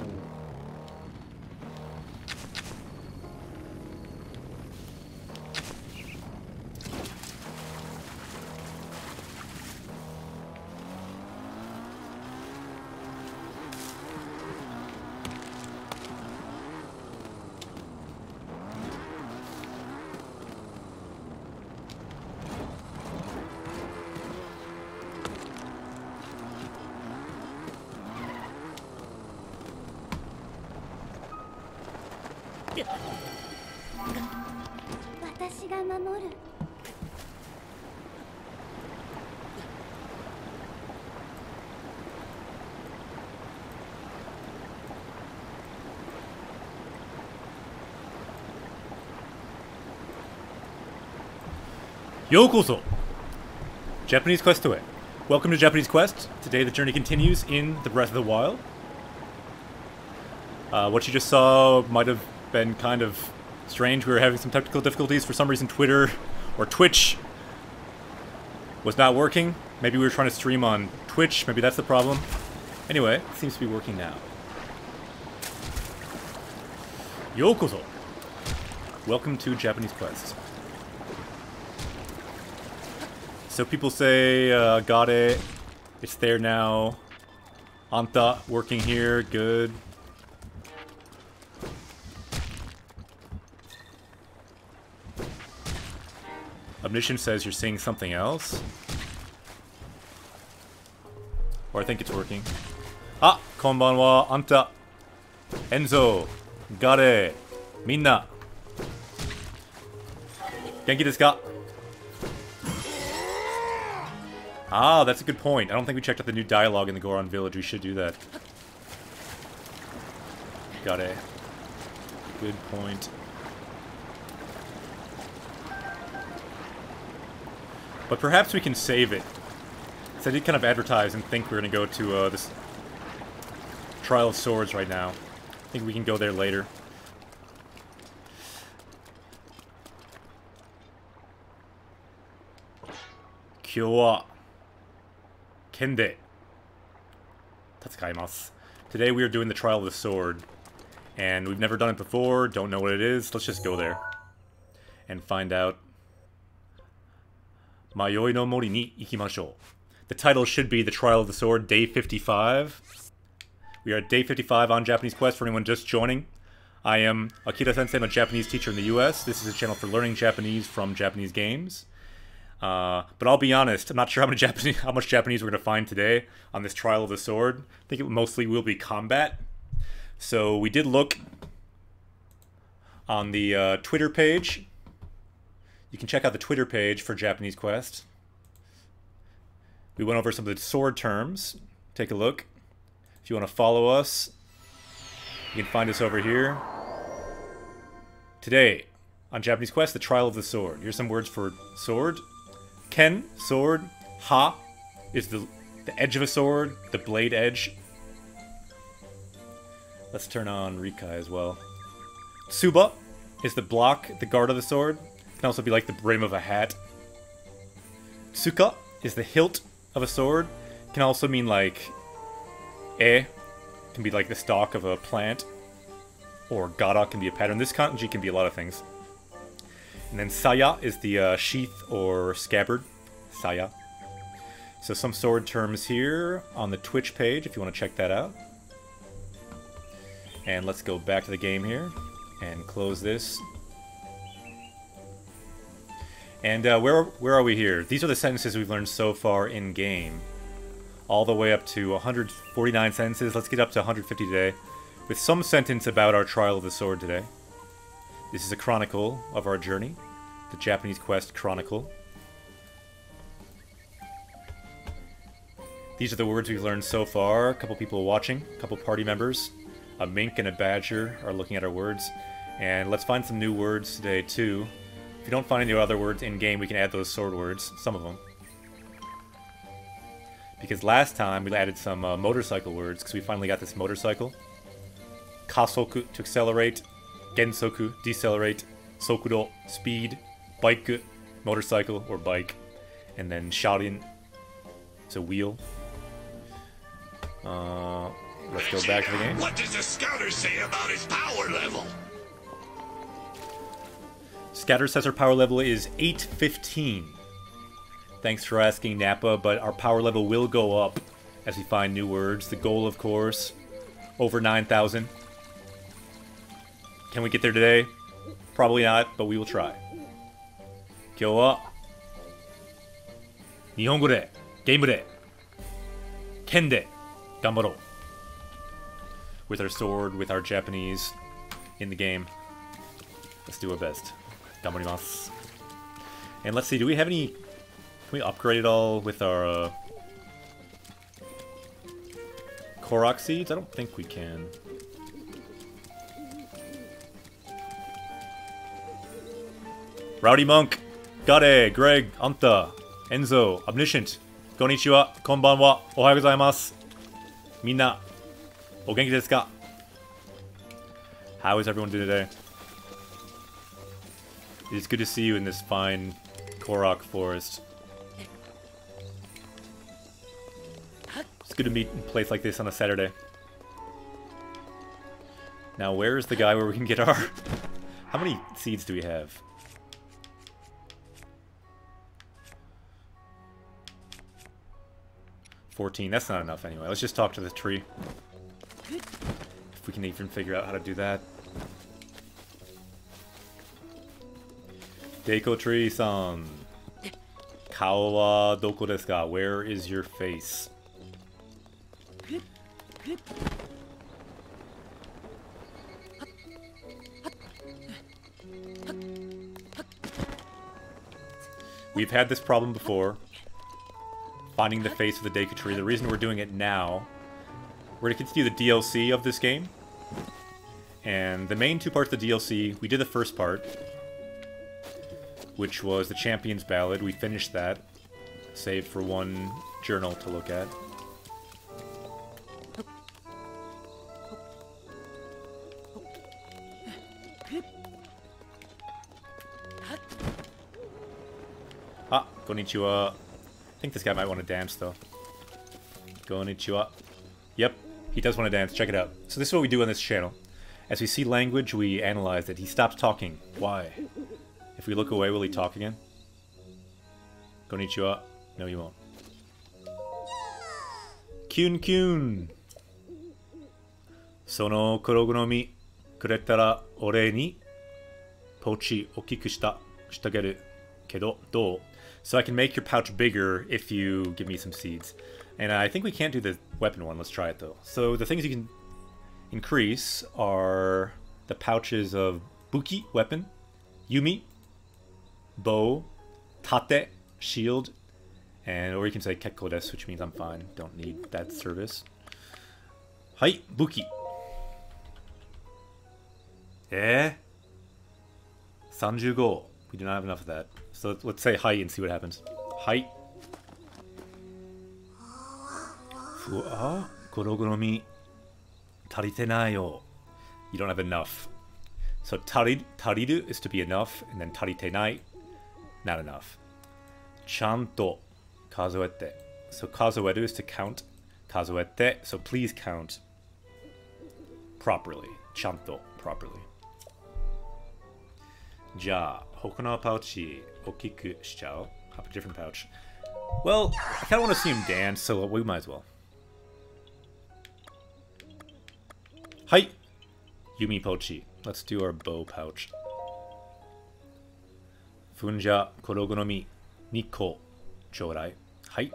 私が守るようこそ Japanese Quest to it. Welcome to Japanese Quest. Today the journey continues in the Breath of the Wild. Uh, what you just saw might have been kind of strange. We were having some technical difficulties. For some reason, Twitter or Twitch was not working. Maybe we were trying to stream on Twitch. Maybe that's the problem. Anyway, it seems to be working now. Yokozo. Welcome to Japanese Quest. So people say, uh, got it. It's there now. Anta working here. Good. Omniscient says you're seeing something else. Or I think it's working. Ah, konbanwa, anta. Enzo, gare, minna. Genki desu ka? Ah, that's a good point. I don't think we checked out the new dialogue in the Goron village. We should do that. Got a good point. But perhaps we can save it. So I did kind of advertise and think we are going to go to uh, this Trial of Swords right now. I think we can go there later. Kyowa Kende Tatsukaimasu. Today we are doing the Trial of the Sword. And we've never done it before, don't know what it is. Let's just go there. And find out. Mayoi no Mori ni ikimashou. The title should be The Trial of the Sword, Day 55. We are at Day 55 on Japanese Quest for anyone just joining. I am Akira Sensei, I'm a Japanese teacher in the US. This is a channel for learning Japanese from Japanese games. Uh, but I'll be honest, I'm not sure how, Japanese, how much Japanese we're going to find today on this Trial of the Sword. I think it mostly will be combat. So we did look on the uh, Twitter page. You can check out the Twitter page for Japanese Quest. We went over some of the sword terms. Take a look. If you want to follow us, you can find us over here. Today, on Japanese Quest, the Trial of the Sword. Here's some words for sword. Ken, sword. Ha is the, the edge of a sword, the blade edge. Let's turn on Rikai as well. Tsuba is the block, the guard of the sword. Can also be like the brim of a hat. Tsuka is the hilt of a sword. Can also mean like e, can be like the stalk of a plant. Or gara can be a pattern. This kanji can be a lot of things. And then saya is the uh, sheath or scabbard. Saya. So some sword terms here on the Twitch page if you want to check that out. And let's go back to the game here and close this. And uh, where where are we here? These are the sentences we've learned so far in game. All the way up to 149 sentences. Let's get up to 150 today. With some sentence about our trial of the sword today. This is a chronicle of our journey. The Japanese Quest Chronicle. These are the words we've learned so far. A couple people watching, a couple party members. A mink and a badger are looking at our words. And let's find some new words today, too. If you don't find any other words in-game, we can add those sword words. Some of them. Because last time, we added some uh, motorcycle words, because we finally got this motorcycle. Kasoku, to accelerate. Gensoku, decelerate. Sokudo, speed. Bike, motorcycle or bike. And then Sharin, to wheel. Uh, let's go back to the game. What does the scouter say about his power level? Scouter says our power level is 815. Thanks for asking, Nappa, but our power level will go up as we find new words. The goal, of course, over 9,000. Can we get there today? Probably not, but we will try. Today, wa Nihongo de, game de, ken de, gambarou. With our sword, with our Japanese in the game. Let's do our best. 頑張ります. And let's see, do we have any... Can we upgrade it all with our... Uh, Korok seeds? I don't think we can. Rowdy Monk, Gare, Greg, Anta, Enzo, Omniscient, Konnichiwa, konbanwa, ohayou gozaimasu. Minna, o genki desu ka? How is everyone doing today? It is good to see you in this fine Korok forest. It's good to meet in a place like this on a Saturday. Now, where is the guy where we can get our... How many seeds do we have? Fourteen. That's not enough anyway. Let's just talk to the tree. If we can even figure out how to do that. Deku Tree-san. Kao wa doko desu ka? Where is your face? We've had this problem before. Finding the face of the Deku Tree. The reason we're doing it now, we're going to continue the DLC of this game. And the main two parts of the DLC, we did the first part, which was the Champion's Ballad. We finished that, save for one journal to look at. Ah, konnichiwa. I think this guy might want to dance, though. Konnichiwa. Yep, he does want to dance. Check it out. So this is what we do on this channel. As we see language, we analyze it. He stops talking. Why? If we look away, will he talk again? Konnichiwa. No, you won't. Kyun kyun. Sono kurogonomi kuretara ore ni pochi okiku shita shitageru kedo do. So I can make your pouch bigger if you give me some seeds. And I think we can't do the weapon one. Let's try it though. So the things you can increase are the pouches of Buki weapon, Yumi, bow, Tate, shield, and or you can say Kekko desu, which means I'm fine. Don't need that service. Hai, Buki. Eh? 35. We do not have enough of that. So let's, say hi and see what happens. Hi. Fuwa, korogonomi, tarite nayo. You don't have enough. So tarid, tariru is to be enough, and then tarite nai, not enough. Chanto kazuete. So kazueru is to count. Kazuete, so please count properly. Chanto properly. Ja, hokono pouchi okiku shichao. Hop a different pouch. Well, I kind of want to see him dance, so we might as well. Hi! Yumi Pochi. Let's do our bow pouch. ふんじゃころぐのみ2個ちょうだい。はい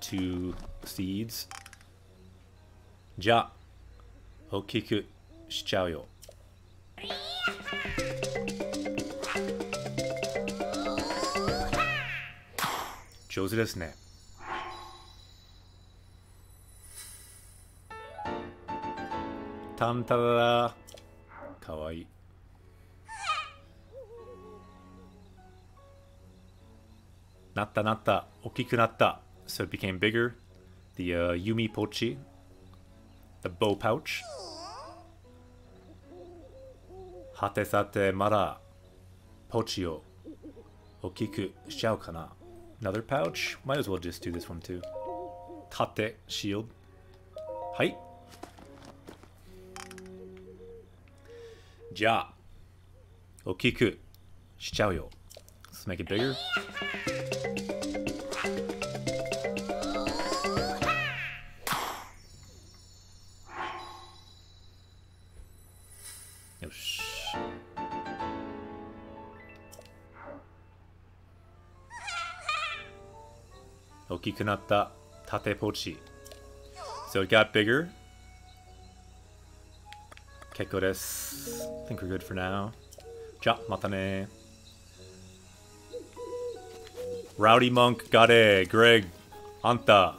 two seeds じゃ大きくしちゃうよ。上手ですね。タンタララ。かわいい。Natta natta, okiku natta. So it became bigger. The uh, Yumi Pochi. The bow pouch. Hate sate mara. Pochi o. Okiku shiao kana. Another pouch? Might as well just do this one too. Tate, shield. Hi. Ja. Okiku. Shichao yo. Let's make it bigger. Okikunata tate pochi. So it got bigger. Kekko desu. I think we're good for now. Ja, matane. Rowdy Monk, Gade, Greg, Anta,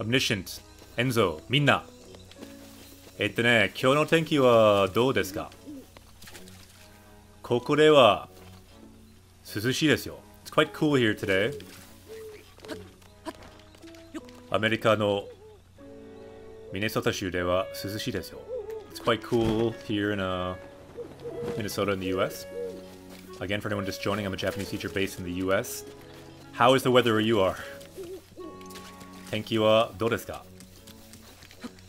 Omniscient, Enzo, Minna. えっとね、今日の天気はどうですかここでは涼しいですよ。It's quite cool here today. アメリカのミネソタ州では涼しいですよ。It's quite cool here in uh, Minnesota in the US. Again, for anyone just joining, I'm a Japanese teacher based in the US. How is the weather where you are? 天気はどうですか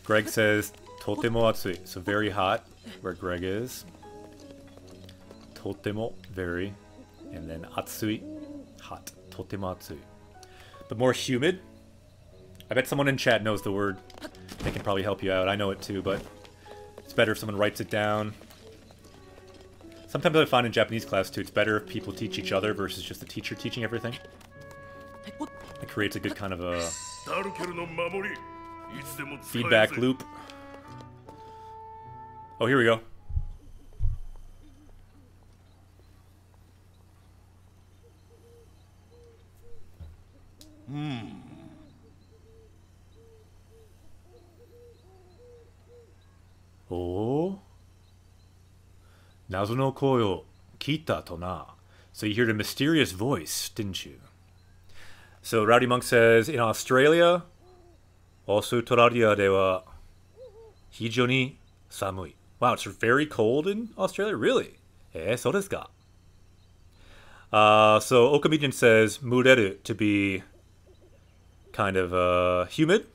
Greg says, とても暑い. So very hot, where Greg is. とても very. And then 暑い hot. とても暑い. But more humid. I bet someone in chat knows the word. They can probably help you out. I know it too, but it's better if someone writes it down. Sometimes I find in Japanese class too, it's better if people teach each other versus just the teacher teaching everything. It creates a good kind of a feedback loop. Oh, here we go. Hmm. Oh. 謎の声を聞いたとな. So you heard a mysterious voice, didn't you? So Rowdy Monk says, in Australia, オーストラリアでは非常に寒い. Wow, it's very cold in Australia? Really? えー、そうですか Uh, so Okamedian says mureru to be kind of uh, humid.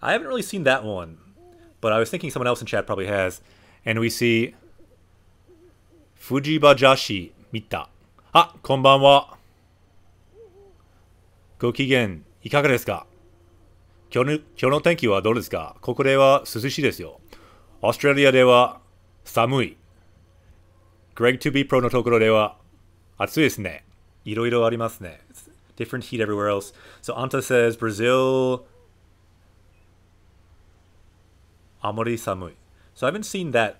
I haven't really seen that one, But I was thinking someone else in chat probably has. And we see Fujibajashi Mita. Ah, こんばんは。ご機嫌いかがですか今日の今日の天気はどうですかここでは涼しいですよ。オーストラリアでは寒い。Greg 2 B Pro のところでは暑いですね。いろいろありますね。Different heat everywhere else. So Anta says Brazil Amori Samui. So I haven't seen that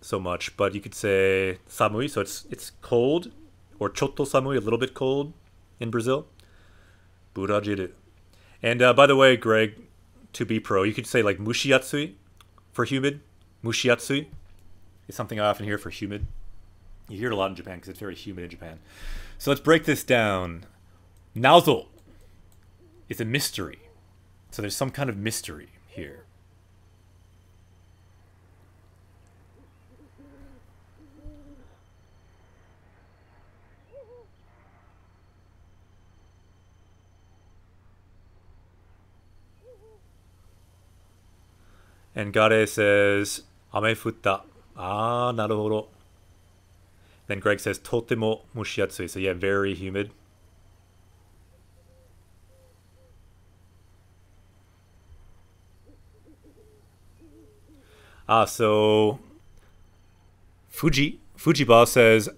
so much, but you could say Samui, so it's it's cold, or Choto Samui, a little bit cold in Brazil. Burajiru. And uh, by the way, Greg, to be pro, you could say like Mushiatsui for humid. Mushiatsui is something I often hear for humid. You hear it a lot in Japan because it's very humid in Japan. So let's break this down. Naozo is a mystery. So there's some kind of mystery here. And Gare says, Ame futta. Ah, naruhodo. Then Greg says, Totemo mushiatsui. So yeah, very humid. Ah, so Fuji Fujiba says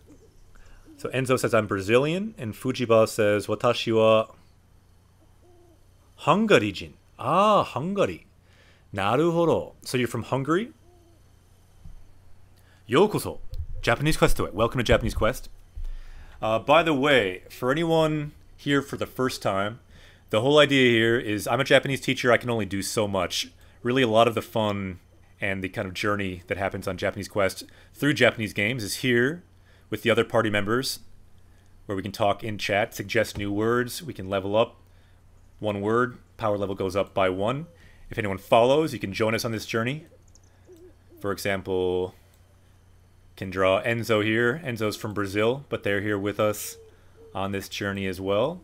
so Enzo says I'm Brazilian and Fujiba says watashi wa Hungarijin. Ah, Hungary. Naruhodo. So you're from Hungary? Yokoso. Japanese Quest to it. Welcome to Japanese Quest. Uh, by the way, for anyone here for the first time, the whole idea here is I'm a Japanese teacher. I can only do so much. Really, a lot of the fun and the kind of journey that happens on Japanese Quest through Japanese games is here with the other party members, where we can talk in chat, suggest new words, we can level up one word, power level goes up by one. If anyone follows, you can join us on this journey. For example, can draw Enzo here. Enzo's from Brazil, but they're here with us on this journey as well.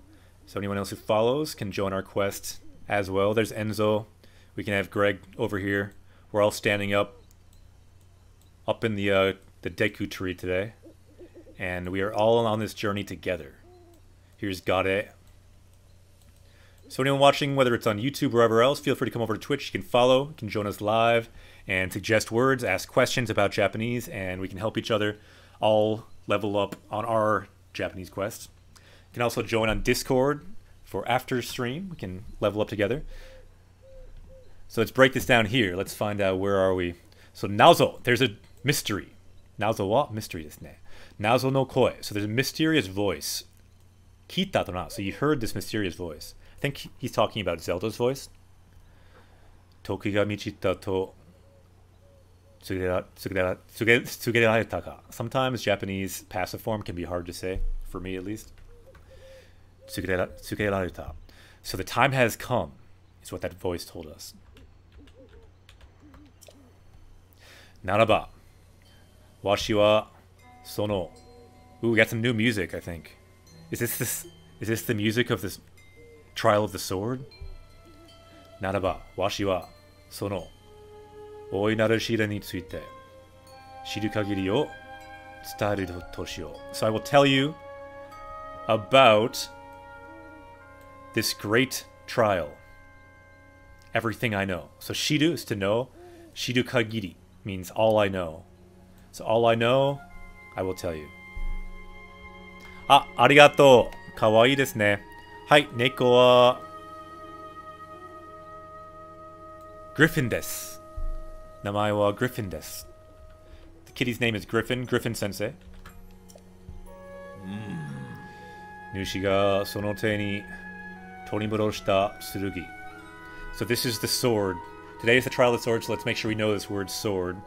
So anyone else who follows can join our quest as well. There's Enzo. We can have Greg over here. We're all standing up. up in the uh, the Deku tree today, and we are all on this journey together. Here's Gare. So anyone watching, whether it's on YouTube or wherever else, feel free to come over to Twitch. You can follow, you can join us live, and suggest words, ask questions about Japanese, and we can help each other all level up on our Japanese quest. You can also join on Discord for after stream. We can level up together. So let's break this down here. Let's find out where are we. So nazo, there's a mystery. Nazo wa mystery ne. Nazo no koe. So there's a mysterious voice. Kita to So you heard this mysterious voice. I think he's talking about Zelda's voice. Toki ga michita to Sometimes Japanese passive form can be hard to say, for me at least. So the time has come, is what that voice told us. Naraba. Washi wa sono. Ooh, we got some new music, I think. Is this this is this the music of this Trial of the Sword? Naraba, washi sono, oi narushira ni tsuite, shiru kagiri wo tsutaru toshio. So I will tell you about this great trial. Everything I know. So shiru is to know. Shiru kagiri means all I know. So all I know, I will tell you. Ah, arigato. Kawaii desu ne. はい、猫は、グリフィンです。名前は Griffin です。The kitty's name is Griffin, Griffin sensei. 主がその手に取り戻した剣。So this is the sword. Today is the trial of the sword, so let's make sure we know this word sword.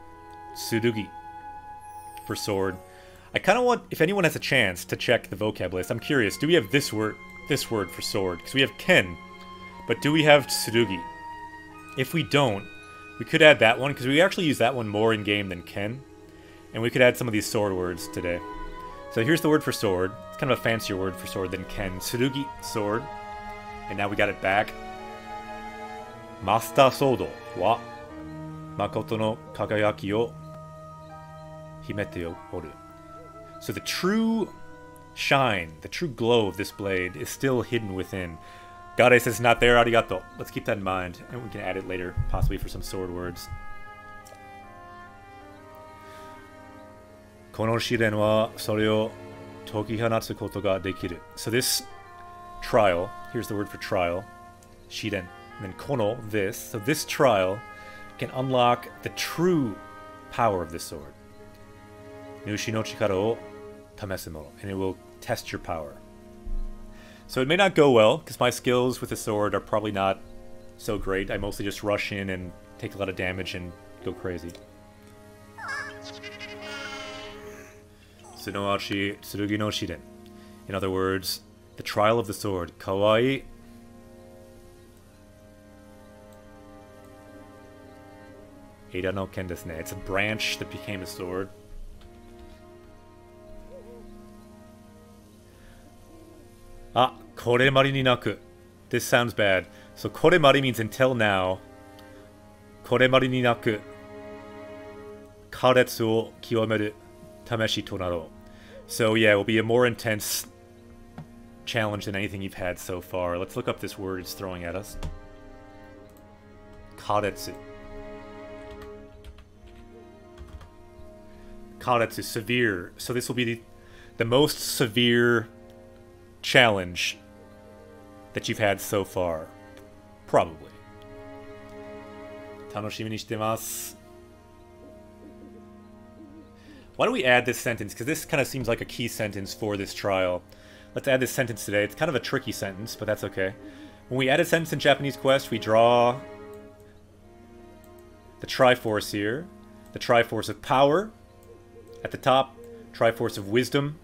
Tsurugi for sword. I kind of want, if anyone has a chance, to check the vocab list. I'm curious, do we have this word, This word for sword? Because we have ken, but do we have tsurugi? If we don't, we could add that one, because we actually use that one more in-game than Ken. And we could add some of these sword words today. So here's the word for sword. It's kind of a fancier word for sword than Ken. Tsurugi, sword. And now we got it back. Master Sodo wa Makoto no Kagayaki o Himete oru. So the true shine, the true glow of this blade is still hidden within. Goddess is not there, arigato. Let's keep that in mind, and we can add it later, possibly for some sword words. So this trial, here's the word for trial, shiren, and then kono, this. So this trial can unlock the true power of this sword. Nushi tamesemo, and it will test your power. So it may not go well, because my skills with the sword are probably not so great. I mostly just rush in and take a lot of damage and go crazy. Tsunoachi Tsurugi no Shiren. In other words, the trial of the sword. Kawaii. Eida no Ken desu ne. It's a branch that became a sword. Ah, kore mari ni naku. This sounds bad. So kore mari means until now. Kore mari ni naku. Karetsu o kiyomeru tameshi to naro. So yeah, it will be a more intense challenge than anything you've had so far. Let's look up this word it's throwing at us. Karetsu. Karetsu, severe. So this will be the, the most severe challenge that you've had so far. Probably. 楽しみにしてます. Why don't we add this sentence? Because this kind of seems like a key sentence for this trial. Let's add this sentence today. It's kind of a tricky sentence, but that's okay. When we add a sentence in Japanese Quest, we draw the Triforce here. The Triforce of Power at the top, Triforce of Wisdom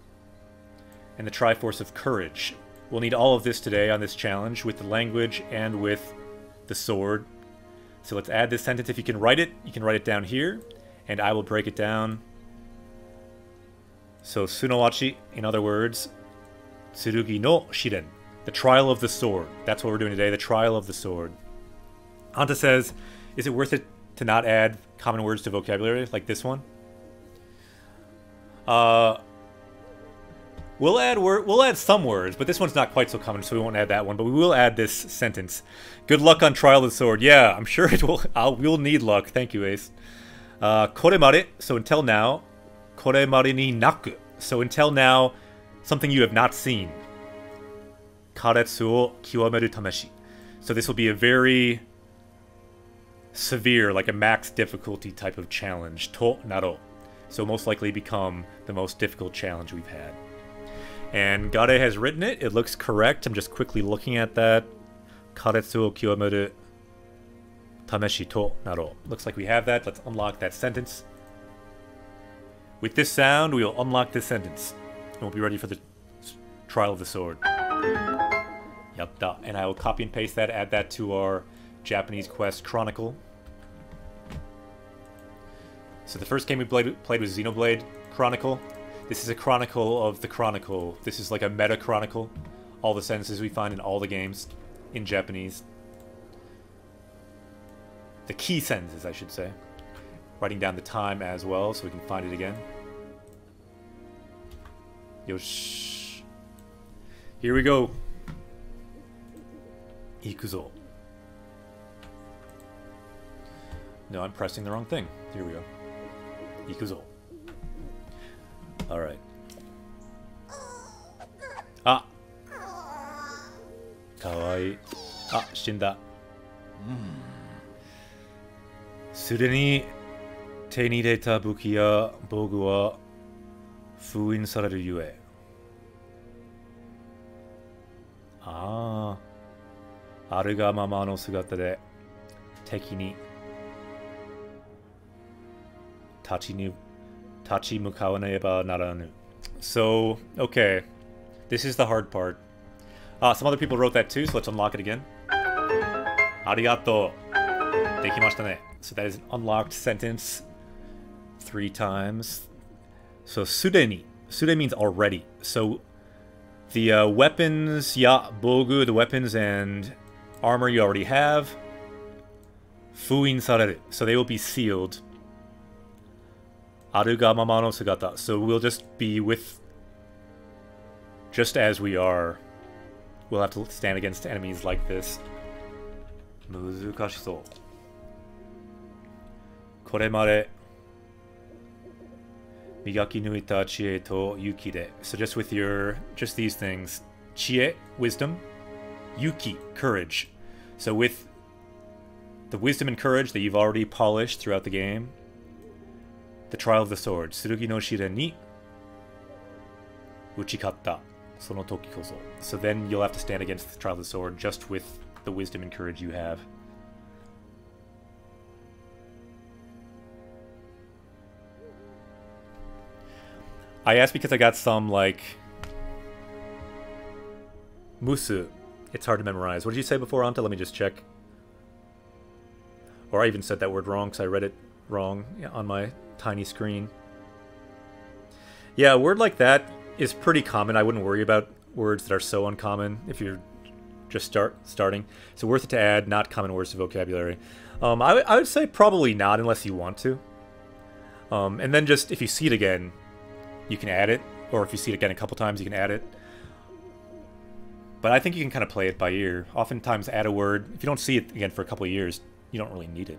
and the Triforce of Courage. We'll need all of this today on this challenge with the language and with the sword. So let's add this sentence. If you can write it, you can write it down here, and I will break it down. So Sunowachi, in other words, Tsurugi no Shiren, the trial of the sword. That's what we're doing today, the trial of the sword. Anta says, is it worth it to not add common words to vocabulary like this one? Uh, we'll add word. We'll add some words, but this one's not quite so common, so we won't add that one. But we will add this sentence. Good luck on Trial of the Sword. Yeah, I'm sure it will. I'll, we'll need luck. Thank you, Ace. Uh, koremare. So until now, koremare ni naku. So until now, something you have not seen. Karetsu o kiwameru tameshi. So this will be a very severe, like a max difficulty type of challenge. To naro. So most likely become the most difficult challenge we've had. And Gade has written it. It looks correct. I'm just quickly looking at that. Karetsu o kiwameru tameshi to naro. Looks like we have that. Let's unlock that sentence. With this sound, we will unlock this sentence. And we'll be ready for the trial of the sword. Yatta. And I will copy and paste that, add that to our Japanese Quest Chronicle. So the first game we played, played was Xenoblade Chronicle. This is a chronicle of the chronicle. This is like a meta chronicle. All the sentences we find in all the games in Japanese. The key sentences, I should say. Writing down the time as well so we can find it again. Yosh. Here we go. Ikuzo. No, I'm pressing the wrong thing. Here we go. Ikuzo. Alright. Ah! Kawaii. Ah, 死んだ。すでに手に入れた武器や防具は封印されるゆえ。ああ。あるがままの姿で敵に立ちに Tachi Mukawane Naranu. So, okay. This is the hard part. Uh, some other people wrote that too, so let's unlock it again. Arigato. Dekimashita ne. So that is an unlocked sentence three times. So sudeni. Sude means already. So the uh, weapons, ya bogu, the weapons and armor you already have, fuin sareru. So they will be sealed. Aruga no sugata. So we'll just be with... Just as we are. We'll have to stand against enemies like this. Muzukashisou. Koremare. Migaki nuita chie to yuki de. So just with your... Just these things. Chie, wisdom. Yuki, courage. So with the wisdom and courage that you've already polished throughout the game, the Trial of the Sword, Tsurugi no Shiren ni Uchikatta, Sono Toki Koso. So then you'll have to stand against the Trial of the Sword just with the wisdom and courage you have. I asked because I got some, like... Musu. It's hard to memorize. What did you say before, Anta? Let me just check. Or I even said that word wrong because I read it wrong on my tiny screen. Yeah, a word like that is pretty common. I wouldn't worry about words that are so uncommon if you're just start starting. So worth it to add not common words to vocabulary. Um, I, I would say probably not unless you want to. Um, and then just if you see it again, you can add it, or if you see it again a couple times, you can add it. But I think you can kind of play it by ear. Oftentimes, add a word. If you don't see it again for a couple years, you don't really need it.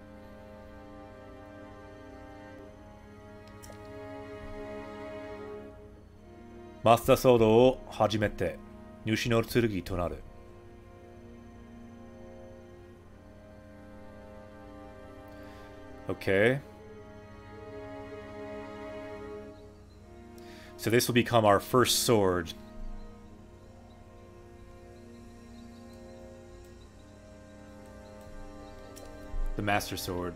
Master Sword を始めて、入試の剣となる。Okay. So this will become our first sword. The Master Sword.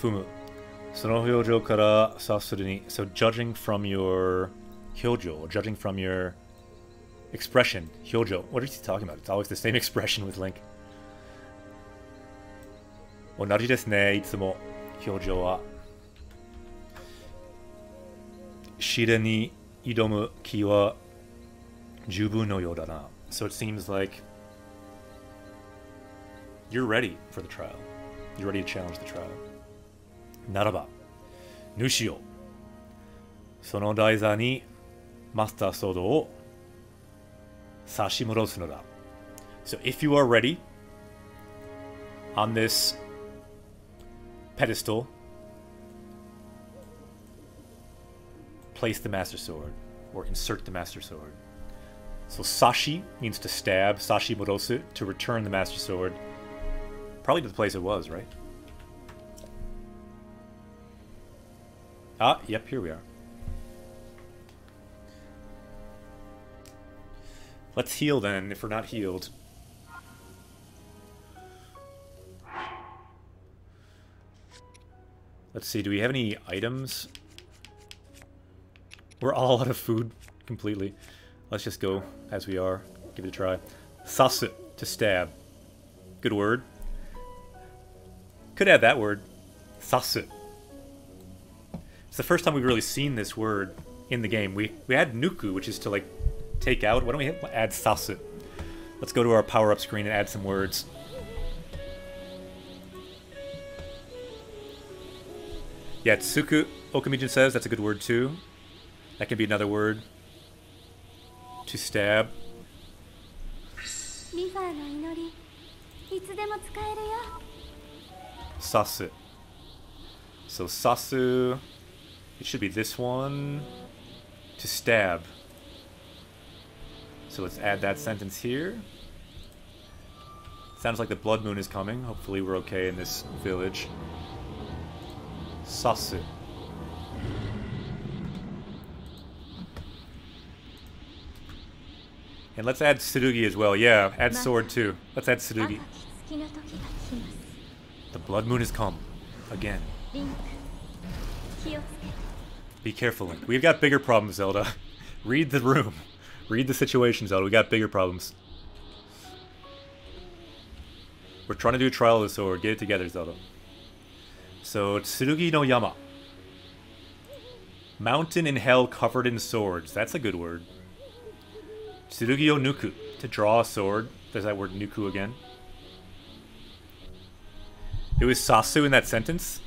Fumu. So judging from your hyojo, or judging from your expression, hyojo. What is he talking about? It's always the same expression with Link. 同じですね、いつも表情は。試練に挑む気は十分のようだな。So it seems like you're ready for the trial. You're ready to challenge the trial. ならば、主よ、 その台座に マスターソードを差し戻すのだ。So if you are ready on this pedestal, place the Master Sword or insert the Master Sword. So Sashi means to stab, Sashi Morosu to return the Master Sword. Probably to the place it was, right? Ah, yep, here we are. Let's heal then, if we're not healed. Let's see, do we have any items? We're all out of food completely. Let's just go as we are. Give it a try. Sasu, to stab. Good word. Could add that word. Sasu. It's the first time we've really seen this word in the game. We we had nuku, which is to like take out. Why don't we add sasu? Let's go to our power-up screen and add some words. Yeah, Tsuku Okamijin says that's a good word too. That can be another word. To stab. Sasu. So Sasu... It should be this one. To stab. So let's add that sentence here. Sounds like the blood moon is coming. Hopefully we're okay in this village. Sasu. And let's add Tsurugi as well. Yeah, add sword too. Let's add Tsurugi. The blood moon has come. Again. Be careful, Link. We've got bigger problems, Zelda. Read the room. Read the situation, Zelda. We got bigger problems. We're trying to do Trial of the Sword. Get it together, Zelda. So, Tsurugi no Yama. Mountain in hell covered in swords. That's a good word. Tsurugi o Nuku. To draw a sword. There's that word Nuku again. It was Sasu in that sentence?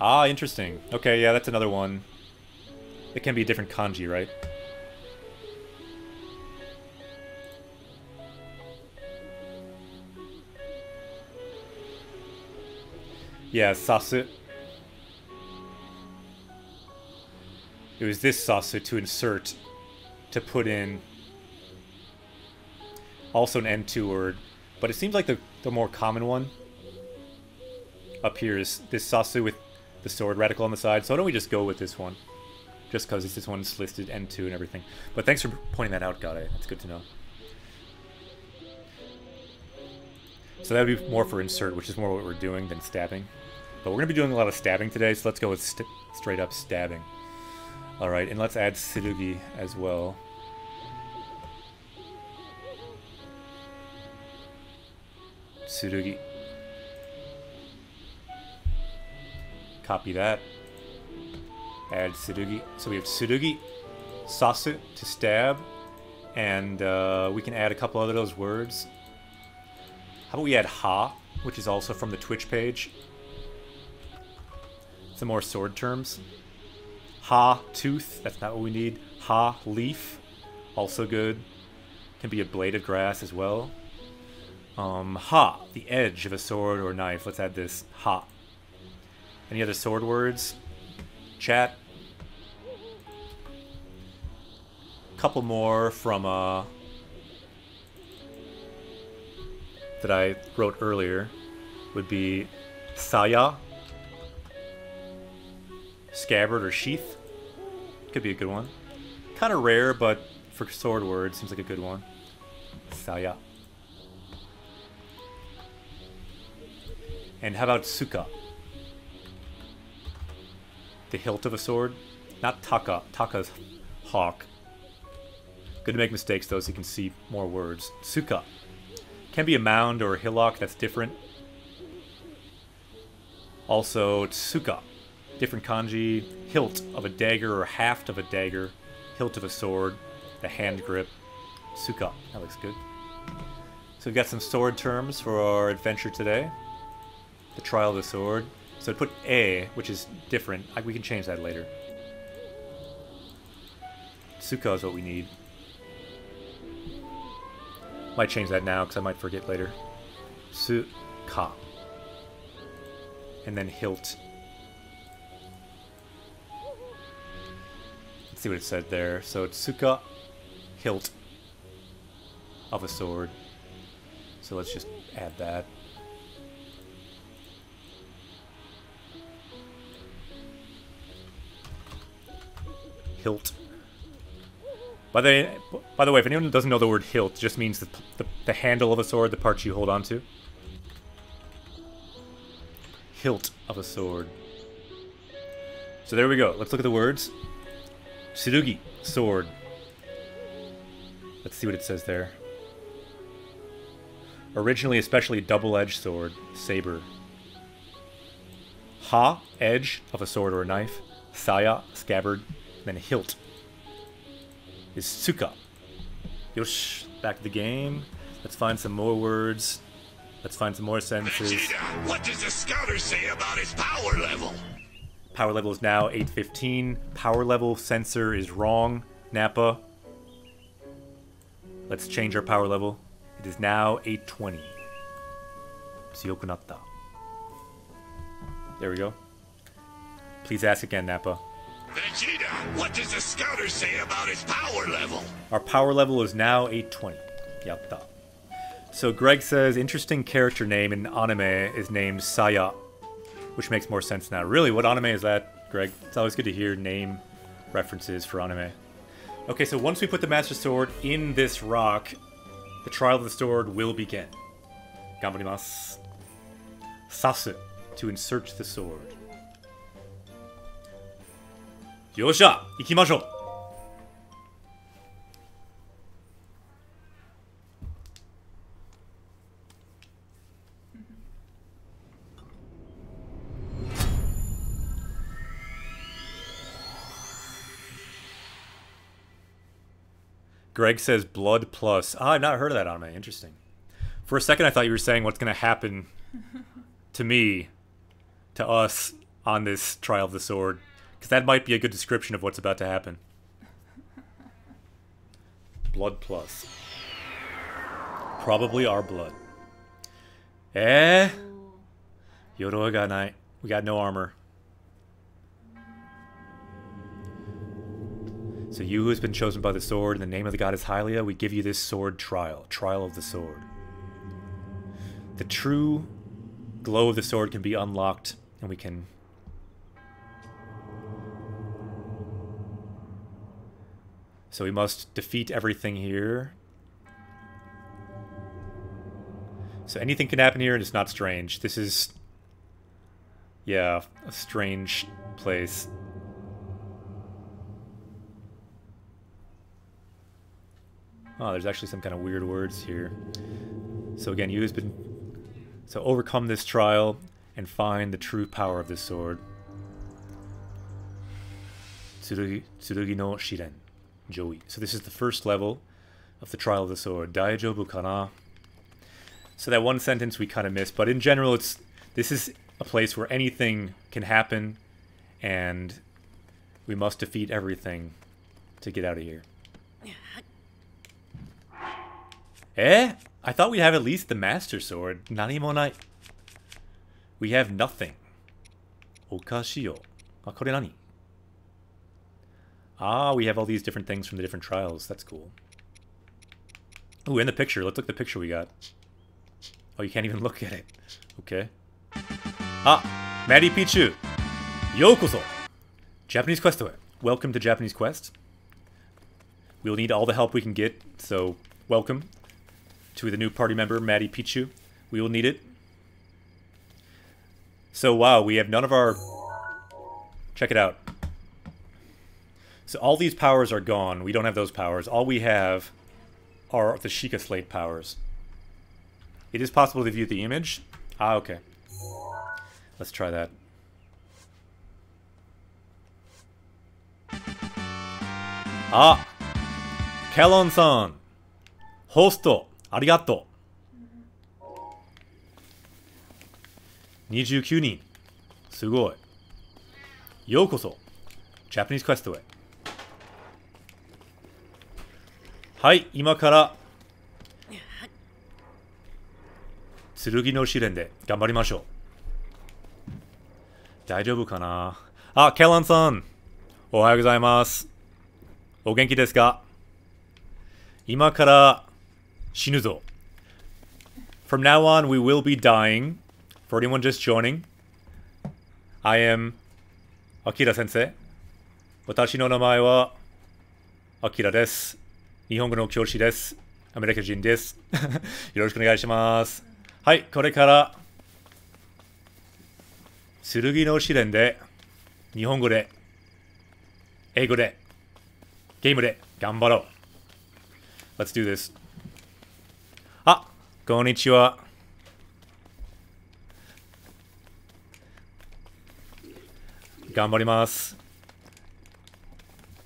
Ah, interesting. Okay, yeah, that's another one. It can be a different kanji, right? Yeah, sasu. It was this sasu to insert, to put in. Also an N2 word, but it seems like the, the more common one up here is this sasu with the sword radical on the side. So why don't we just go with this one? Just because it's this one's listed N2 and everything. But thanks for pointing that out, Gade. That's good to know. So that would be more for insert, which is more what we're doing than stabbing. But we're going to be doing a lot of stabbing today, so let's go with st straight up stabbing. Alright, and let's add Tsurugi as well. Tsurugi. Copy that. Add Tsurugi. So we have Tsurugi, Sasu to stab, and uh, we can add a couple other those words. How about we add Ha, which is also from the Twitch page. Some more sword terms. Ha, tooth, that's not what we need. Ha, leaf, also good. Can be a blade of grass as well. Um, ha, the edge of a sword or knife. Let's add this. Ha. Any other sword words? Chat. Couple more from uh that I wrote earlier would be Saya, Scabbard or Sheath. Could be a good one. Kind of rare, but for sword words, seems like a good one. Saya. And how about Suka? The hilt of a sword? Not Taka. Taka's hawk. Good to make mistakes though so you can see more words. Suka. Can be a mound or a hillock, that's different. Also, Tsuka. Different kanji. Hilt of a dagger or haft of a dagger. Hilt of a sword. The hand grip. suka. That looks good. So we've got some sword terms for our adventure today. The Trial of the Sword. So put A, which is different. I, we can change that later. Tsuka is what we need. Might change that now because I might forget later. Tsuka. And then hilt. See what it said there. So it's Tsuka, hilt of a sword. So let's just add that. Hilt. By the by the way, if anyone doesn't know the word hilt, just means the, the, the handle of a sword, the parts you hold onto. Hilt of a sword. So there we go. Let's look at the words. Tsurugi, sword. Let's see what it says there. Originally, especially double-edged sword, saber. Ha, edge of a sword or a knife. Saya, scabbard. Then hilt is Tsuka. Yosh, back to the game. Let's find some more words. Let's find some more sentences. Vegeta, what does the scouter say about his power level? Power level is now 815. Power level sensor is wrong. Nappa. Let's change our power level. It is now 820. Tsuyokunatta. There we go. Please ask again, Nappa. Vegeta, what does the scouter say about his power level? Our power level is now 820. Yatta. So Greg says, interesting character name in anime is named Saya, which makes more sense now. Really, what anime is that, Greg? It's always good to hear name references for anime. Okay, so once we put the Master Sword in this rock, the trial of the sword will begin. Gambarimasu. Sasu, to insert the sword. よっ Greg says blood plus. Ah, I've not heard of that anime. Interesting. For a second, I thought you were saying what's going to happen to me, to us, on this trial of the sword. Because that might be a good description of what's about to happen. Blood plus. Probably our blood. Eh? Yoroi ga nai. We got no armor. So you who has been chosen by the sword in the name of the goddess Hylia, we give you this sword trial. Trial of the sword. The true glow of the sword can be unlocked, and we can So we must defeat everything here. So anything can happen here and it's not strange. This is... Yeah, a strange place. Oh, there's actually some kind of weird words here. So again, you has been... So overcome this trial and find the true power of this sword. Tsurugi no Shiren. Joey. So this is the first level of the Trial of the Sword. Daijobu kana? So that one sentence we kind of missed, but in general, it's this is a place where anything can happen, and we must defeat everything to get out of here. Eh? I thought we'd have at least the Master Sword. Nanimonai. We have nothing. Okashiyo. Ah, kore nani? Ah, we have all these different things from the different trials. That's cool. Ooh, in the picture. Let's look at the picture we got. Oh, you can't even look at it. Okay. Ah, Maddie Pichu. Yokoso. Japanese Quest away. Welcome to Japanese Quest. We'll need all the help we can get, so welcome to the new party member, Maddie Pichu. We will need it. So, wow, we have none of our... Check it out. So all these powers are gone. We don't have those powers. All we have are the Sheikah Slate powers. It is possible to view the image. Ah, okay. Let's try that. Ah! Kellon-san! Host! Arigato! 29人。すごい。ようこそ、ジャパニーズクエストへ。はい今から剣の試練で頑張りましょう大丈夫かな？あケランさんおはようございますお元気ですか？今から死ぬぞ. From now on we will be dying. For anyone just joining I am アキラ先生私の名前はアキラです日本語の教師です.アメリカ人です. よろしくお願いします.はいこれから剣の試練で日本語で英語でゲームで頑張ろう. Let's do this. Konnichiwa.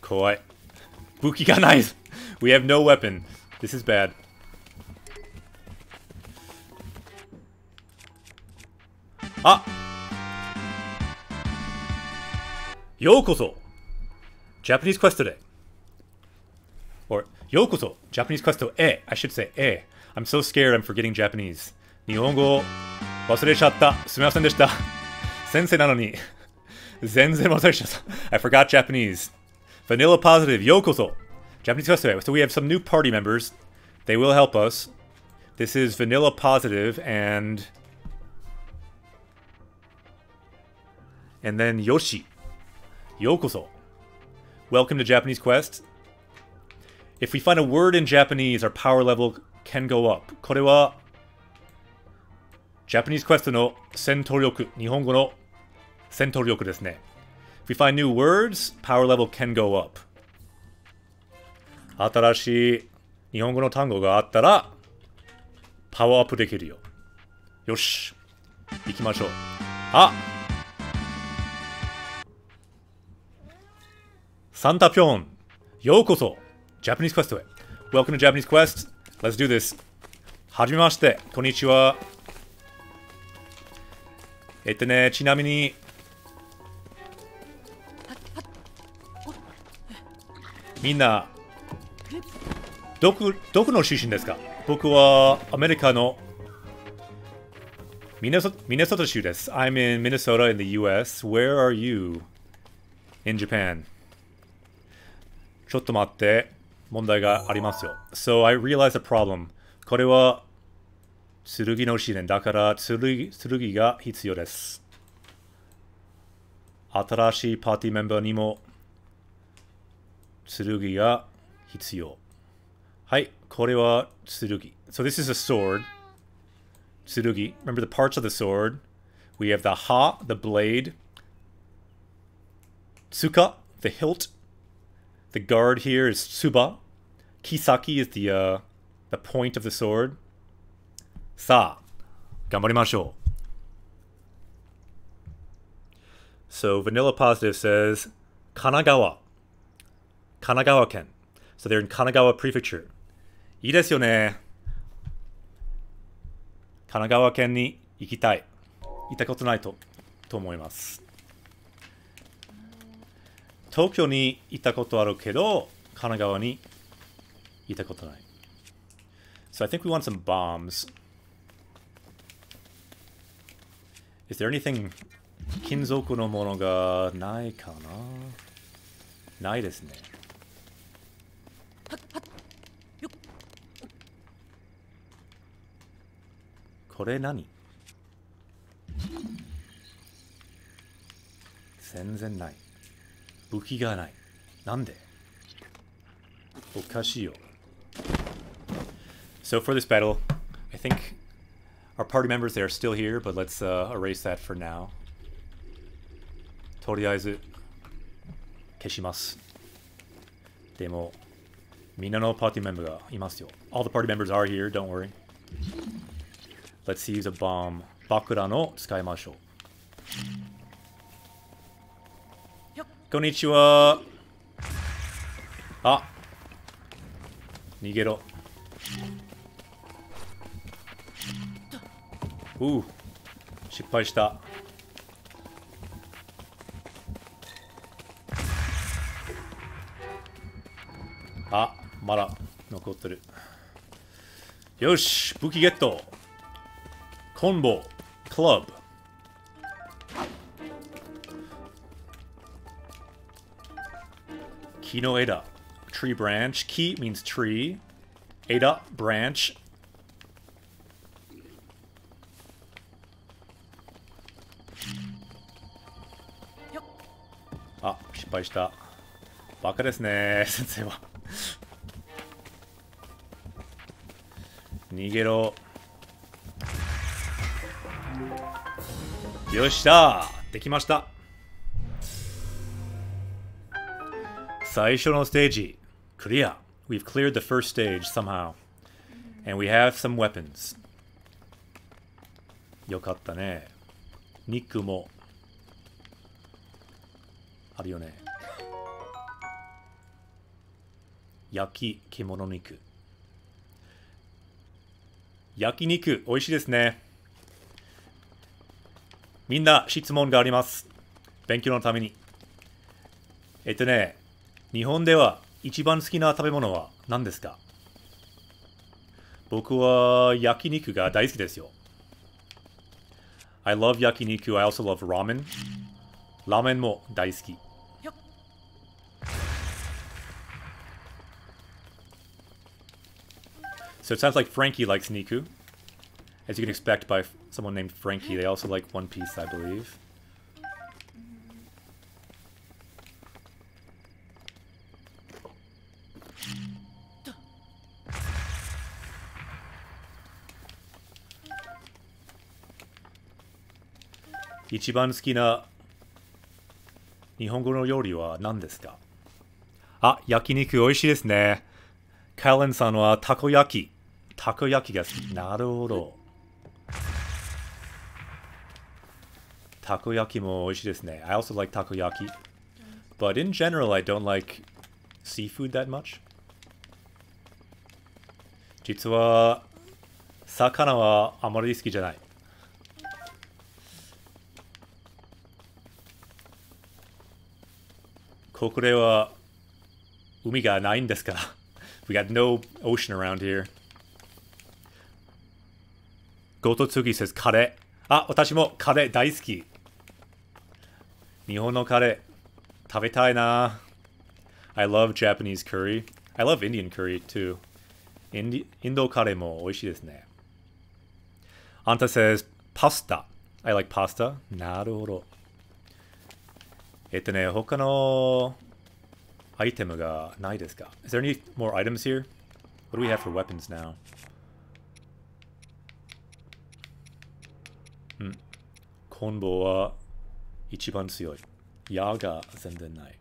Koi. Buki. We have no weapon. This is bad. Ah! Yokoso! Japanese quest today. Or, Yokoso! Japanese quest to should say a. I'm so scared I'm forgetting Japanese 日本語忘れちゃったすみませんでした先生なのに全然忘れちゃった I forgot Japanese Vanilla Positive ようこそ Japanese Quest A So we have some new party members They will help us This is Vanilla Positive and and then Yoshi. Yokoso. Welcome to Japanese Quest. If we find a word in Japanese, our power level can go up. これは Japanese Quest の戦闘力、日本語の戦闘力ですね。If we find new words, power level can go up. 新しい日本語の単語があったら、パワーアップできるよ。よし。行きましょう。あサンタピョン、ようこそ Japanese Quest へ。Welcome to Japanese Quest. Let's do this. はじめまして、こんにちは。えっとね、ちなみに、みんな、どこ、どこの出身ですか？僕はアメリカのミネソミネソタ州です。I'm in Minnesota in the US. Where are you? In Japan. ちょっと待って。問題がありますよ。So I realized a problem. これは剣の試練だから剣剣が必要です。新しいパーティーメンバーにも剣が必要。はい、これは剣。So this is a sword. Tsurugi. Remember the parts of the sword? We have the ha, the blade. Tsuka, the hilt. The guard here is tsuba. Kisaki is the uh, the point of the sword. さあ、頑張りましょう。So Vanilla Positive says Kanagawa. Kanagawa Ken. So they're in Kanagawa Prefecture. いいですよね。神奈川県に行きたい。行ったことないとと思います。東京に行ったことあるけど、神奈川に行ったことない。So I think we want some bombs. Is there anything 金属のものがないかなないですね。これ何全然ない。武器がない。なんでおかしいよ。So for this battle, I think our party members they are still here, but let's uh, erase that for now. とりあえず消します。でも、みんなのパーティーメンバーがいますよ。All the party members are here, don't worry. Let's use a bomb. 爆弾を使いましょう。 こんにちは。あ、逃げろ。うう、失敗した。あ、まだ残ってるよし武器ゲットコンボクラブ木の枝 tree branch. Ki means tree. 枝 branch. あ失敗したバカですね先生は逃げろよっしゃできました最初のステージクリア We've cleared the first stage somehow. And we have some weapons. よかったね。肉も。あるよね。焼き獣肉。焼肉美味しいですね。みんな質問があります。勉強のために。えっとね日本では一番好きな食べ物は何ですか僕は焼肉が大好きですよ I love 焼肉 I also love ramen ラーメンも大好き So it sounds like Frankie likes Niku. As you can expect by someone named Frankie, they also like One Piece, I believe. Ichiban 好きな日本語の料理は何ですか？あ、焼肉美味しいですね。カレンさんはたこ焼き。たこ焼きが好き。なるほど。たこ焼きも美味しいですね。I also like たこ焼き。But in general, I don't like seafood that much. 実は、魚はあまり好きじゃない。ここでは海がないんですから。We got no ocean around here. ゴトツギ says カレー。あ、私もカレー大好き。日本のカレー食べたいな。I love Japanese curry. I love Indian curry too. インディインドカレーも美味しいですね。あんた says パスタ。I like pasta. なるほど。えっとね、他のアイテムがないですか Is there any more items here? What do we have for weapons now? うん。コンボは一番強い。矢が全然ない。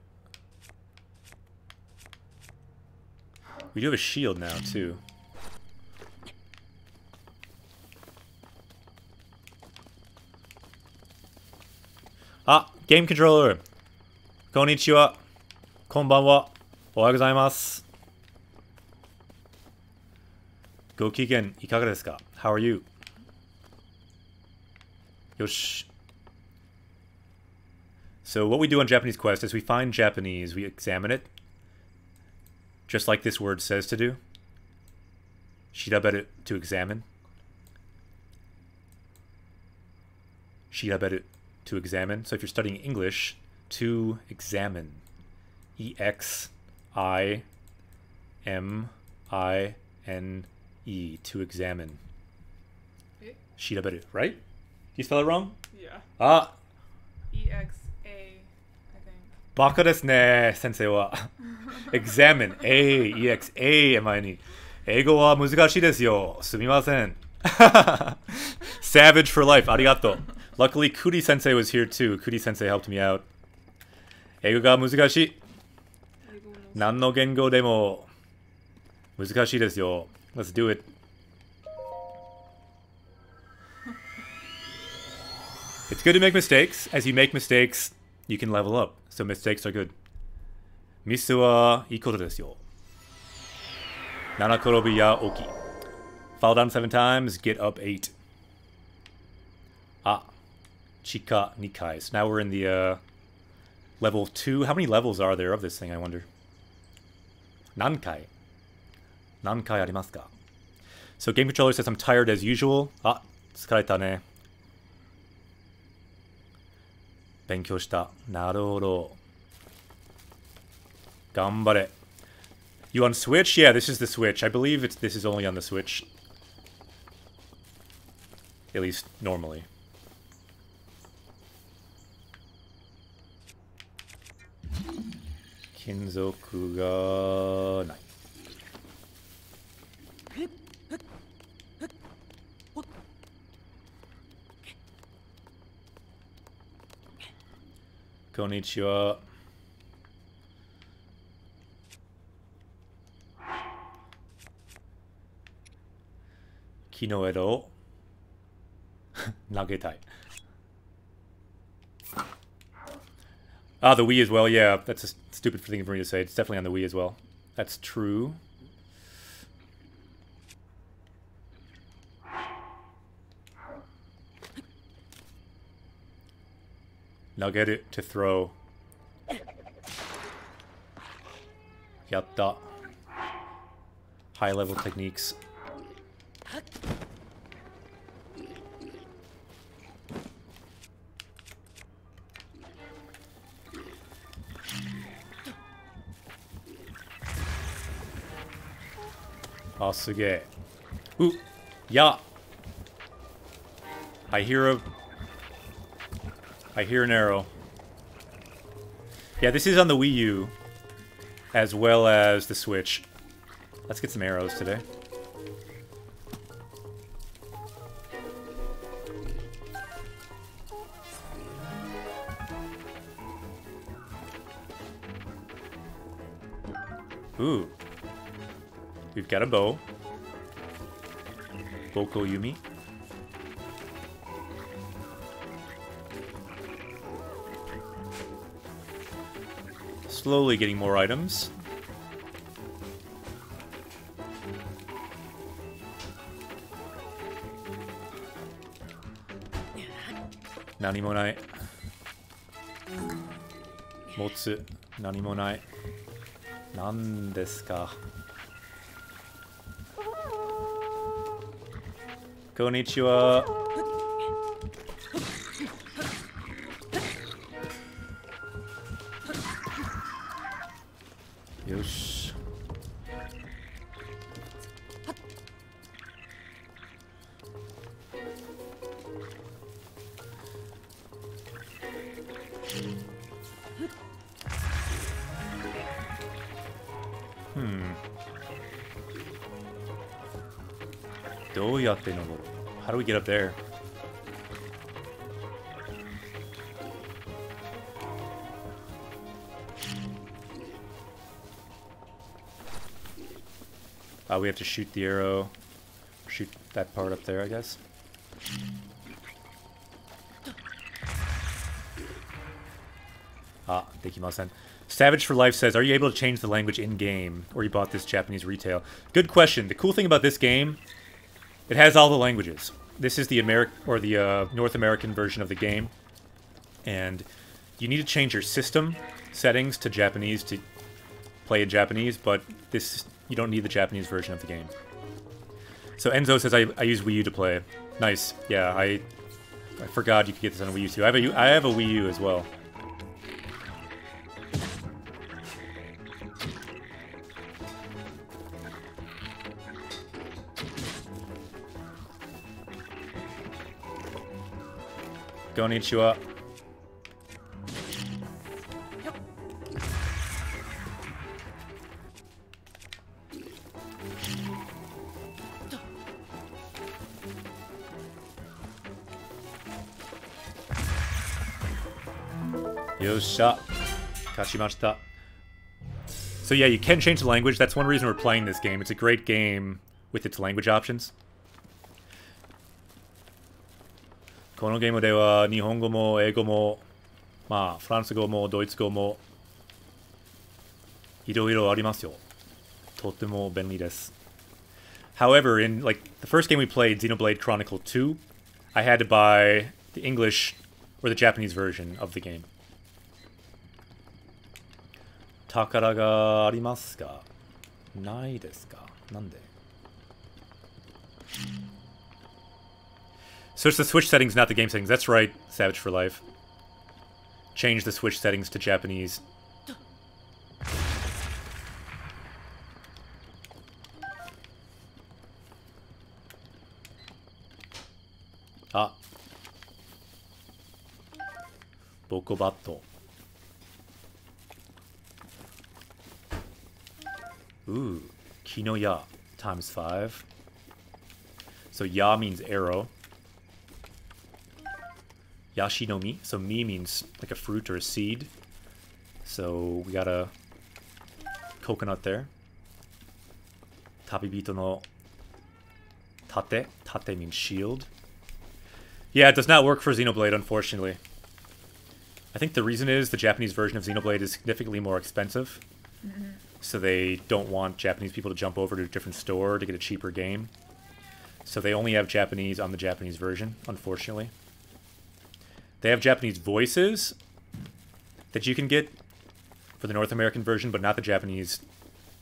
We do have a shield now, too. Ah, game controller. こんにちは。こんばんは。おはようございます。ご機嫌いかがですか ?How are you? よし。So what we do on Japanese Quest is we find Japanese, we examine it, just like this word says to do. 調べる to examine. 調べる to examine. So if you're studying English, to examine. E X I M I N E to examine. Eh? Shiraberu, right? You spell it wrong? Yeah. Ah, E X A, I think. バカですね、先生は。examine, A, E, X, A, M, I, N, E. 英語は難しいですよ。すみません。Savage for life, ありがとう。Luckily, Kuri sensei was here too. Kuri sensei helped me out. 英語が難しい。何の言語でも難しいですよ。Let's do it. It's good to make mistakes. As you make mistakes, you can level up. So mistakes are good. ミスはいいことですよ。七転びや起き。Fall down seven times, get up eight. Ah, Chika Nikai. So now we're in the uh, level two. How many levels are there of this thing, I wonder? Nankai. 何回ありますか So game controller says I'm tired as usual. Ah, 疲れたね。勉強した。なるほど。頑張れ。You on Switch? Yeah, this is the Switch. I believe it's this is only on the Switch. At least normally. 金属がない。こんにちは。木の枝を 投げたい。Ah, the Wii as well. Yeah, that's a stupid thing for me to say. It's definitely on the Wii as well. That's true. Now get it to throw. Yatta. High level techniques. Oh, すげえ。Ooh, yeah. I hear a I hear an arrow. Yeah, this is on the Wii U as well as the Switch. Let's get some arrows today. Ooh. We've got a bow. Boko Yumi. Slowly getting more items. Nani mo nai. Motsu. Nani mo ka. こんにちは。get up there. Uh, we have to shoot the arrow. Shoot that part up there, I guess. Ah, thank you, Masan. Savage for Life says, Are you able to change the language in-game? Or you bought this Japanese retail? Good question. The cool thing about this game, it has all the languages. This is the American or the uh, North American version of the game. And you need to change your system settings to Japanese to play in Japanese, but this you don't need the Japanese version of the game. So Enzo says I, I use Wii U to play. Nice. Yeah, I I forgot you could get this on Wii U too. I have a I have a Wii U as well. Konnichiwa. Yosha. Kashimashita. So yeah, you can change the language. That's one reason we're playing this game. It's a great game with its language options. このゲームでは日本語も英語もまあフランス語もドイツ語もいろいろありますよ。とても便利です。However, in like the first game we played, Xenoblade Chronicle 2, I had to buy the English or the Japanese version of the game. 宝がありますかないですかなんで Nande. Search the Switch settings, not the game settings. That's right, Savage for Life. Change the Switch settings to Japanese. Ah. Bokobato. Ooh, Kinoya times five. So ya means arrow. Yashi no mi. So mi means like a fruit or a seed. So we got a coconut there. Tabibito no tate. Tate means shield. Yeah, it does not work for Xenoblade, unfortunately. I think the reason is the Japanese version of Xenoblade is significantly more expensive. Mm-hmm. So they don't want Japanese people to jump over to a different store to get a cheaper game. So they only have Japanese on the Japanese version, unfortunately. They have Japanese voices that you can get for the North American version, but not the Japanese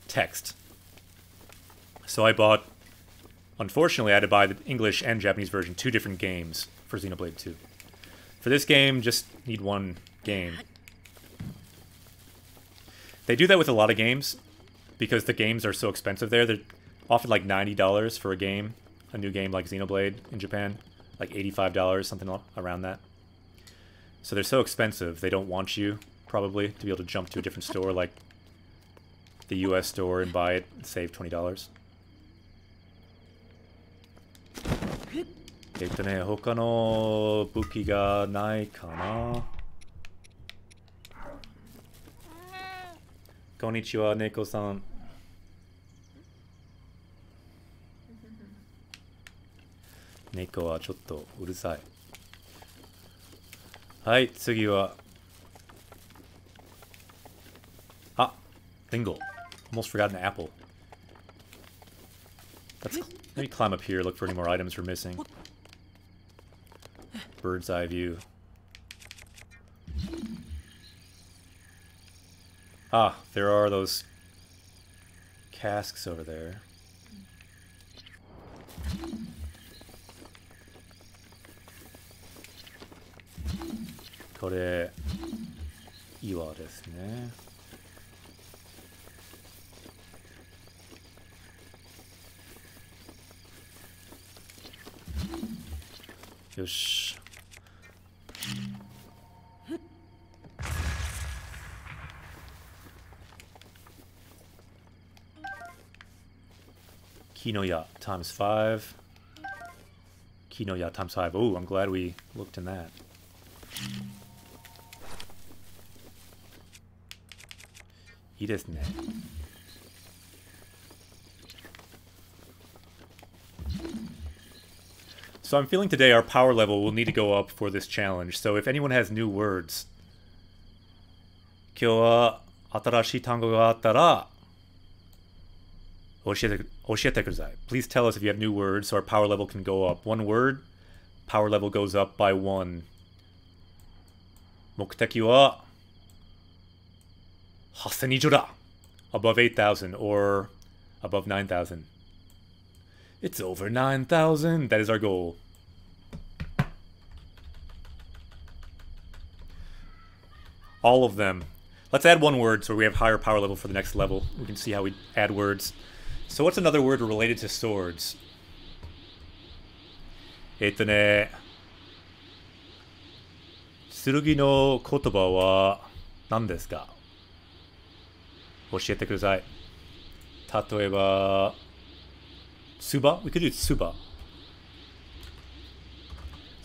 text. So I bought, unfortunately, I had to buy the English and Japanese version, two different games for Xenoblade 2. For this game, just need one game. They do that with a lot of games because the games are so expensive there. They're often like $90 for a game, a new game like Xenoblade in Japan, like $85, something around that. So they're so expensive, they don't want you, probably, to be able to jump to a different store like the US store and buy it and save $20. えっとね、他の武器がないかな。こんにちは、猫さん。猫はちょっとうるさい。 はい、次は。あ、Dingle. Almost forgot an apple. Let's maybe climb up here, look for any more items we're missing. Bird's eye view. Ah, there are those casks over there. Kore, iwa desu Kinoya times five. Kinoya times five. Oh, I'm glad we looked in that. I desu ne. So I'm feeling today our power level will need to go up for this challenge. So if anyone has new words, 今日は新しい単語があったら教えて教えてください. Please tell us if you have new words so our power level can go up. One word, power level goes up by one. 目的は Hasenijora, above 8,000 or above 9,000. It's over 9,000. That is our goal. All of them. Let's add one word so we have higher power level for the next level. We can see how we add words. So what's another word related to swords? Etane. Tsurugi no kotoba wa nan desu ka? 教えてください。例えば、tsuba? We could do tsuba.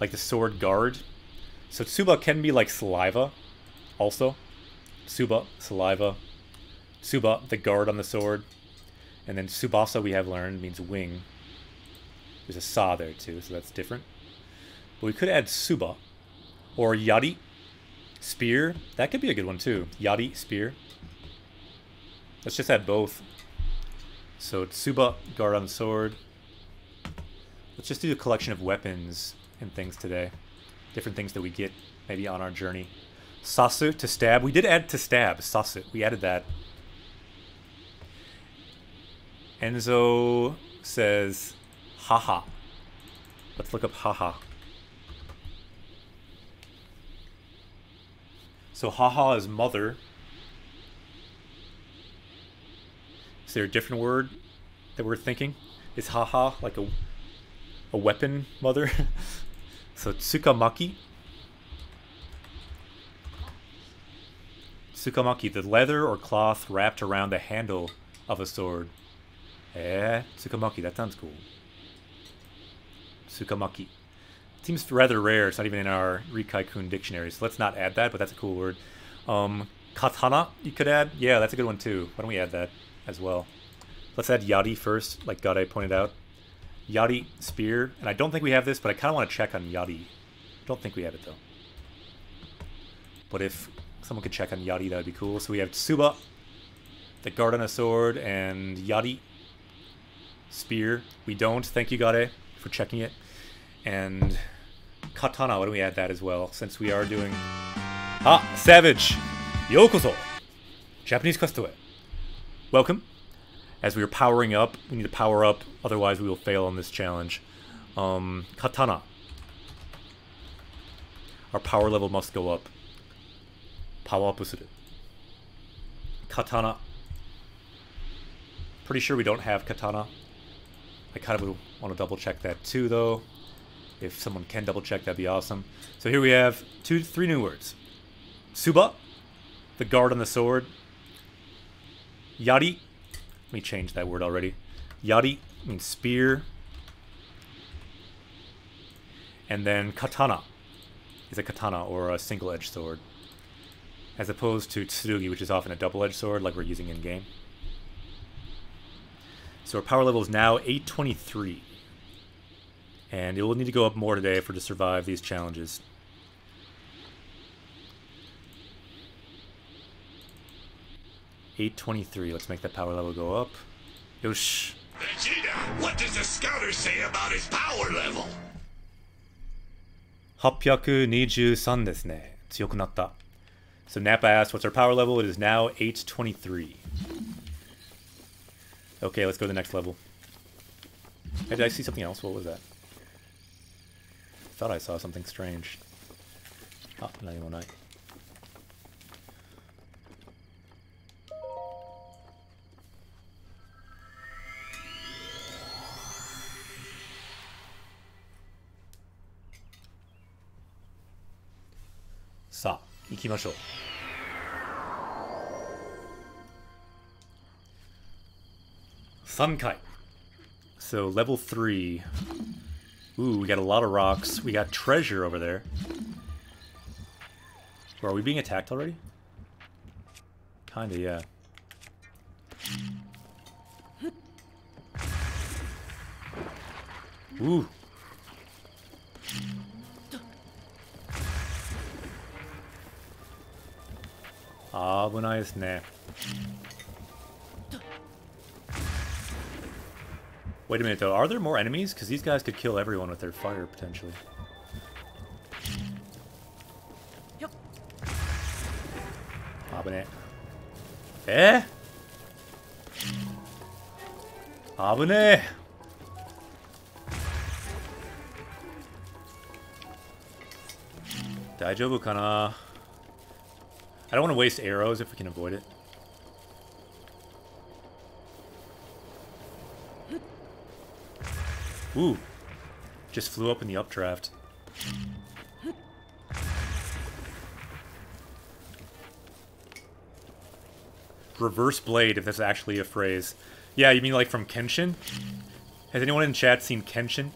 Like the sword guard. So tsuba can be like saliva, also. Tsuba, saliva. Tsuba, the guard on the sword. And then tsubasa, we have learned, means wing. There's a sa there too, so that's different. But we could add tsuba. Or yari, spear. That could be a good one too. Yari, spear. Let's just add both. So Tsuba, guard on sword. Let's just do a collection of weapons and things today. Different things that we get maybe on our journey. Sasu to stab. We did add to stab. Sasu. We added that. Enzo says, haha. Let's look up haha. So haha is mother. Is there a different word that we're thinking? Is haha like a a weapon mother? so tsukamaki. Tsukamaki, the leather or cloth wrapped around the handle of a sword. Eh, Tsukamaki, that sounds cool. Tsukamaki. Seems rather rare, it's not even in our Rikai-kun dictionary, so let's not add that, but that's a cool word. Um, katana, you could add? Yeah, that's a good one too. Why don't we add that as well? Let's add Yari first, like Gade pointed out. Yari, spear, and I don't think we have this, but I kind of want to check on Yari. Don't think we have it though. But if someone could check on Yari, that would be cool. So we have Tsuba, the guard on a sword, and Yari, spear. We don't. Thank you, Gade, for checking it. And katana, why don't we add that as well, since we are doing... Ah, Savage! Yokoso! Japanese quest. Welcome. As we are powering up, we need to power up, otherwise we will fail on this challenge. Um, katana. Our power level must go up. Power up. Katana. Pretty sure we don't have katana. I kind of want to double check that too, though. If someone can double check, that'd be awesome. So here we have two, three new words. Tsuba, the guard on the sword. Yari, let me change that word already. Yari means spear. And then katana is a katana or a single-edged sword. As opposed to tsurugi, which is often a double-edged sword like we're using in-game. So our power level is now 823. And it will need to go up more today for to survive these challenges. Eight twenty-three. Let's make that power level go up. Yosh. Vegeta, what does the scouter say about his power level? 823ですね。強くなった。So Nappa asked, what's our power level? It is now 823. Okay, let's go to the next level. Hey, did I see something else? What was that? thought I saw something strange. Ah, 何もない。 さあ、行きましょう。3回. So level 3. Ooh, we got a lot of rocks. We got treasure over there. Bro, are we being attacked already? Kinda, yeah. Ooh. 危ないですね。Wait a minute though, are there more enemies? Because these guys could kill everyone with their fire, potentially. Hopping it. Eh? Hopping it. Daijoubu kana? I don't want to waste arrows if we can avoid it. Ooh. Just flew up in the updraft. Reverse blade, if that's actually a phrase. Yeah, you mean like from Kenshin? Has anyone in chat seen Kenshin?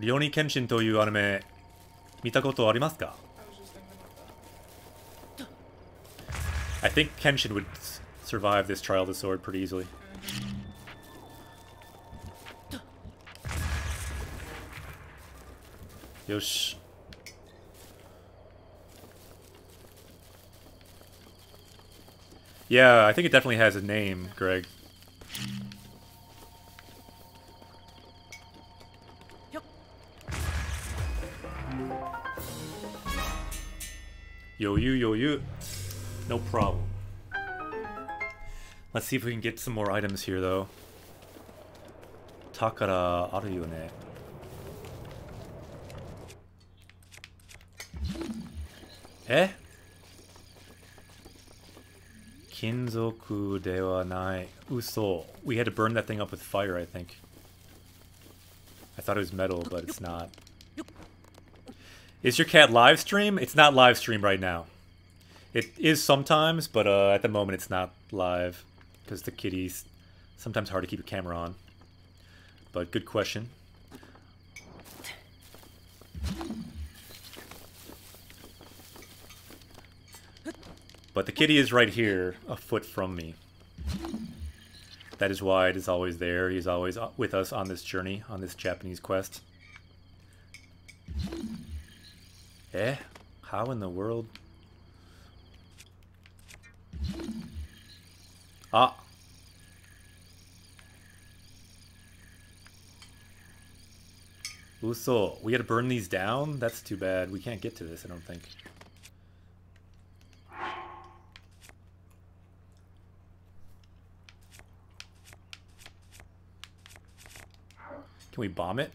Rurouni Kenshin I think Kenshin would survive this trial of the sword pretty easily. Yosh. Yeah, I think it definitely has a name, Greg. Yo you, yo you. No problem. Let's see if we can get some more items here, though. Takara aru. Eh? Kinzoku de wa nai. Uso. We had to burn that thing up with fire, I think. I thought it was metal, but it's not. Is your cat live stream? It's not live stream right now. It is sometimes, but uh, at the moment it's not live because the kitty's sometimes hard to keep a camera on. But good question. But the kitty is right here, a foot from me. That is why it is always there. He's always uh, with us on this journey, on this Japanese quest. Eh? How in the world? Ah. Uso, we gotta burn these down? That's too bad. We can't get to this, I don't think. Can we bomb it?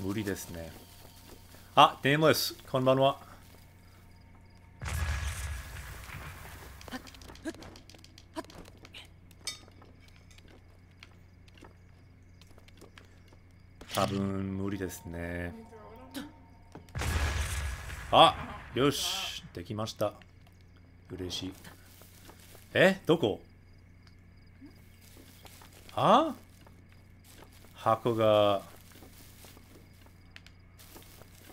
Moody ですね。あ、Nameless、こんばんは。多分無理ですね。あよしできました。嬉しい。えどこ？あ？箱が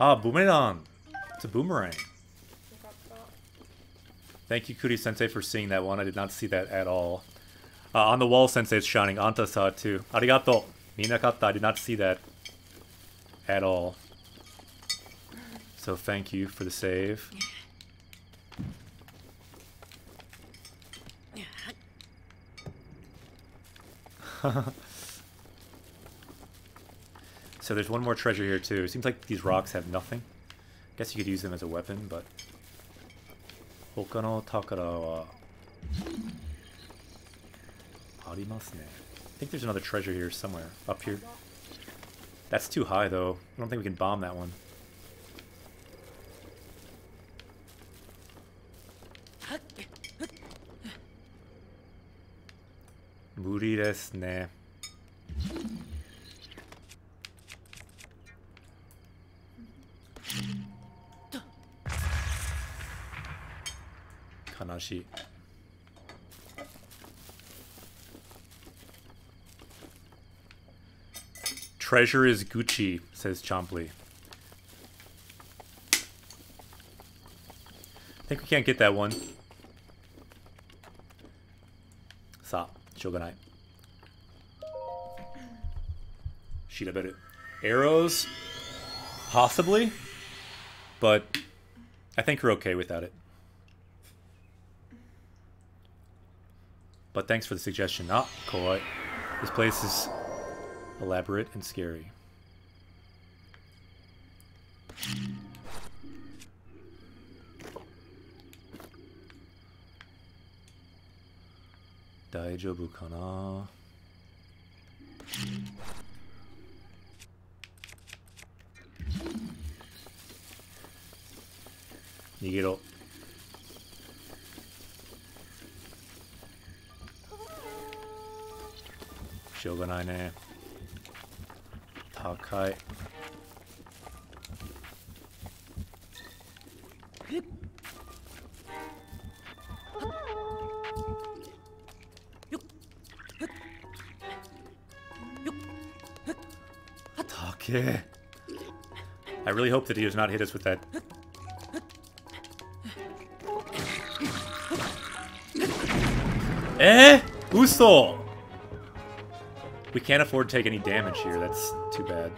Ah, boomerang. It's a boomerang. Thank you, Kuri Sensei, for seeing that one. I did not see that at all. Uh, on the wall, Sensei is shining. Anta saw it too. Arigato. Minakata, I did not see that at all. So thank you for the save. So there's one more treasure here too. It seems like these rocks have nothing. I guess you could use them as a weapon, but... Hokano takara. I think there's another treasure here somewhere. Up here. That's too high though. I don't think we can bomb that one. Muri desu. Kanashi. Treasure is Gucci, says Chompley. I think we can't get that one. Sa, shogunai. Shiraberu. Arrows? Possibly. But I think we're okay without it. But thanks for the suggestion. Ah, kawaii. This place is elaborate and scary. Daijoubu kana? しょうがないね高い Okay. I really hope that he does not hit us with that Eh? Uso! We can't afford to take any damage here. That's too bad.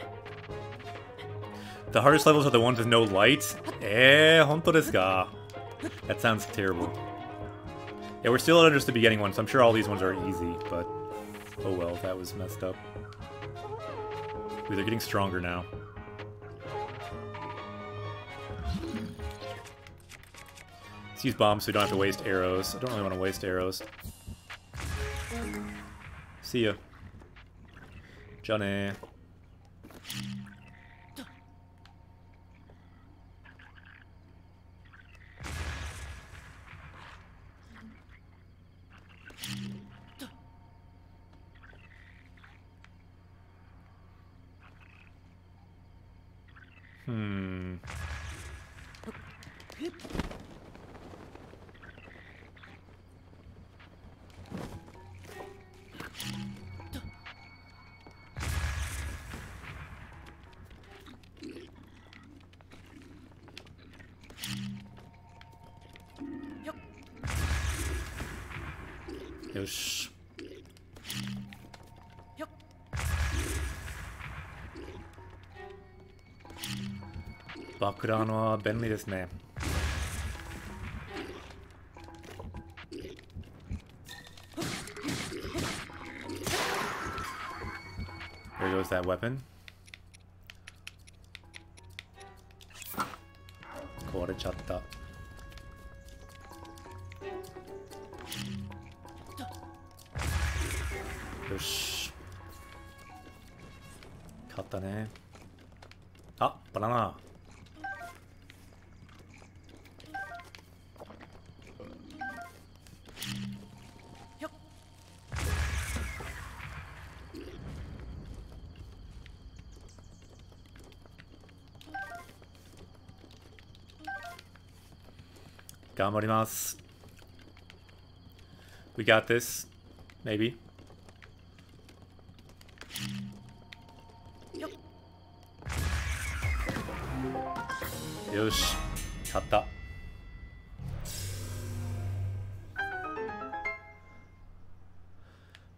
The hardest levels are the ones with no light? Eh, honto desu? That sounds terrible. Yeah, we're still under just the beginning one, so I'm sure all these ones are easy, but... Oh well, that was messed up. They're getting stronger now. Let's use bombs so we don't have to waste arrows. I don't really want to waste arrows. See ya. Johnny. Hmm. 弾は便利ですね。There goes that weapon. 頑張ります。We got this. Maybe. よし。勝った。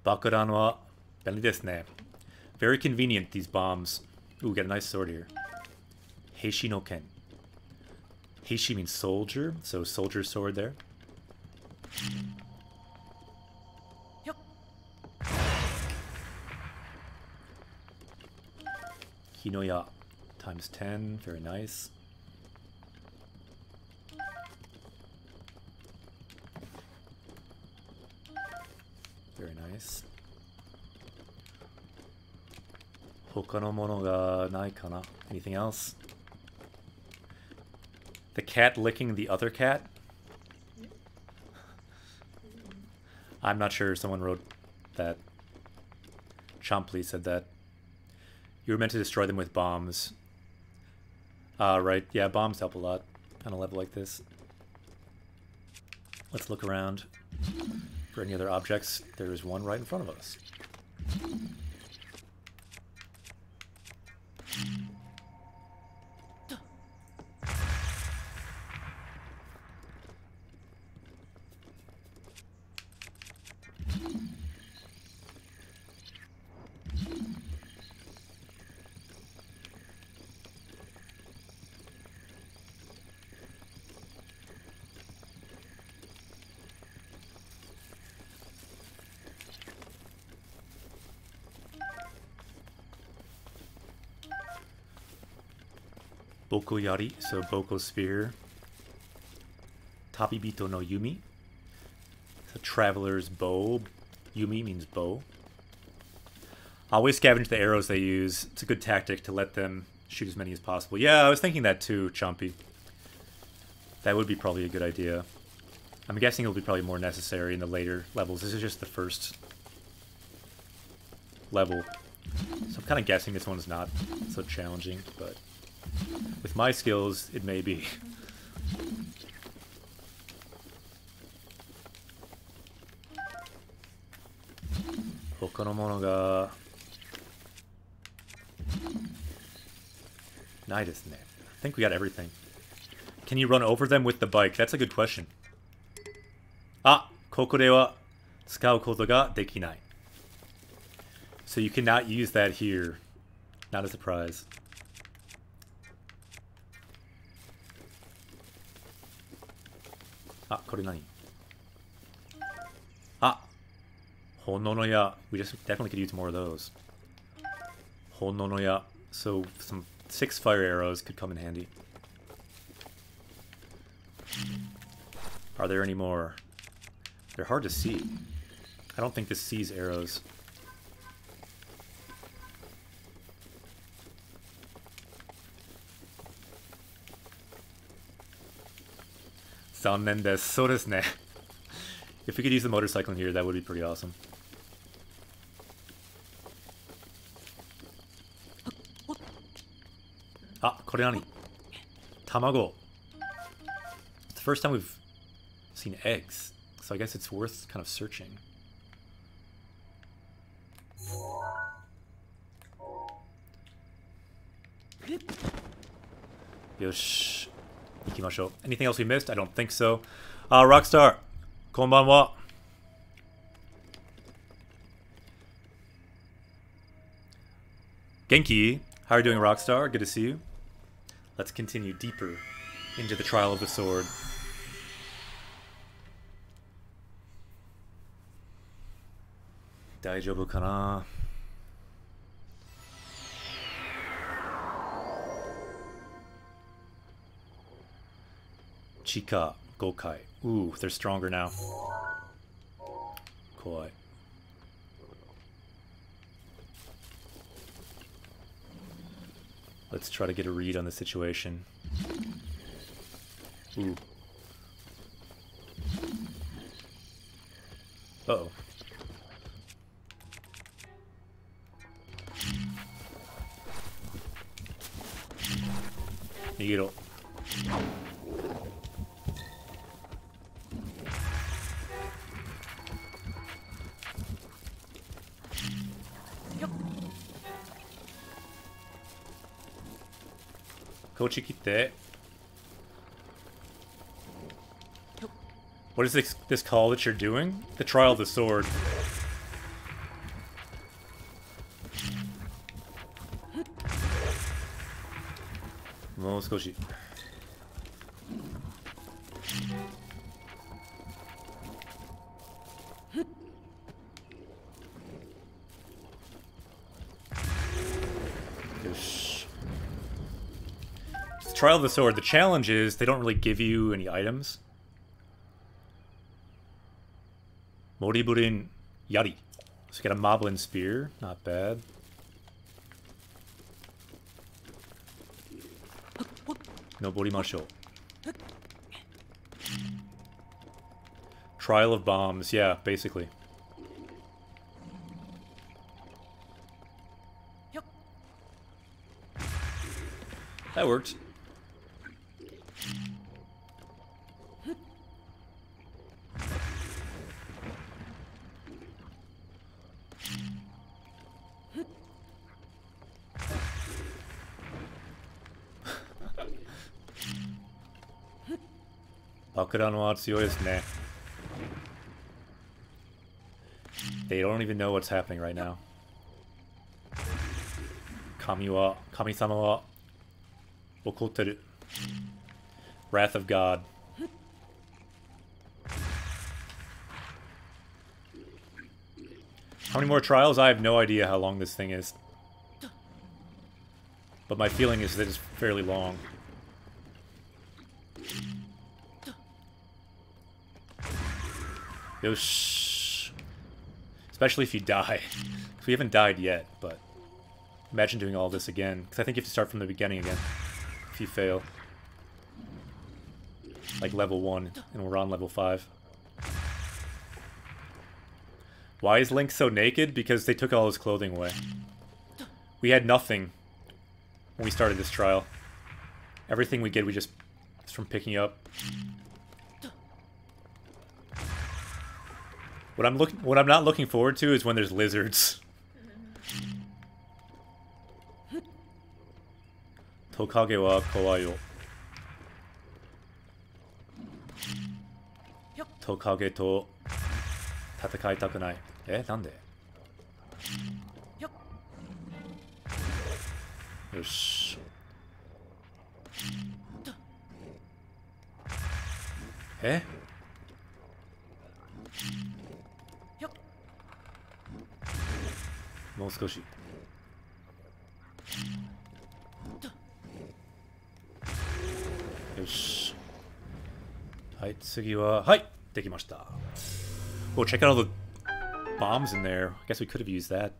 爆弾は便利ですね。Very convenient, these bombs. Ooh, we got a nice sword here. Heishi no Ken. Heishi means soldier, so soldier sword there. Kinoya times 10, very nice. Very nice. 他のものがないかな Anything else? The cat licking the other cat? I'm not sure someone wrote that. Chompley said that. You were meant to destroy them with bombs. Uh, right. Yeah, bombs help a lot on a level like this. Let's look around for any other objects. There is one right in front of us. Yari, so Boko Spear. Tabibito no Yumi. It's a traveler's bow. Yumi means bow. Always scavenge the arrows they use. It's a good tactic to let them shoot as many as possible. Yeah, I was thinking that too, Chompy. That would be probably a good idea. I'm guessing it'll be probably more necessary in the later levels. This is just the first level. So I'm kind of guessing this one's not so challenging, but with my skills, it may be. Hoka no mono ga... Nai desu ne. I think we got everything. Can you run over them with the bike? That's a good question. Ah, ここでは 使うことができない。So you cannot use that here. Not a surprise. あ、これ何あ炎の矢。We just definitely could use more of those. 炎の矢。So, some six fire arrows could come in handy. Are there any more? They're hard to see. I don't think this sees arrows. Zannen desu. So desu ne. If we could use the motorcycle in here, that would be pretty awesome. Ah, Koreani. Tamago. It's the first time we've seen eggs, so I guess it's worth kind of searching. Yosh. Ikimashou. Anything else we missed? I don't think so. Uh, Rockstar. Konbanwa. Genki. How are you doing, Rockstar? Good to see you. Let's continue deeper into the Trial of the Sword. Daijoubu kana? Chika Gokai. Ooh, they're stronger now. Koi. Let's try to get a read on the situation. Ooh. Uh oh. What is this, this call that you're doing? The Trial of the Sword. Yosh. Trial of the Sword. The challenge is they don't really give you any items. Moriburin Yari. You get a Moblin Spear. Not bad. Noborimashou. Trial of Bombs. Yeah, basically. That worked. Bakuran wa tsuyoi desu ne. They don't even know what's happening right now. Kami wa, Kami-sama wa okotteru. Wrath of God. How many more trials? I have no idea how long this thing is. But my feeling is that it's fairly long. Yo. Especially if you die. we haven't died yet, but imagine doing all this again. Because I think you have to start from the beginning again. If you fail. Like level 1, and we're on level 5. Why is Link so naked? Because they took all his clothing away. We had nothing when we started this trial. Everything we get, we just... From picking up. What I'm looking, what I'm not looking forward to is when there's lizards. Tokage wa kawaii. Tokage to tatakai takunai. Eh, nande? Yosh. Eh? もう少しよしはい次ははいできました Oh, check out all the bombs in there. I guess we could have used that.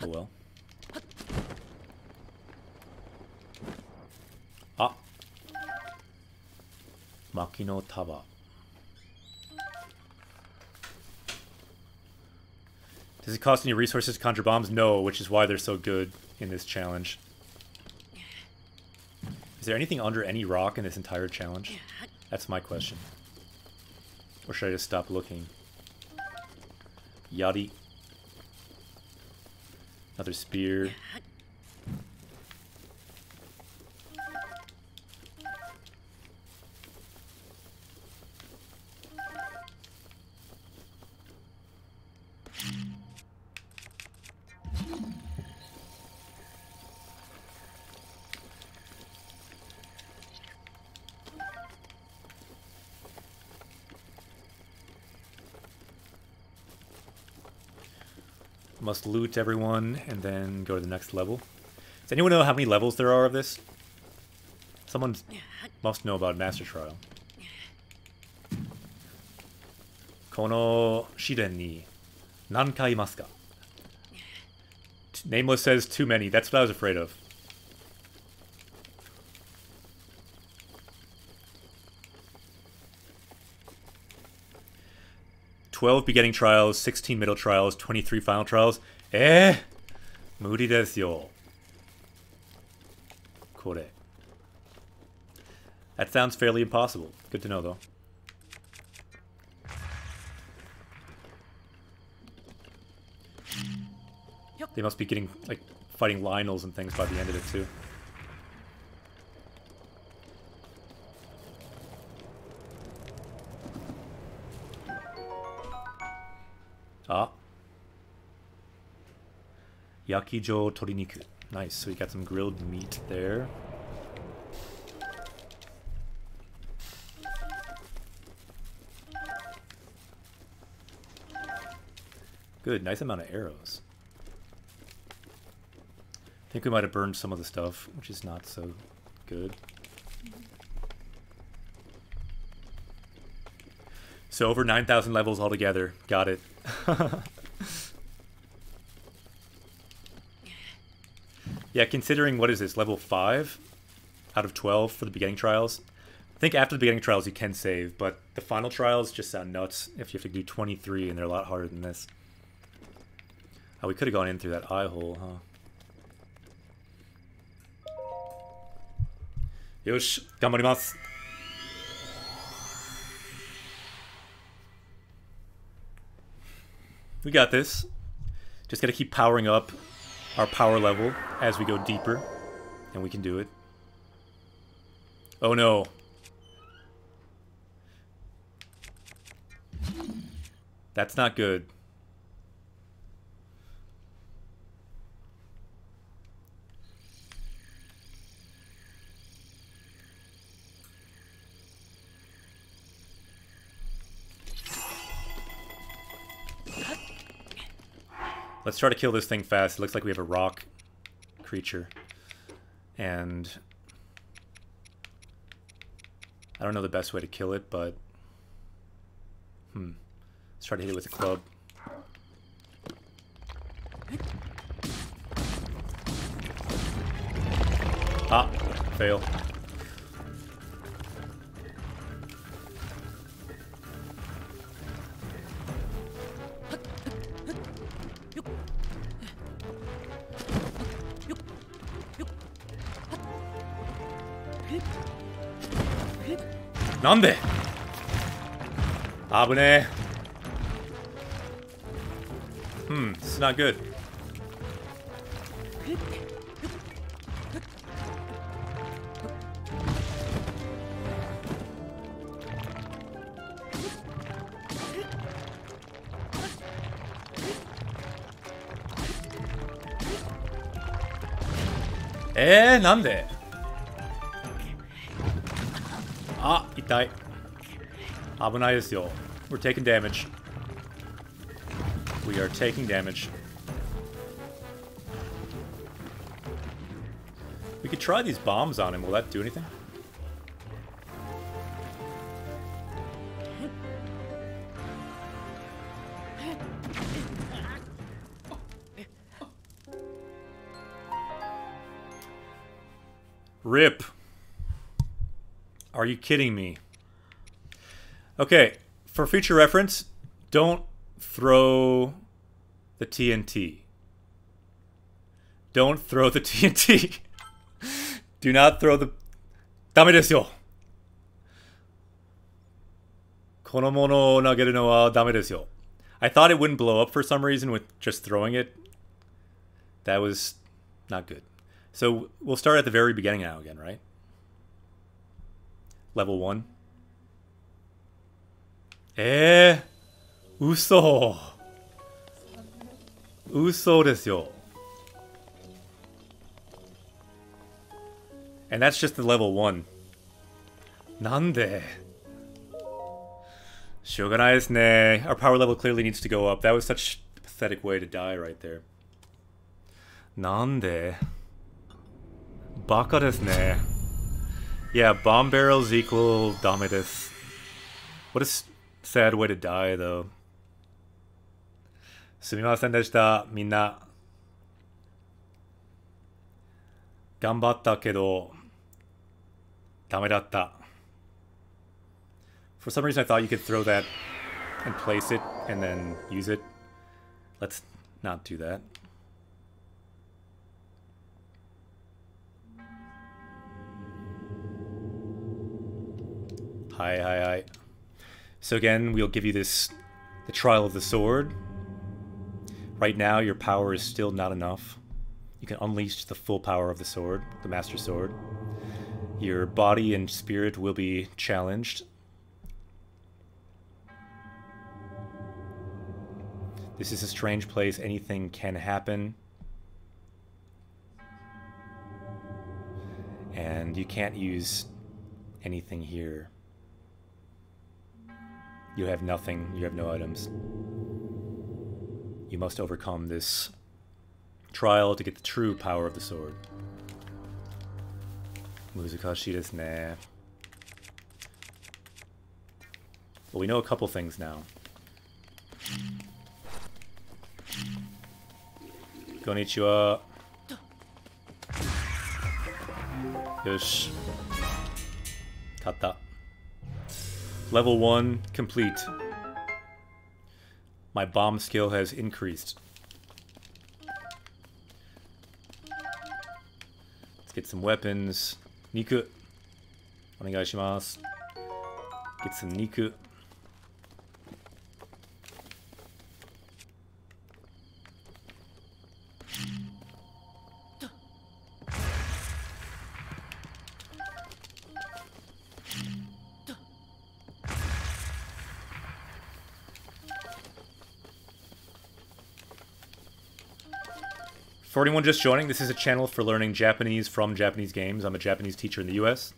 Oh well. Ah. Makino Taba. Does it cost any resources to conjure bombs? No, which is why they're so good in this challenge. Is there anything under any rock in this entire challenge? That's my question. Or should I just stop looking? Yadi. Another spear. Must loot everyone and then go to the next level. Does anyone know how many levels there are of this? Someone must know about Master Trial. Kono shiren ni nankai imasu ka? Nameless says too many. That's what I was afraid of. 12 beginning trials, 16 middle trials, 23 final trials. Eh! Moody, desu yo. Kore. That sounds fairly impossible. Good to know, though. They must be getting, like, fighting Lynels and things by the end of it, too. Yakijo toriniku. Nice, so we got some grilled meat there. Good, nice amount of arrows. I think we might have burned some of the stuff, which is not so good. So over 9,000 levels altogether. Got it. Yeah, considering what is this, level 5 out of 12 for the beginning trials? I think after the beginning trials you can save, but the final trials just sound nuts if you have to do 23 and they're a lot harder than this. Oh, we could have gone in through that eye hole, huh? Yosh, gamarimasu. We got this. Just gotta keep powering up our power level as we go deeper. And we can do it. Oh no. That's not good. Let's try to kill this thing fast. It looks like we have a rock creature. And I don't know the best way to kill it, but hmm. Let's try to hit it with a club. Ah, fail. なんで？危ねえ。うん、it's not good. えー、なんで？痛い。危ないですよ。We're taking damage. We are taking damage. We could try these bombs on him. Will that do anything? Are you kidding me? Okay, for future reference, don't throw the TNT. Don't throw the TNT. Do not throw the... ダメですよ。このものを投げるのはダメですよ。I thought it wouldn't blow up for some reason with just throwing it. That was not good. So we'll start at the very beginning now again, right? Level 1. えー、嘘。嘘ですよ。And that's just the level 1. なんでしょうがないですね。Our power level clearly needs to go up. That was such a pathetic way to die right there. なんでバカですね。 Yeah, bomb barrels equal ダメです。What a sad way to die, though. すみませんでした、みんな。頑張ったけど、ダメだった。For some reason, I thought you could throw that and place it and then use it. Let's not do that. Hi, hi, hi. So again, we'll give you this, the trial of the sword. Right now, your power is still not enough. You can unleash the full power of the sword, the Master Sword. Your body and spirit will be challenged. This is a strange place. Anything can happen. And you can't use anything here. You have nothing, you have no items. You must overcome this trial to get the true power of the sword. Muzukashi desu. Well, we know a couple things now. Konnichiwa. Yosh. Kata. Level 1 complete. My bomb skill has increased. Let's get some weapons. Niku. Onegaishimasu. Get some Niku. For anyone just joining, this is a channel for learning Japanese from Japanese games. I'm a Japanese teacher in the US.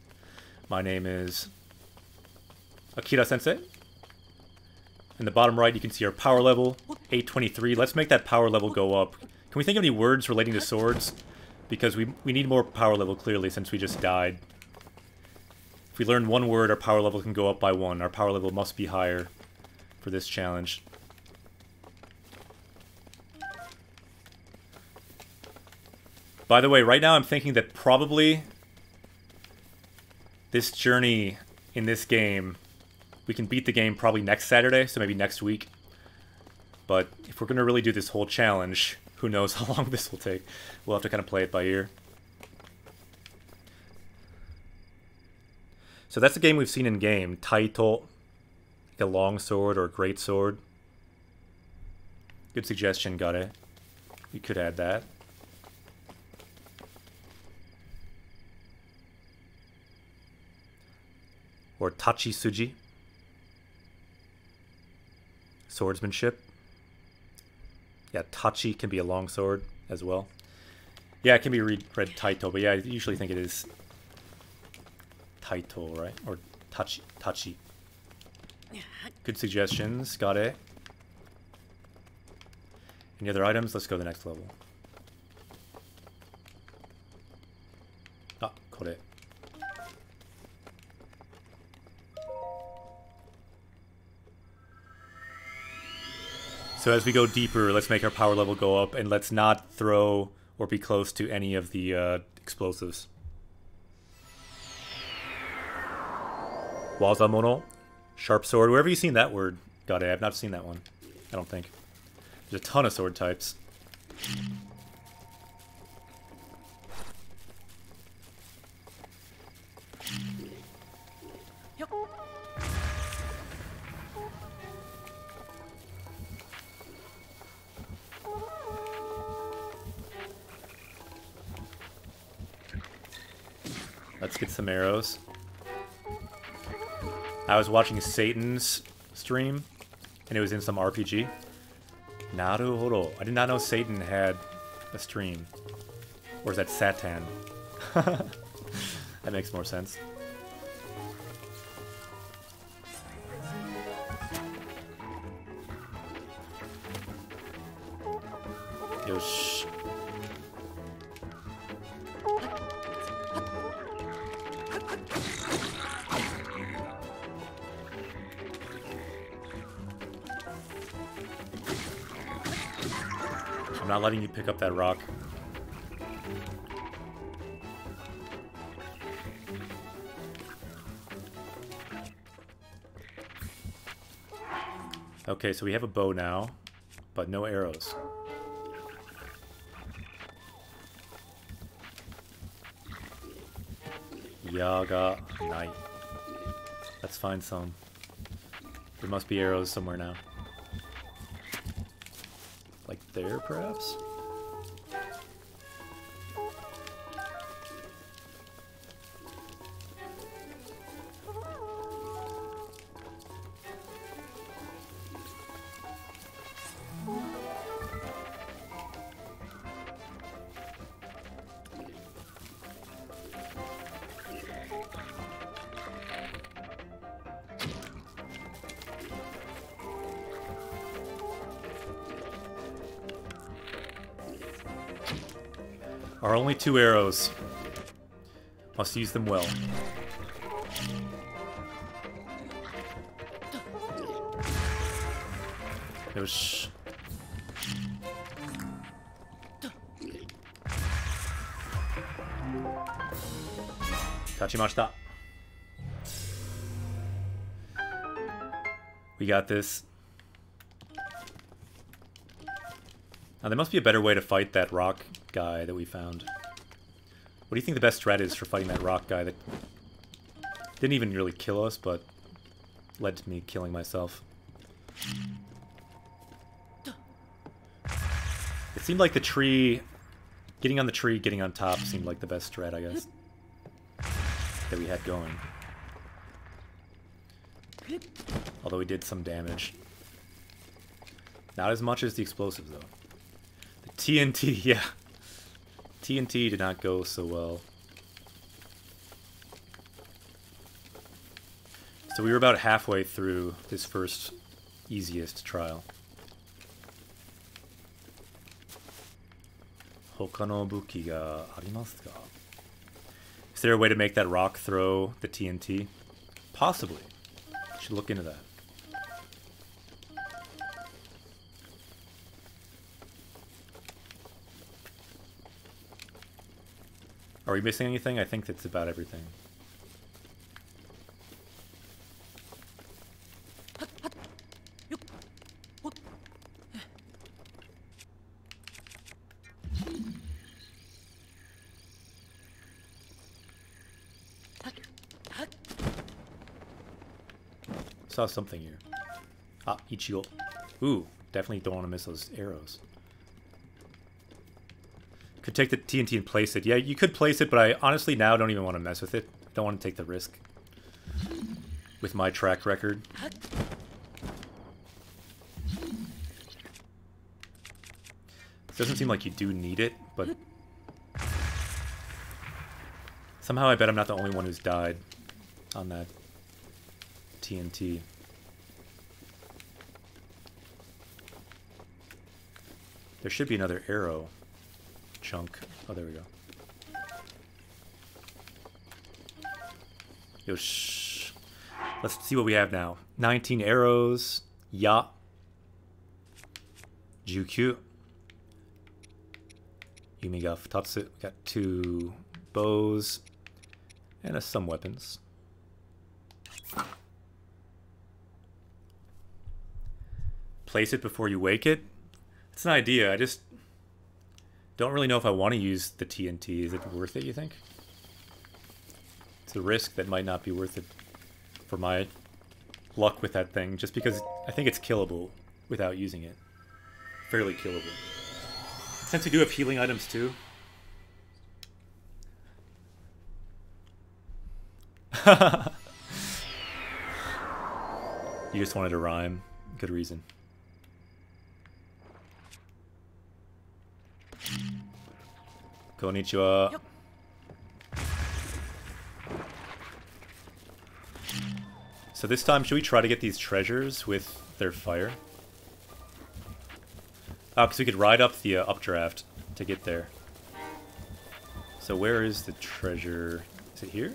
My name is Akira Sensei. In the bottom right, you can see our power level, 823. Let's make that power level go up. Can we think of any words relating to swords? Because we, we need more power level, clearly, since we just died. If we learn one word, our power level can go up by one. Our power level must be higher for this challenge. By the way, right now I'm thinking that probably this journey in this game, we can beat the game probably next Saturday, so maybe next week. But if we're going to really do this whole challenge, who knows how long this will take. We'll have to kind of play it by ear. So that's a game we've seen in game. Taito, like a long sword or a great sword. Good suggestion, got it. You could add that. Or Tachi Suji. Swordsmanship. Yeah, Tachi can be a long sword as well. Yeah, it can be read, read Taito, but yeah, I usually think it is Taito, right? Or Tachi. Tachi. Good suggestions. Got it. Any other items? Let's go to the next level. Ah, kore. So as we go deeper, let's make our power level go up, and let's not throw or be close to any of the uh, explosives. Wazamono, sharp sword. Wherever you've seen that word, got it. I've not seen that one. I don't think. There's a ton of sword types. Let's get some arrows. I was watching Satan's stream, and it was in some RPG. Naruhodo. I did not know Satan had a stream. Or is that Satan? that makes more sense. Letting you pick up that rock. Okay, so we have a bow now, but no arrows. Yaga Knight. Let's find some. There must be arrows somewhere now. There, perhaps? Are only two arrows. Must use them well. Yosh. We got this. Now, there must be a better way to fight that rock guy that we found. What do you think the best strat is for fighting that rock guy that didn't even really kill us, but led to me killing myself? It seemed like the tree... Getting on the tree, getting on top seemed like the best strat, I guess. That we had going. Although we did some damage. Not as much as the explosives, though. The TNT, yeah. TNT did not go so well. So we were about halfway through this first easiest trial. Hokano buki ga arimasu ka? Is there a way to make that rock throw the TNT? Possibly. Should look into that. Are we missing anything? I think that's about everything. Saw something here. Ah, Ichigo. Ooh, definitely don't want to miss those arrows. Could take the TNT and place it. Yeah, you could place it, but I honestly now don't even want to mess with it. Don't want to take the risk. With my track record. Doesn't seem like you do need it, but Somehow I bet I'm not the only one who's died on that TNT. There should be another arrow chunk. Oh, there we go. Yosh. Let's see what we have now. 19 arrows. Ya. Jukyu. Yumiga Futatsu. Got two bows. And uh, some weapons. Place it before you wake it. It's an idea. I just don't really know if I want to use the TNT. Is it worth it, you think? It's a risk that might not be worth it for my luck with that thing, just because I think it's killable without using it. Fairly killable. Since we do have healing items too. you just wanted to rhyme. Good reason. Konnichiwa. So this time, should we try to get these treasures with their fire? Oh, because we could ride up the uh, updraft to get there. So where is the treasure? Is it here?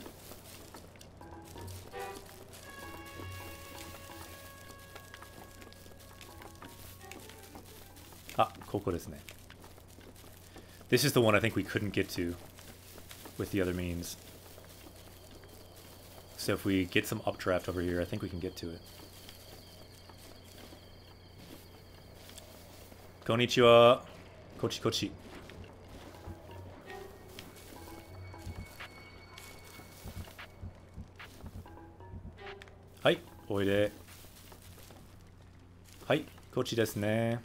Ah, ここですね. This is the one I think we couldn't get to with the other means. So if we get some updraft over here, I think we can get to it. Konnichiwa. Kochi kochi. Hai, oide. Hai, kochi desu ne.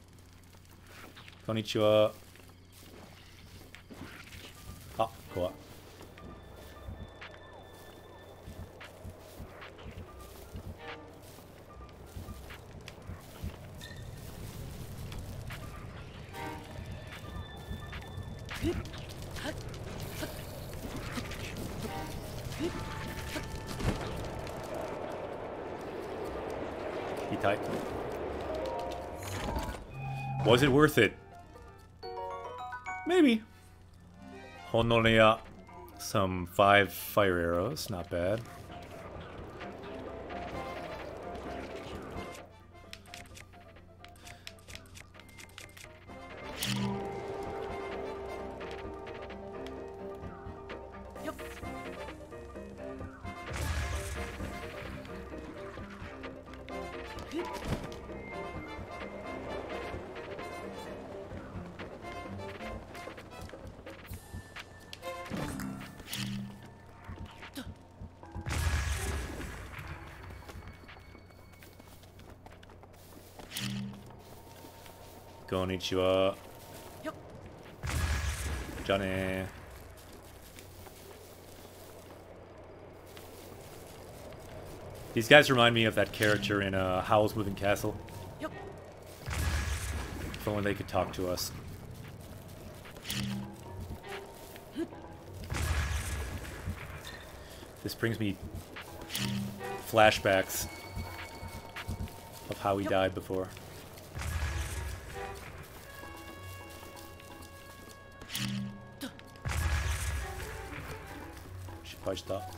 Konnichiwa. 怖い He tight. Was it worth it? Hononoya. Uh, some five fire arrows, not bad. Konnichiwa. じゃあね These guys remind me of that character in uh, Howl's Moving Castle. If only they could talk to us. This brings me flashbacks of how he died before. Stop.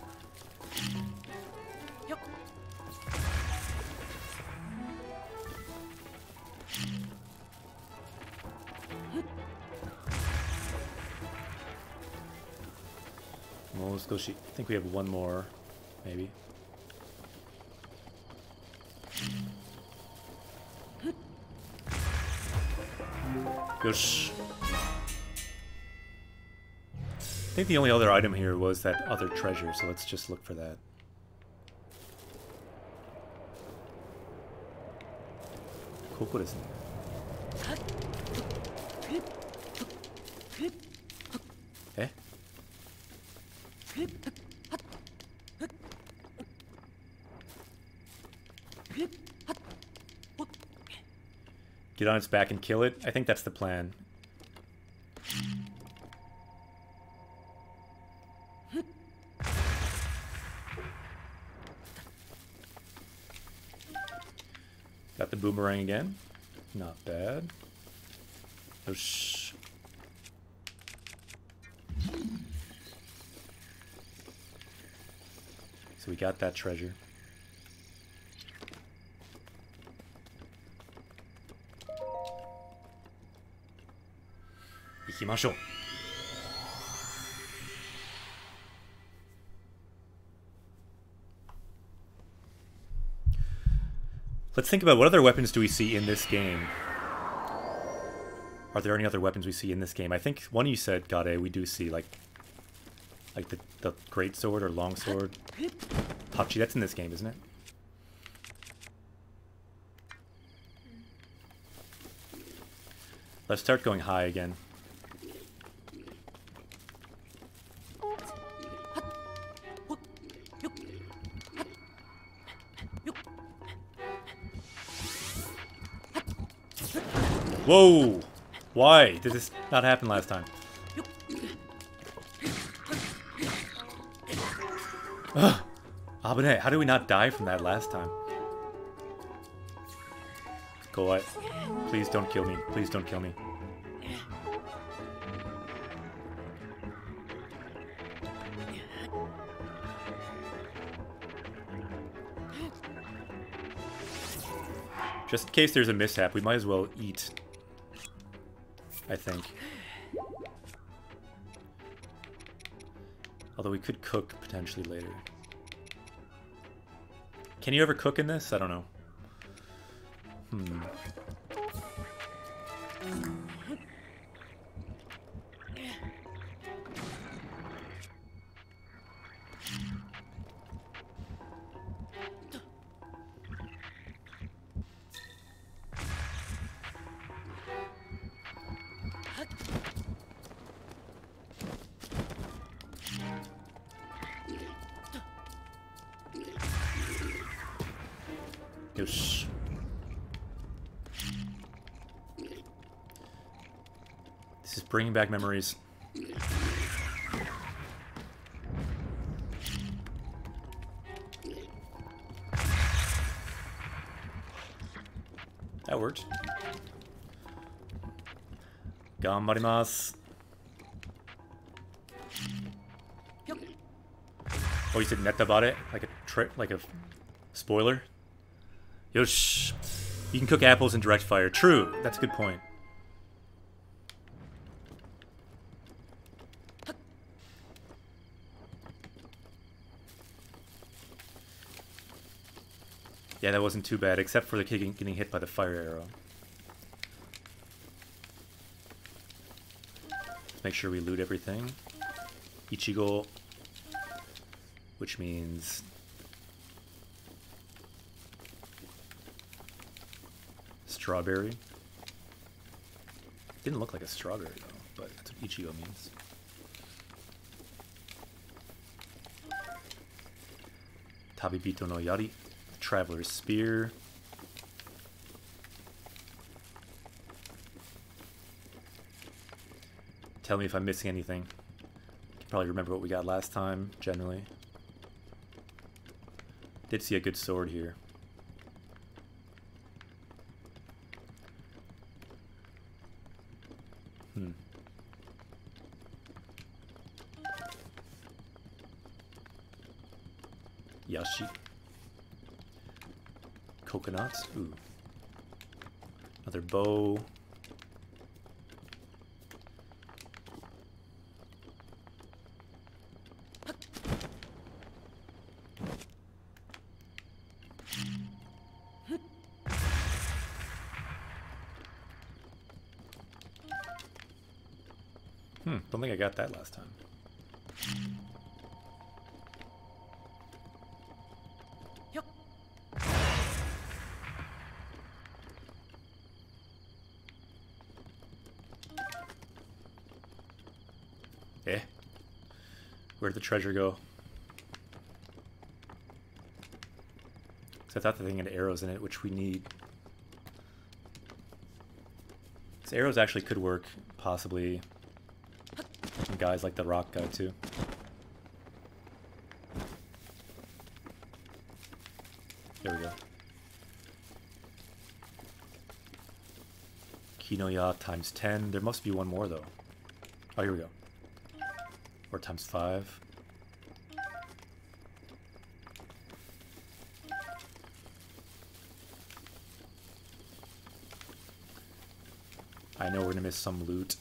Well, I think we have one more, maybe. Think the only other item here was that other treasure, so let's just look for that. Koko desu ne. Eh? Get on its back and kill it? I think that's the plan. Boomerang again. Not bad. Oh. So we got that treasure. Ikimashou. Let's think about what other weapons do we see in this game. Are there any other weapons we see in this game? I think one you said, Gade, we do see like like the, the great sword or long sword. Hachi, that's in this game, isn't it? Let's start going high again. Whoa! Why did this not happen last time? Ugh. Abune, how did we not die from that last time? Go what? Please don't kill me. Please don't kill me. Just in case there's a mishap, we might as well eat. I think. Although we could cook potentially later. Can you ever cook in this? I don't know. Hmm. Back memories. That worked. Ganbarimasu. Oh, you said netabare? Like a trick, like a spoiler? Yosh. You can cook apples in direct fire. True. That's a good point. Yeah, that wasn't too bad, except for the kid getting hit by the fire arrow. Let's make sure we loot everything. Ichigo, which means strawberry. Didn't look like a strawberry though, but that's what Ichigo means. Tabibito no Yari, Traveler's Spear. Tell me if I'm missing anything. Can probably remember what we got last time, generally. Did see a good sword here. Hmm. Yashi. Coconuts. Ooh. Another bow. Hmm, don't think I got that last time. The treasure go? 'Cause I thought the thing had arrows in it, which we need. These arrows actually could work, possibly, on guys like the rock guy, too. There we go. Kinoya times 10. There must be one more, though. Oh, here we go. Or times 5. I know we're gonna miss some loot.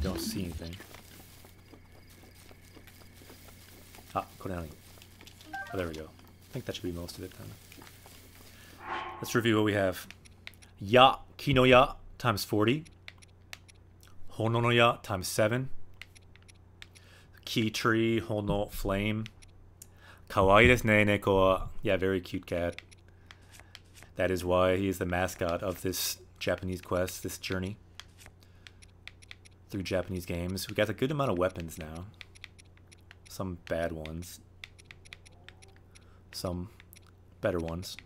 Don't see anything. Ah, Konami. Oh, there we go. I think that should be most of it then. Let's review what we have. Ya Kinoya times 40. Hononoya times 7. Key tree, Hono flame. Kawaii desu ne, neko. Yeah, very cute cat. That is why he is the mascot of this Japanese quest, this journey through Japanese games. We got a good amount of weapons now. Some bad ones. Some better ones.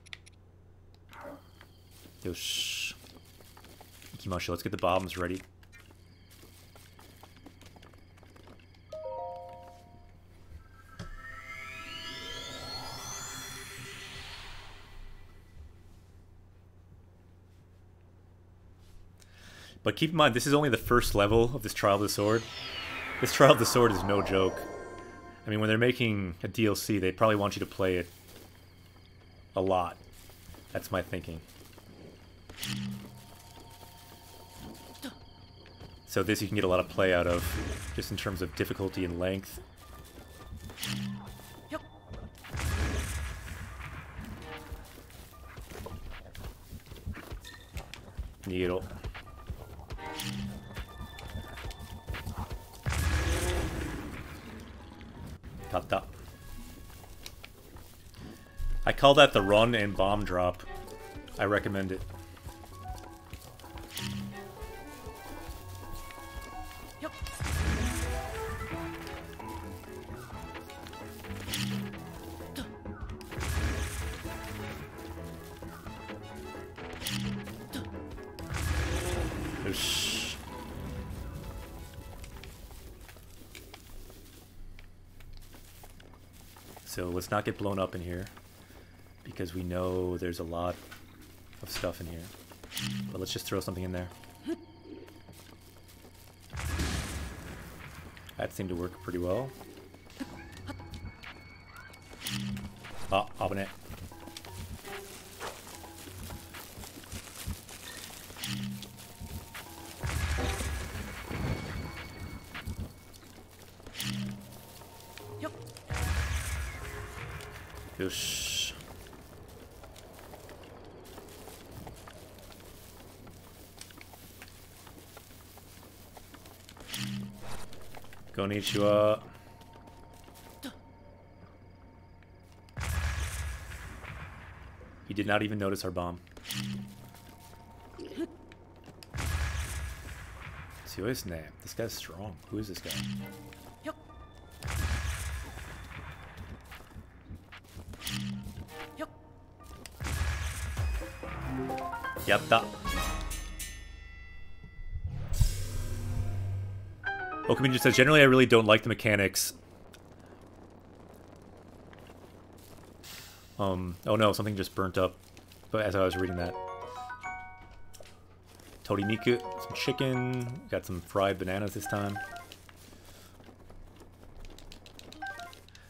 Yo, shh. Let's get the bombs ready. Keep in mind, this is only the first level of this Trial of the Sword. This Trial of the Sword is no joke. I mean, when they're making a DLC, they probably want you to play it a lot. That's my thinking. So this you can get a lot of play out of, just in terms of difficulty and length. Needle. I call that the run and bomb drop. I recommend it. Not get blown up in here because we know there's a lot of stuff in here. But let's just throw something in there. That seemed to work pretty well. Ah, open it. Konnichiwa. He did not even notice our bomb. Serious name. This guy's strong. Who is this guy? Yep, Yatta. Okamin just says, generally I really don't like the mechanics. Um, oh no, something just burnt up but as I was reading that. Toriniku, some chicken, got some fried bananas this time.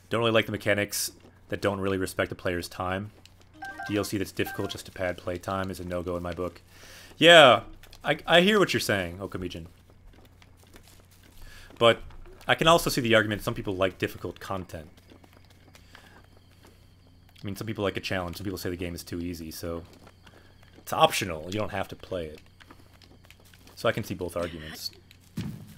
Don't really like the mechanics that don't really respect the player's time. DLC that's difficult just to pad playtime is a no-go in my book. Yeah, I, I hear what you're saying, Okamijin. But I can also see the argument some people like difficult content. I mean, some people like a challenge. Some people say the game is too easy, so it's optional. You don't have to play it. So I can see both arguments.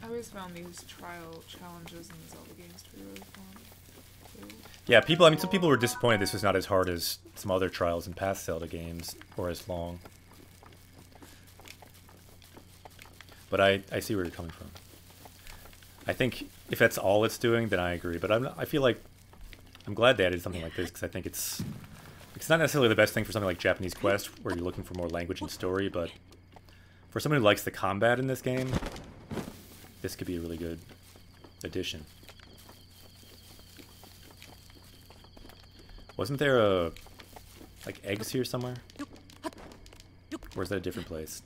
I always found these trial challenges in the Zelda games to be really fun. too. Yeah, people. I mean, some people were disappointed this was not as hard as some other trials in past Zelda games, or as long. But I, I see where you're coming from. I think if that's all it's doing, then I agree. But I'm, I feel like I'm glad they added something like this because I think it's it's not necessarily the best thing for something like Japanese Quest where you're looking for more language and story, but for someone who likes the combat in this game, this could be a really good addition. Wasn't there a like eggs here somewhere? Or is that a different place?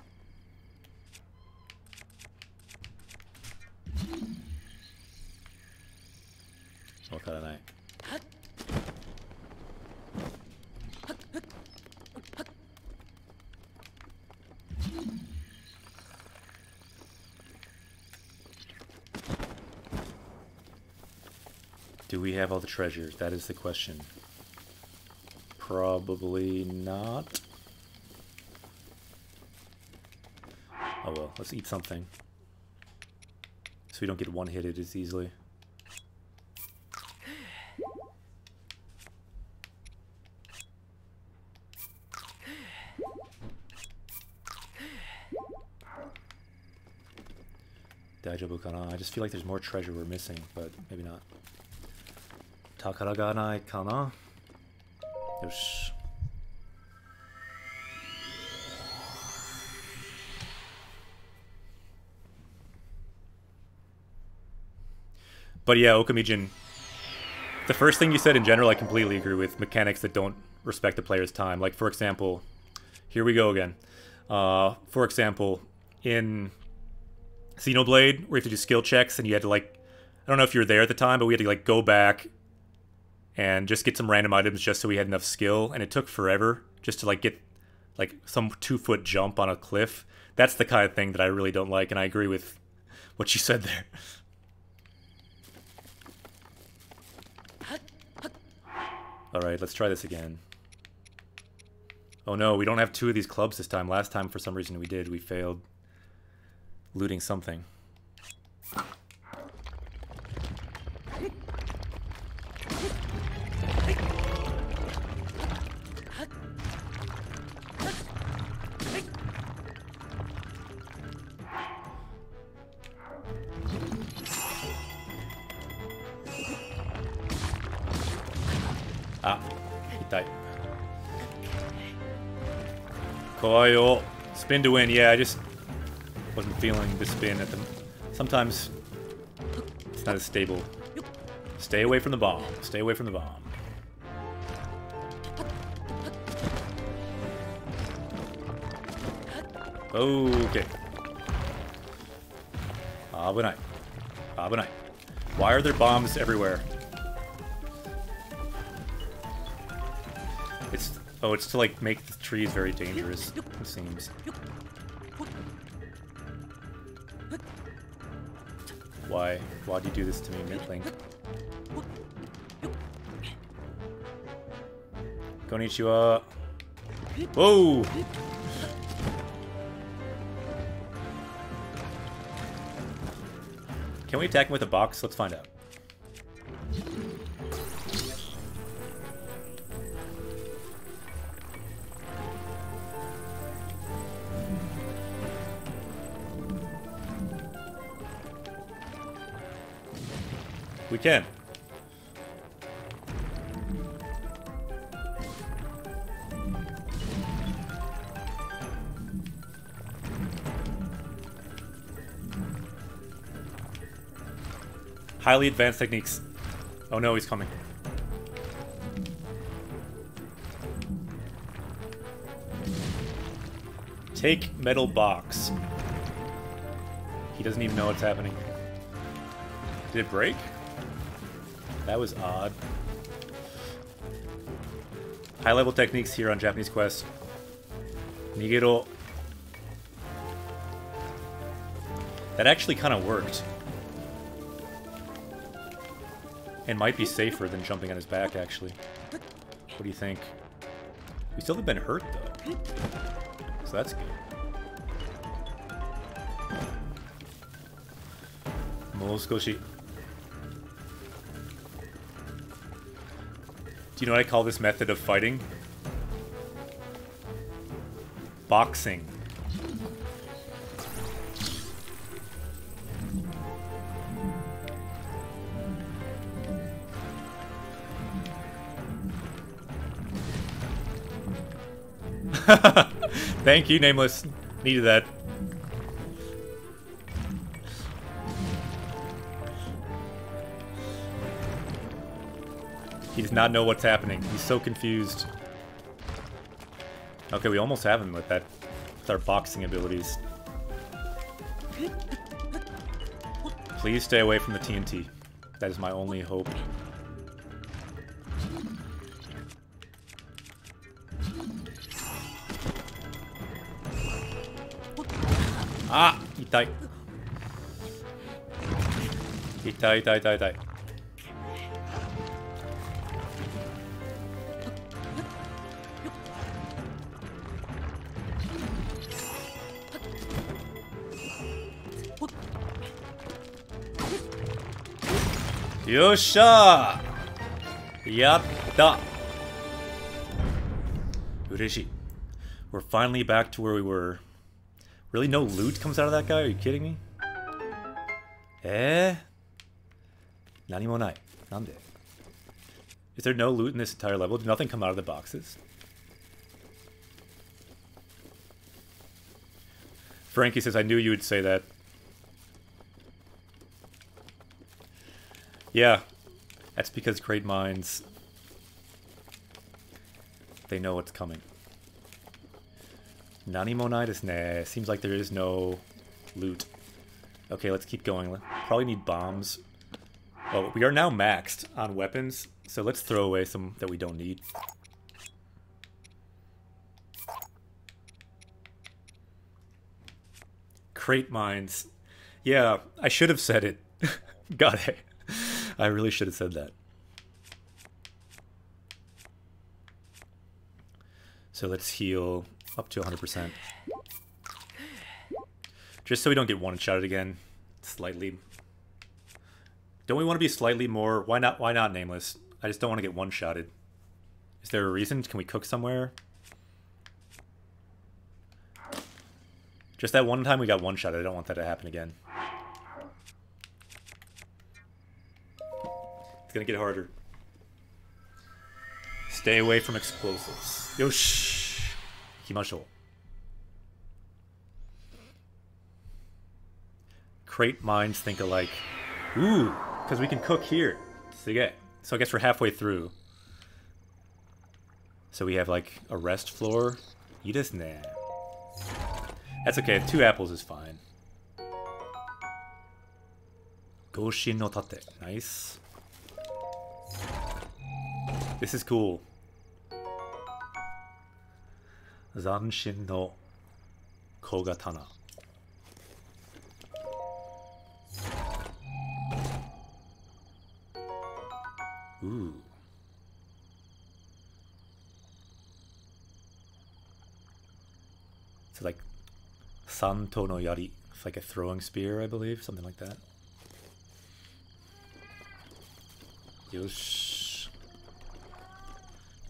Have all the treasures? That is the question. Probably not. Oh well, let's eat something. So we don't get one-hitted as easily. Daijobu kana. I just feel like there's more treasure we're missing, but maybe not. Takaraganai kana? Yosh. But yeah, Okamijin. The first thing you said in general, I completely agree with. Mechanics that don't respect the player's time. Like, for example, here we go again. Uh, for example, in Xenoblade, where you have to do skill checks and you had to, like, I don't know if you were there at the time, but we had to, like, go back and just get some random items just so we had enough skill. And it took forever just to, like, get, like, some two foot jump on a cliff. That's the kind of thing that I really don't like, and I agree with what you said there. Alright, let's try this again. Oh no, we don't have two of these clubs this time. Last time, for some reason, we did. We failed looting something. Spin to win. Yeah, I just wasn't feeling the spin at the... Sometimes it's not as stable. Stay away from the bomb. Stay away from the bomb. Okay. Abunai. Abunai. Why are there bombs everywhere? It's oh, it's to like make the trees very dangerous. It seems. Why? Why do you do this to me, Midlink? Konnichiwa. Whoa! Can we attack him with a box? Let's find out. We can. Highly advanced techniques. Oh no, he's coming. Take metal box. He doesn't even know what's happening. Did it break? That was odd. High level techniques here on Japanese Quest. Nigero. That actually kind of worked. And might be safer than jumping on his back, actually. What do you think? We still have been hurt, though. So that's good. Moskoshi. Do you know what I call this method of fighting? Boxing. Thank you, Nameless. Needed that. not know what's happening. He's so confused. Okay, we almost have him with that, with our boxing abilities. Please stay away from the TNT. That is my only hope. Ah! Itai. Itai, itai, itai, itai. よっしゃーやった嬉しい We're finally back to where we were. Really no loot comes out of that guy? Are you kidding me? えー、何もない。なんで Is there no loot in this entire level? Did nothing come out of the boxes? Frankie says, I knew you would say that. Yeah, that's because Great Minds, they know what's coming. Nani desu ne. Seems like there is no loot. Okay, let's keep going. Probably need bombs. Oh, we are now maxed on weapons, so let's throw away some that we don't need. Crate mines. Yeah, I should have said it. Got it. I really should have said that. So let's heal up to 100%. Just so we don't get one-shotted again. Slightly. Don't we want to be slightly more... Why not, why not Nameless? I just don't want to get one-shotted. Is there a reason? Can we cook somewhere? Just that one time we got one-shotted. I don't want that to happen again. It's gonna get harder. Stay away from explosives. Yosh! Himashou. Crate minds think alike. Ooh, because we can cook here. So, yeah, so I guess we're halfway through. So we have like a rest floor. You just nah. That's okay. Two apples is fine. Goshin no tate. Nice. This is cool. Zanshin no Kogatana. Ooh. It's like Santo no Yari. It's like a throwing spear, I believe. Something like that. Yosh.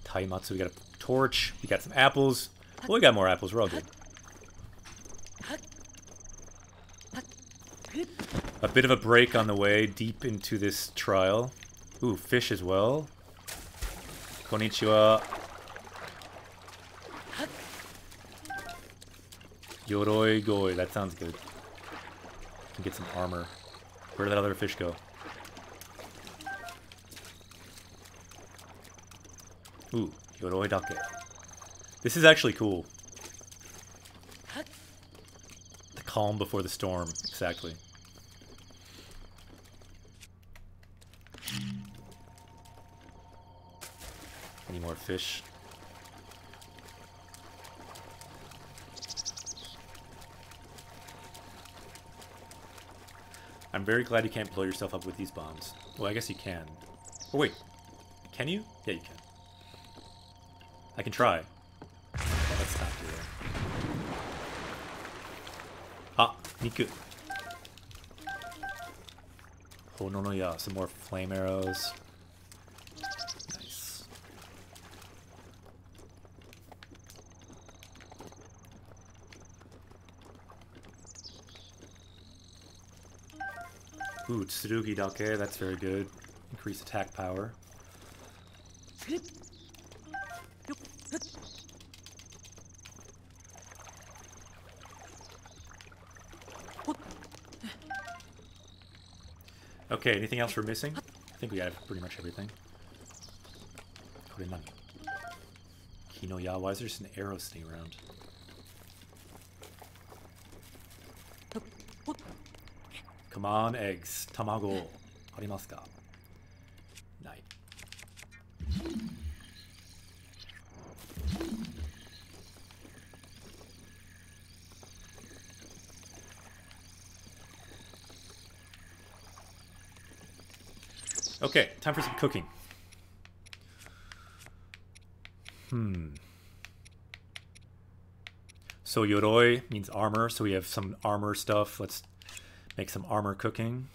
Taimatsu, we got a torch. We got some apples. Well, we got more apples. We're all good. A bit of a break on the way deep into this trial. Ooh, fish as well. Konnichiwa. Yoroi goi. That sounds good. Can get some armor. Where did that other fish go? Ooh, Yoroi dake. This is actually cool. The calm before the storm, exactly. Any more fish? I'm very glad you can't blow yourself up with these bombs. Well, I guess you can. Oh, wait. Can you? Yeah, you can. I can try. Let's stop here. Ah, Niku. Oh, no, no, yeah. Some more flame arrows. Nice. Ooh, Tsurugi Dake, that's very good. Increase attack power. Okay, anything else we're missing? I think we have pretty much everything. Kore nani? Kino ya, why is there just an arrow sitting around? Come on, eggs. Tamago. Arimasu ka? Nai. Okay, time for some cooking. Hmm. So yoroi means armor, so we have some armor stuff. Let's make some armor cooking.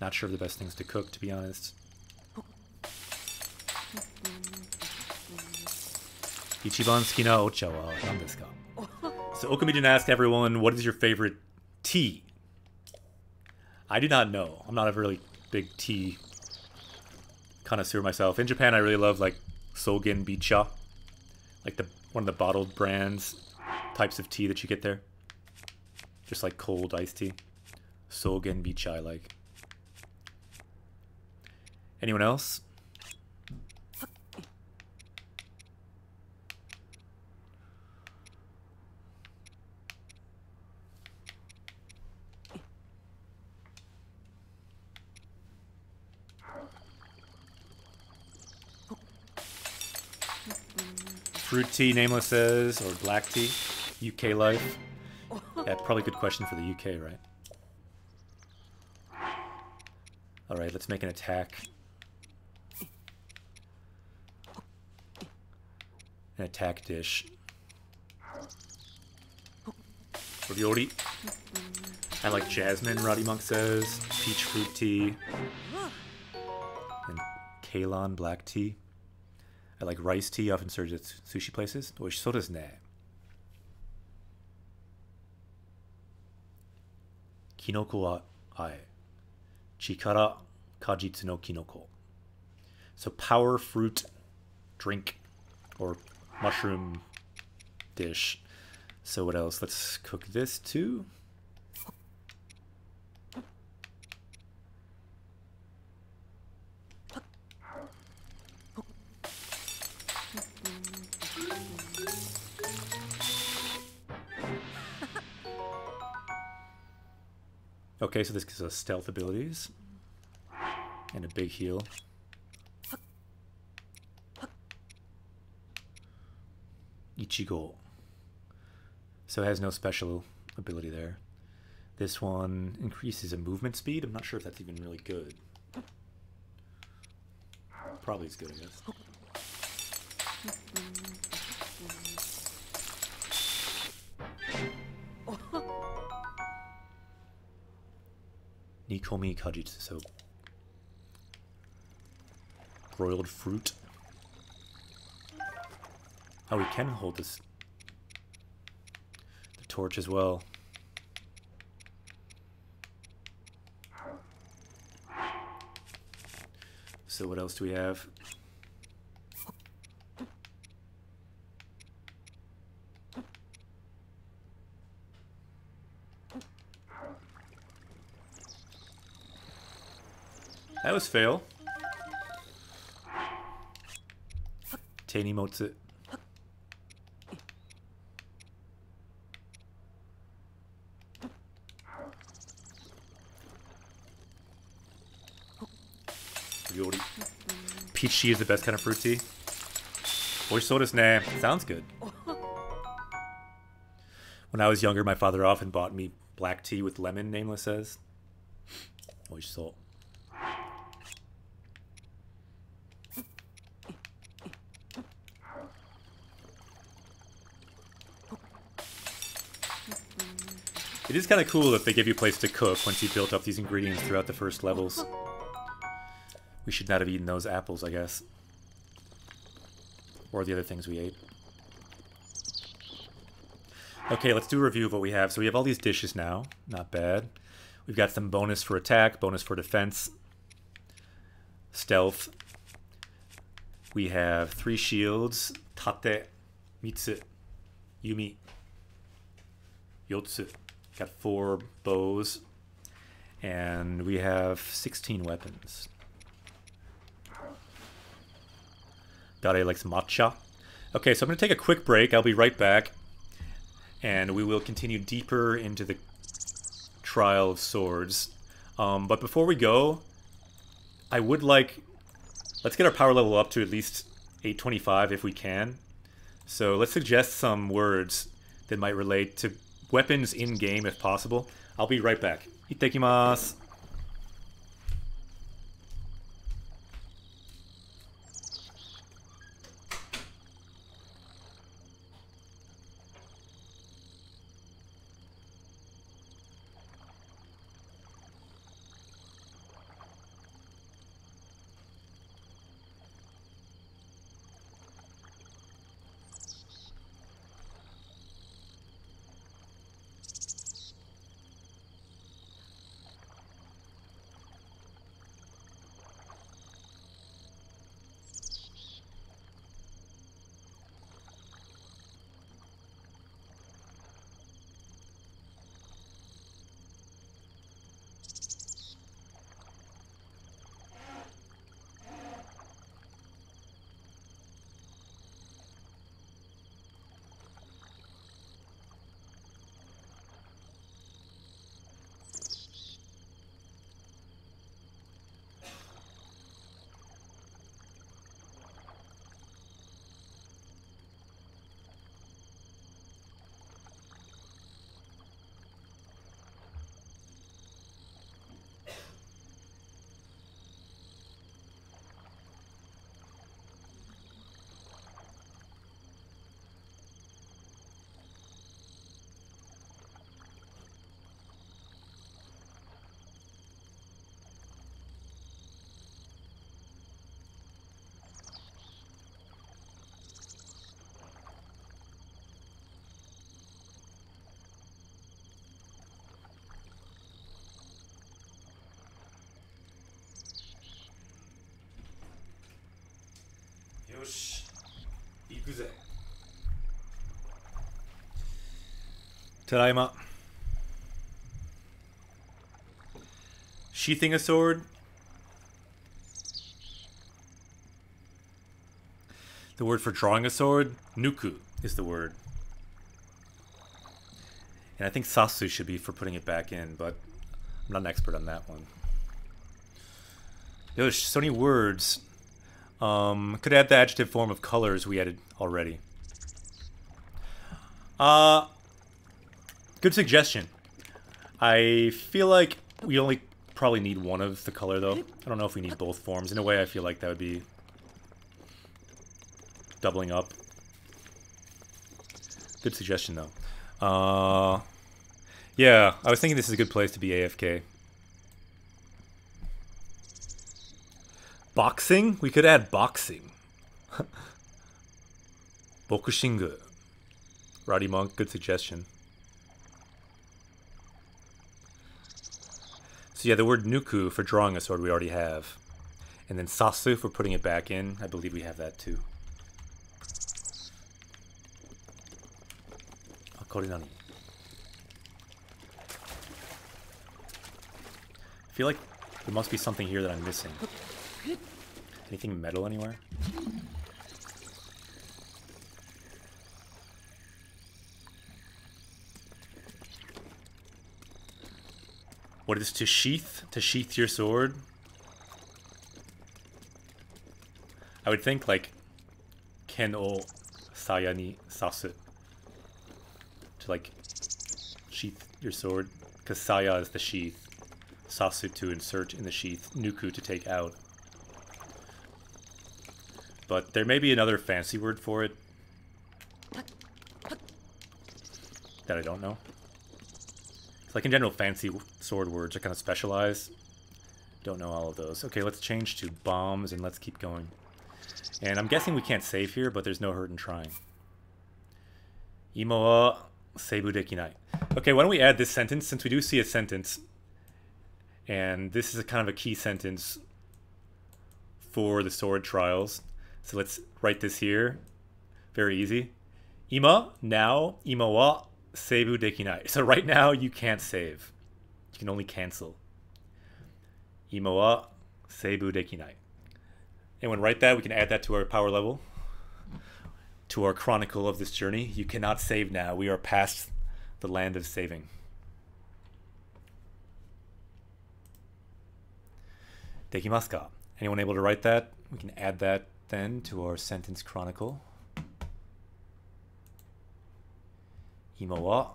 Not sure of the best things to cook, to be honest. Ichiban suki na ocha wa ka? So Okamijin asked everyone, what is your favorite tea? I do not know. I'm not a really big tea connoisseur myself. In Japan, I really love like Sokenbicha, like the one of the bottled brands types of tea that you get there. Just like cold iced tea. Sokenbicha, I like. Anyone else? Fruit tea, Nameless says, or black tea? UK life? Yeah, probably a good question for the UK, right? Alright, let's make an attack. An attack dish. Ravioli. I like jasmine, Roddy Monk says. Peach fruit tea. And Kalon black tea like rice tea often served at sushi places. Or so does ne. Kinoko wa ae. Chikara kajitsu no kinoko. So power fruit drink or mushroom dish. So what else? Let's cook this too. Okay, so this gives us stealth abilities. And a big heal. Ichigo. So it has no special ability there. This one increases a movement speed. I'm not sure if that's even really good. Probably is good, I guess. Nikomi Kajitsu, so broiled fruit. Oh, we can hold this the torch as well. So what else do we have? That was fail. Tani Motsu. Ravioli. Peach tea is the best kind of fruit tea. Voice soda's nah. Sounds good. When I was younger, my father often bought me black tea with lemon, Nameless says. Voice soul. It is kind of cool that they give you a place to cook once you've built up these ingredients throughout the first levels. We should not have eaten those apples, I guess. Or the other things we ate. Okay, let's do a review of what we have. So we have all these dishes now. Not bad. We've got some bonus for attack, bonus for defense, stealth. We have three shields. Tate, Mitsu, Yumi, Yotsu. Got four bows. And we have 16 weapons. Dare likes matcha. Okay, so I'm going to take a quick break. I'll be right back. And we will continue deeper into the Trial of Swords. Um, but before we go, I would like... Let's get our power level up to at least 825 if we can. So let's suggest some words that might relate to weapons in-game if possible. I'll be right back. Itekimasu. Yosh. 行くぜ。ただいま。Sheathing a sword. The word for drawing a sword, nuku, is the word. And I think sasu should be for putting it back in, but I'm not an expert on that one. There's so many words. Um, could add the adjective form of colors we added already. Uh, good suggestion. I feel like we only probably need one of the color, though. I don't know if we need both forms. In a way, I feel like that would be doubling up. Good suggestion, though. Uh, yeah, I was thinking this is a good place to be AFK. Boxing? We could add boxing. Bokushingu. Roddy Monk, good suggestion. So yeah, the word nuku for drawing a sword we already have. And then sasu for putting it back in. I believe we have that too. Ah, kore nani? I feel like there must be something here that I'm missing. Anything metal anywhere? What is to sheath? To sheath your sword? I would think like ken o saya ni sasu. To like sheath your sword. Because saya is the sheath. Sasu to insert in the sheath. Nuku to take out. But there may be another fancy word for it. That I don't know. It's like in general, fancy sword words are kind of specialized. Don't know all of those. Okay, let's change to bombs and let's keep going. And I'm guessing we can't save here, but there's no hurt in trying. Imo seibu dekinai. Okay, why don't we add this sentence, since we do see a sentence. And this is a kind of a key sentence for the sword trials. So let's write this here. Very easy. Ima, now, ima wa Seibu Dekinai. So right now you can't save. You can only cancel. Ima wa Seibu Dekinai. Anyone write that? We can add that to our power level. To our chronicle of this journey. You cannot save now. We are past the land of saving. Dekimasu ka? Anyone able to write that? We can add that then to our sentence chronicle. Ima wa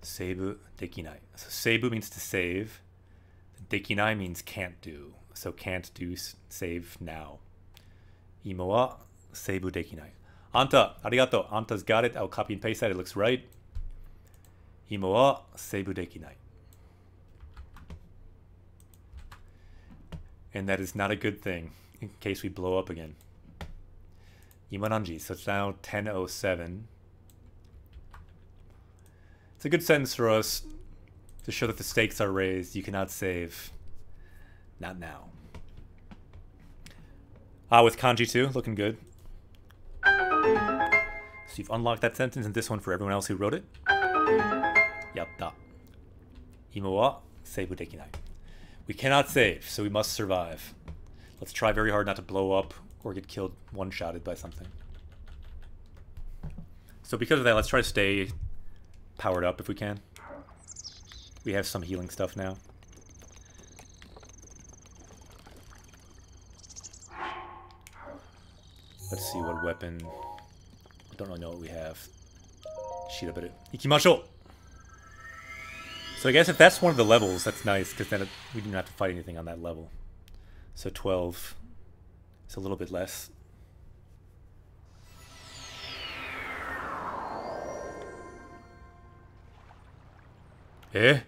seibu dekinai. So seibu means to save. Dekinai means can't do. So can't do save now. Ima wa seibu dekinai. Anta, arigato. Anta's got it. I'll copy and paste that. It looks right. Ima wa seibu dekinai. And that is not a good thing in case we blow up again. Imananji, so it's now 10.07. It's a good sentence for us to show that the stakes are raised. You cannot save. Not now. Ah, with kanji too, looking good. So you've unlocked that sentence and this one for everyone else who wrote it. Yatta. Ima wa seibu dekinai. We cannot save, so we must survive. Let's try very hard not to blow up or get killed one-shotted by something. So because of that, let's try to stay powered up if we can. We have some healing stuff now. Let's see what weapon. I don't really know what we have. Shirabere. Ikimashou! So I guess if that's one of the levels, that's nice, because then it, we didn't have to fight anything on that level. So 12 is a little bit less. Eh?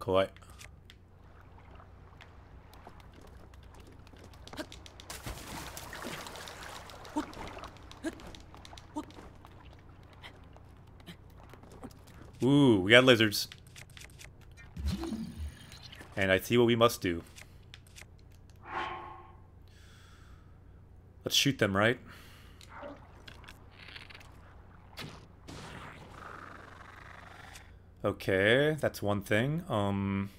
Kawaii. Ooh, we got lizards. And I see what we must do. Let's shoot them, right? Okay, that's one thing. Um,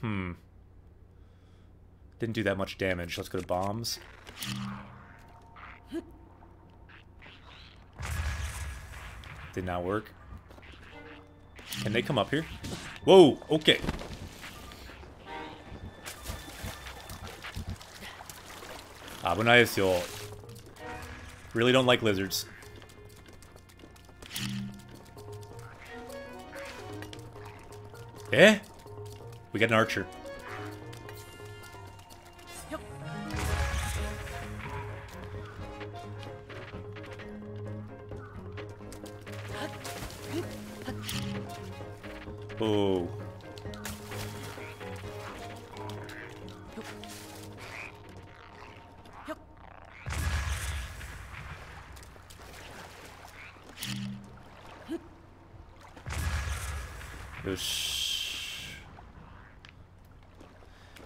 hmm. Didn't do that much damage. Let's go to bombs. Did not work. Can they come up here? Whoa, okay. Abunai desu yo. Really don't like lizards. Eh? We got an archer.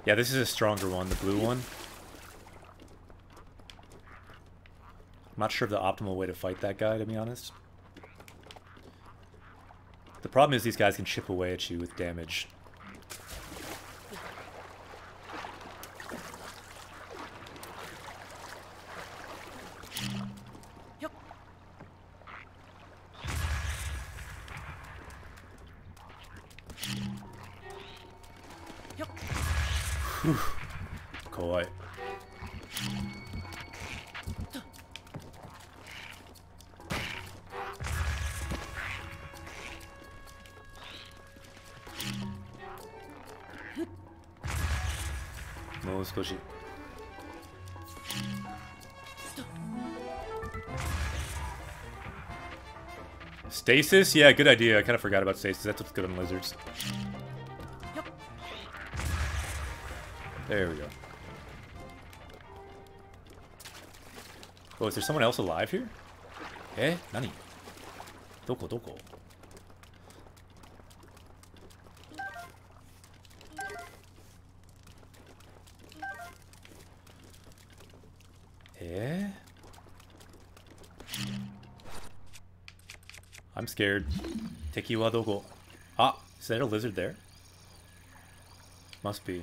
Yeah, this is a stronger one, the blue one. I'm not sure of the optimal way to fight that guy, to be honest. The problem is these guys can chip away at you with damage. Stasis? Yeah, good idea. I kind of forgot about stasis. That's what's good on lizards. There we go. Oh, is there someone else alive here? Eh? Nani? Doko, doko? Scared. Teki wa dogo? Ah, is that a lizard there? Must be.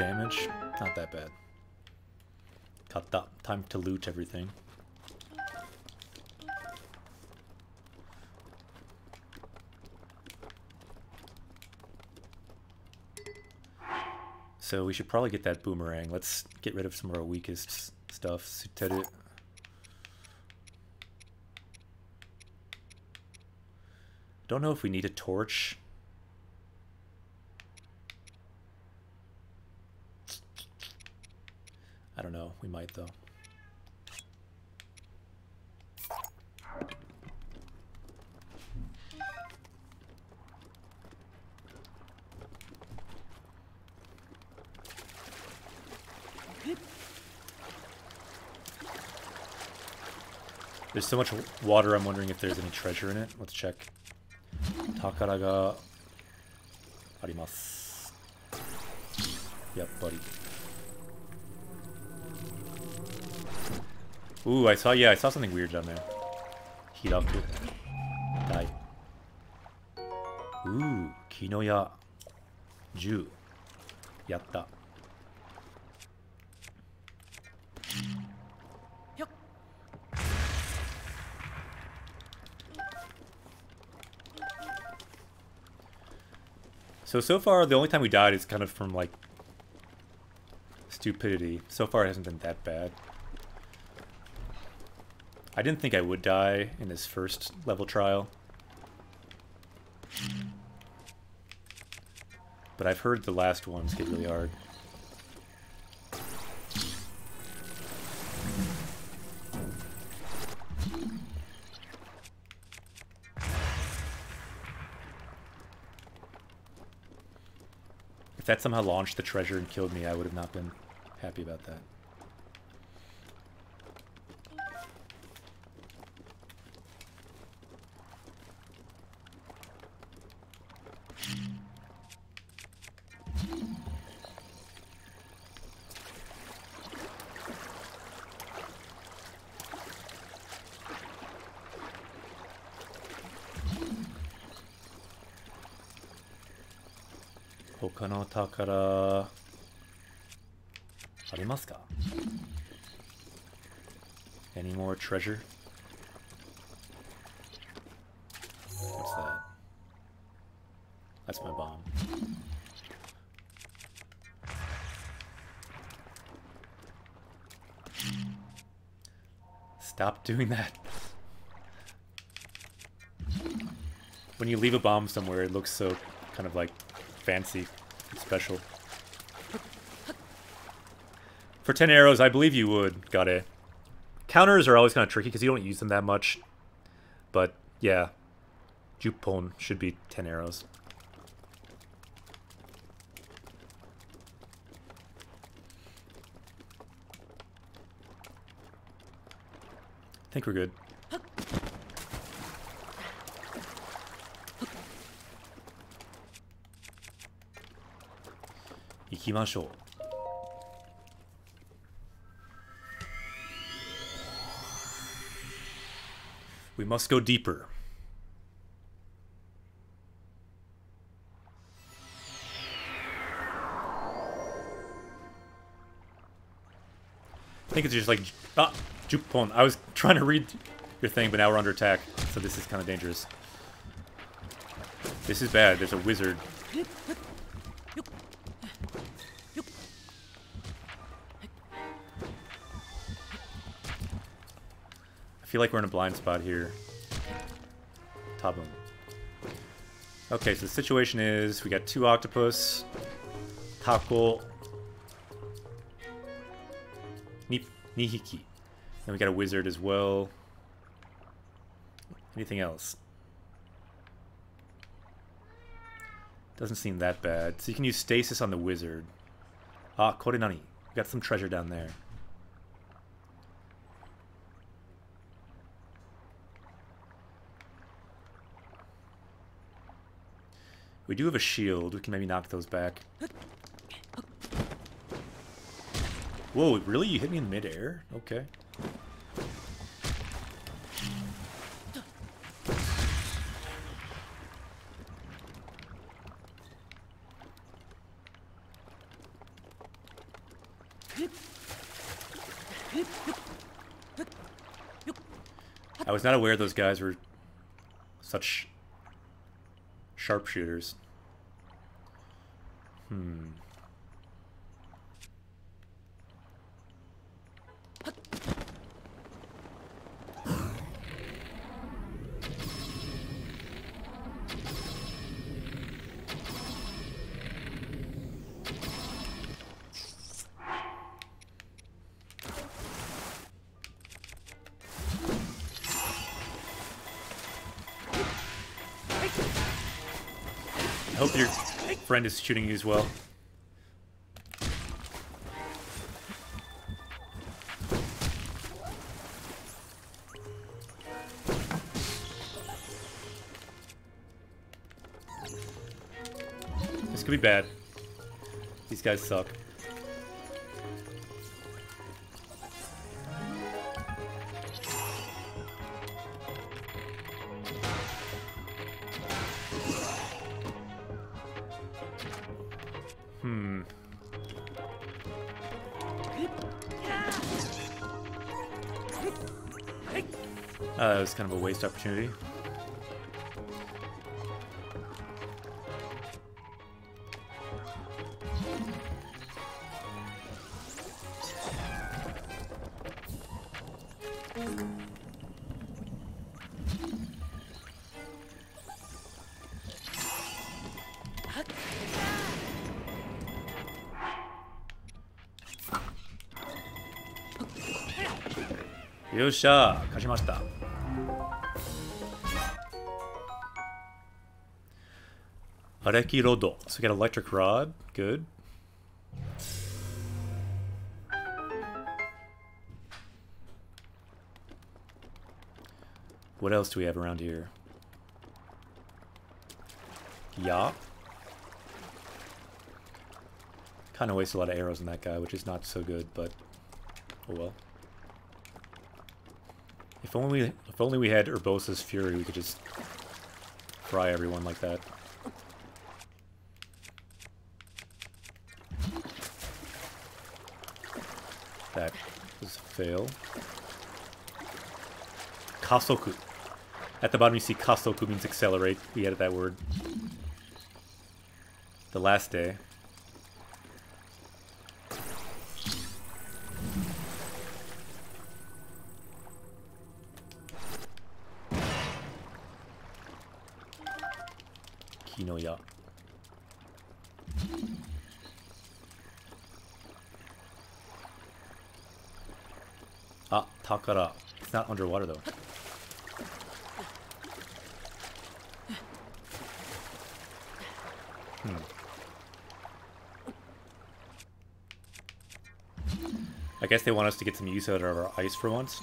Damage? Not that bad. Got that time to loot everything. So we should probably get that boomerang. Let's get rid of some of our weakest stuff. Suteru. Don't know if we need a torch. I don't know. We might though. There's so much water, I'm wondering if there's any treasure in it. Let's check. Takara ga arimasu. Yappari. Ooh, I saw, yeah, I saw something weird down there. Heat Hiraku. Die. Ooh, Kinoya. Ju. Yatta. So, so far, the only time we died is kind of from, like, stupidity. So far, it hasn't been that bad. I didn't think I would die in this first level trial. But I've heard the last ones get really hard. If that somehow launched the treasure and killed me, I would have not been happy about that. Hoka no takara ありますか Any more treasure? What's that? That's my bomb. Stop doing that. When you leave a bomb somewhere, it looks so kind of like fancy, and special. For 10 arrows, I believe you would. Got it. Counters are always kind of tricky because you don't use them that much. But yeah, Jupon should be 10 arrows. I think we're good. Ikimashou. We must go deeper. I think it's just like ah, Jupon. I was trying to read your thing, but now we're under attack, so this is kind of dangerous. This is bad. There's a wizard. Feel like we're in a blind spot here. Tabum. Okay, so the situation is we got two octopus, taco, Nihiki. Then we got a wizard as well. Anything else? Doesn't seem that bad. So you can use stasis on the wizard. Ah, kore nani? We got some treasure down there. We do have a shield. We can maybe knock those back. Whoa, really? You hit me in midair? Okay. I was not aware those guys were such sharpshooters. Hmm. Friend is shooting you as well. This could be bad. These guys suck. Was kind of a waste opportunity. So we got Electric Rod. Good. What else do we have around here? Yeah. Kind of waste a lot of arrows on that guy, which is not so good, but oh well. If only, if only we had Urbosa's Fury, we could just fry everyone like that. Fail. Kasoku. At the bottom you see Kasoku means accelerate. We added that word. The last day. It's not underwater though. Hmm. I guess they want us to get some use out of our ice for once.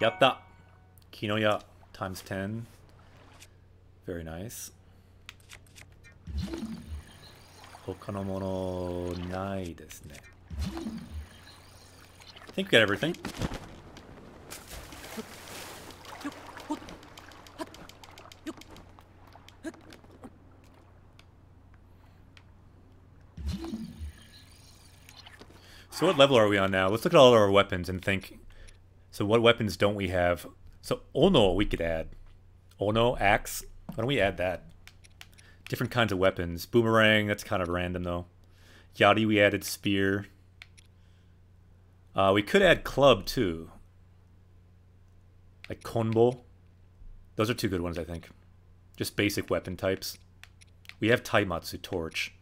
Yatta! Kinoya times 10. Very nice. 他のものないですね。I think we got everything. So what level are we on now? Let's look at all our weapons and think. So what weapons don't we have? So Ono we could add. Ono, axe. Why don't we add that? Different kinds of weapons. Boomerang, that's kind of random though. Yari we added spear. Uh, we could add club too. Like Konbo. Those are two good ones, I think. Just basic weapon types. We have Taimatsu Torch.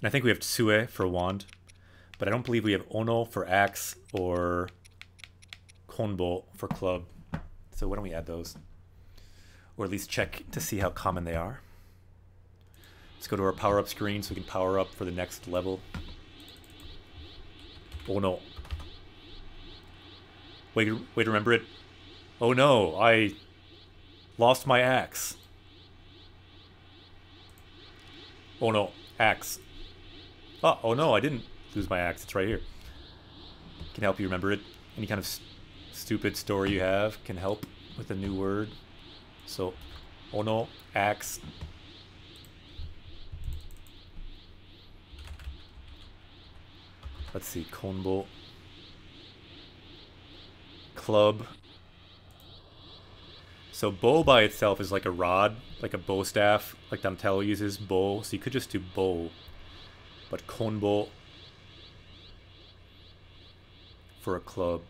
And I think we have Tsue for wand. But I don't believe we have Ono for axe or Konbo for club. So why don't we add those? Or at least check to see how common they are. Let's go to our power up screen so we can power up for the next level. Oh no. Wait, wait, remember it? Oh no, I lost my axe. Oh no, axe. Oh, oh no, I didn't lose my axe. It's right here. Can help you remember it. Any kind of st stupid story you have can help with a new word. So, Ono, axe. Let's see, Konbo. Club. So bow by itself is like a rod, like a bow staff, like Donatello uses bow. So you could just do bow. But Konbo for a club.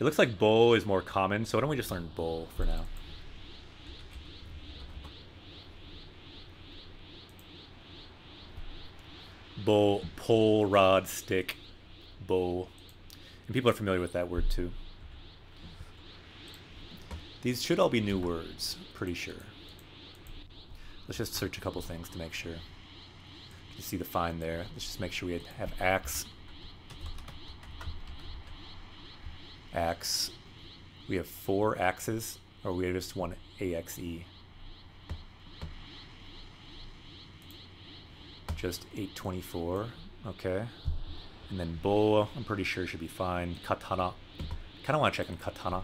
It looks like bow is more common, so why don't we just learn bow for now? bow, pole, rod, stick, bow. And people are familiar with that word too. These should all be new words, pretty sure. Let's just search a couple things to make sure. You see the find there. Let's just make sure we have axe. Axe. We have four axes, or we have just one AXE. just 824. Okay. And then bow, I'm pretty sure should be fine. Katana. kind of want to check on katana.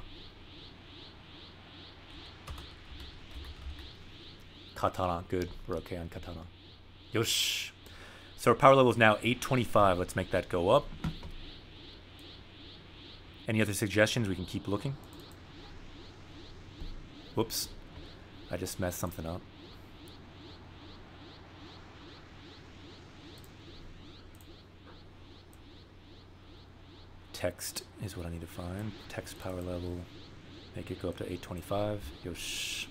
Katana, good. We're okay on katana. Yosh. So our power level is now 825. Let's make that go up. Any other suggestions? We can keep looking. Whoops. I just messed something up. text is what I need to find. Text power level. Make it go up to 825. Yosh.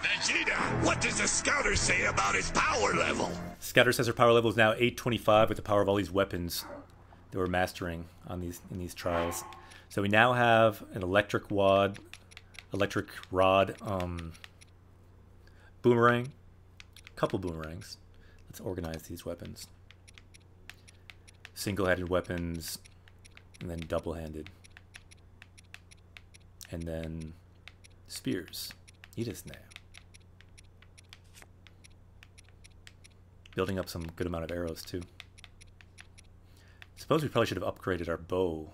Vegeta, what does the scouter say about his power level? Scouter says her power level is now 825 with the power of all these weapons that we're mastering on these in these trials. So we now have an electric wad, electric rod, um, boomerang, couple boomerangs. Let's organize these weapons. Single-handed weapons, and then double-handed. And then spears. Idisne. Building up some good amount of arrows too. Suppose we probably should have upgraded our bow.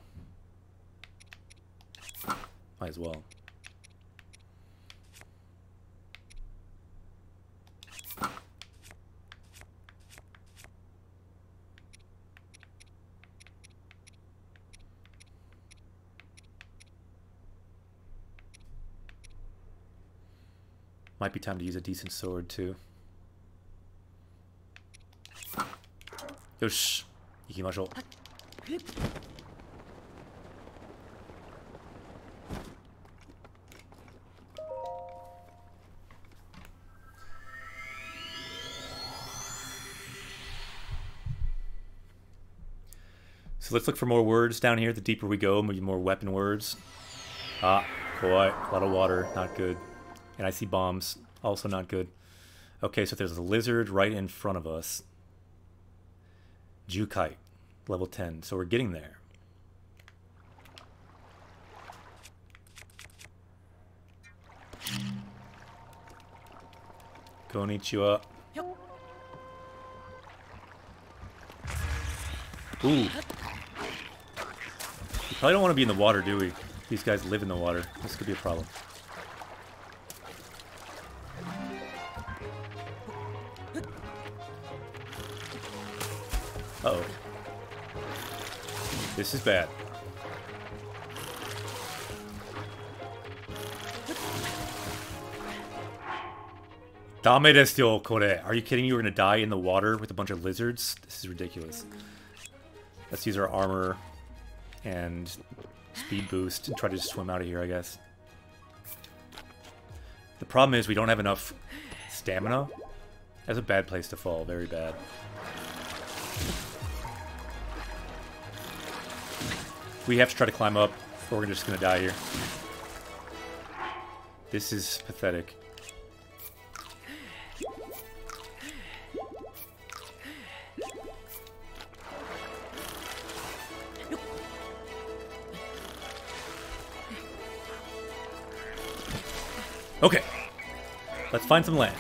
Might as well. Might be time to use a decent sword too. Yosh, ikimashou. So let's look for more words down here. The deeper we go, maybe more weapon words. Ah, boy, a lot of water, not good. And I see bombs. Also not good. Okay, so there's a lizard right in front of us. Jukai, level 10. So we're getting there. Konnichiwa. Ooh. We probably don't want to be in the water, do we? These guys live in the water. This could be a problem. This is bad. Dame desu kore. Are you kidding me? We're gonna die in the water with a bunch of lizards? This is ridiculous. Let's use our armor. and speed boost and try to just swim out of here, I guess. The problem is we don't have enough stamina. That's a bad place to fall, very bad. We have to try to climb up, or we're just gonna die here. This is pathetic. Okay. Let's find some land.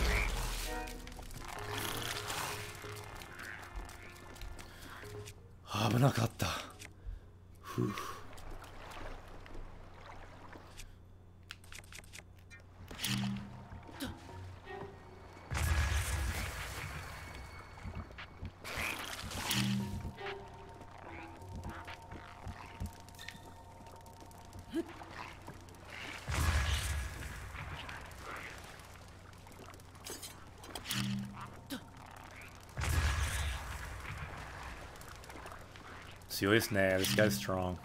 Serious? Nah, eh, this guy's strong.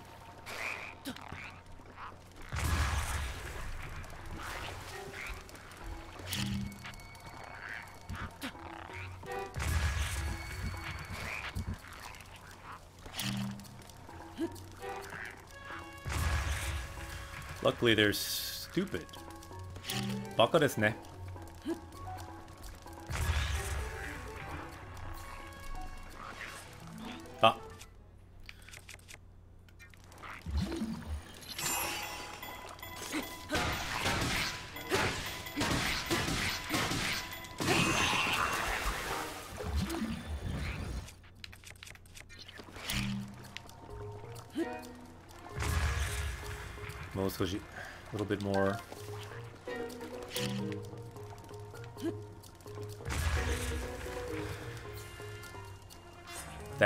Luckily, they're stupid. Buckle this, ne?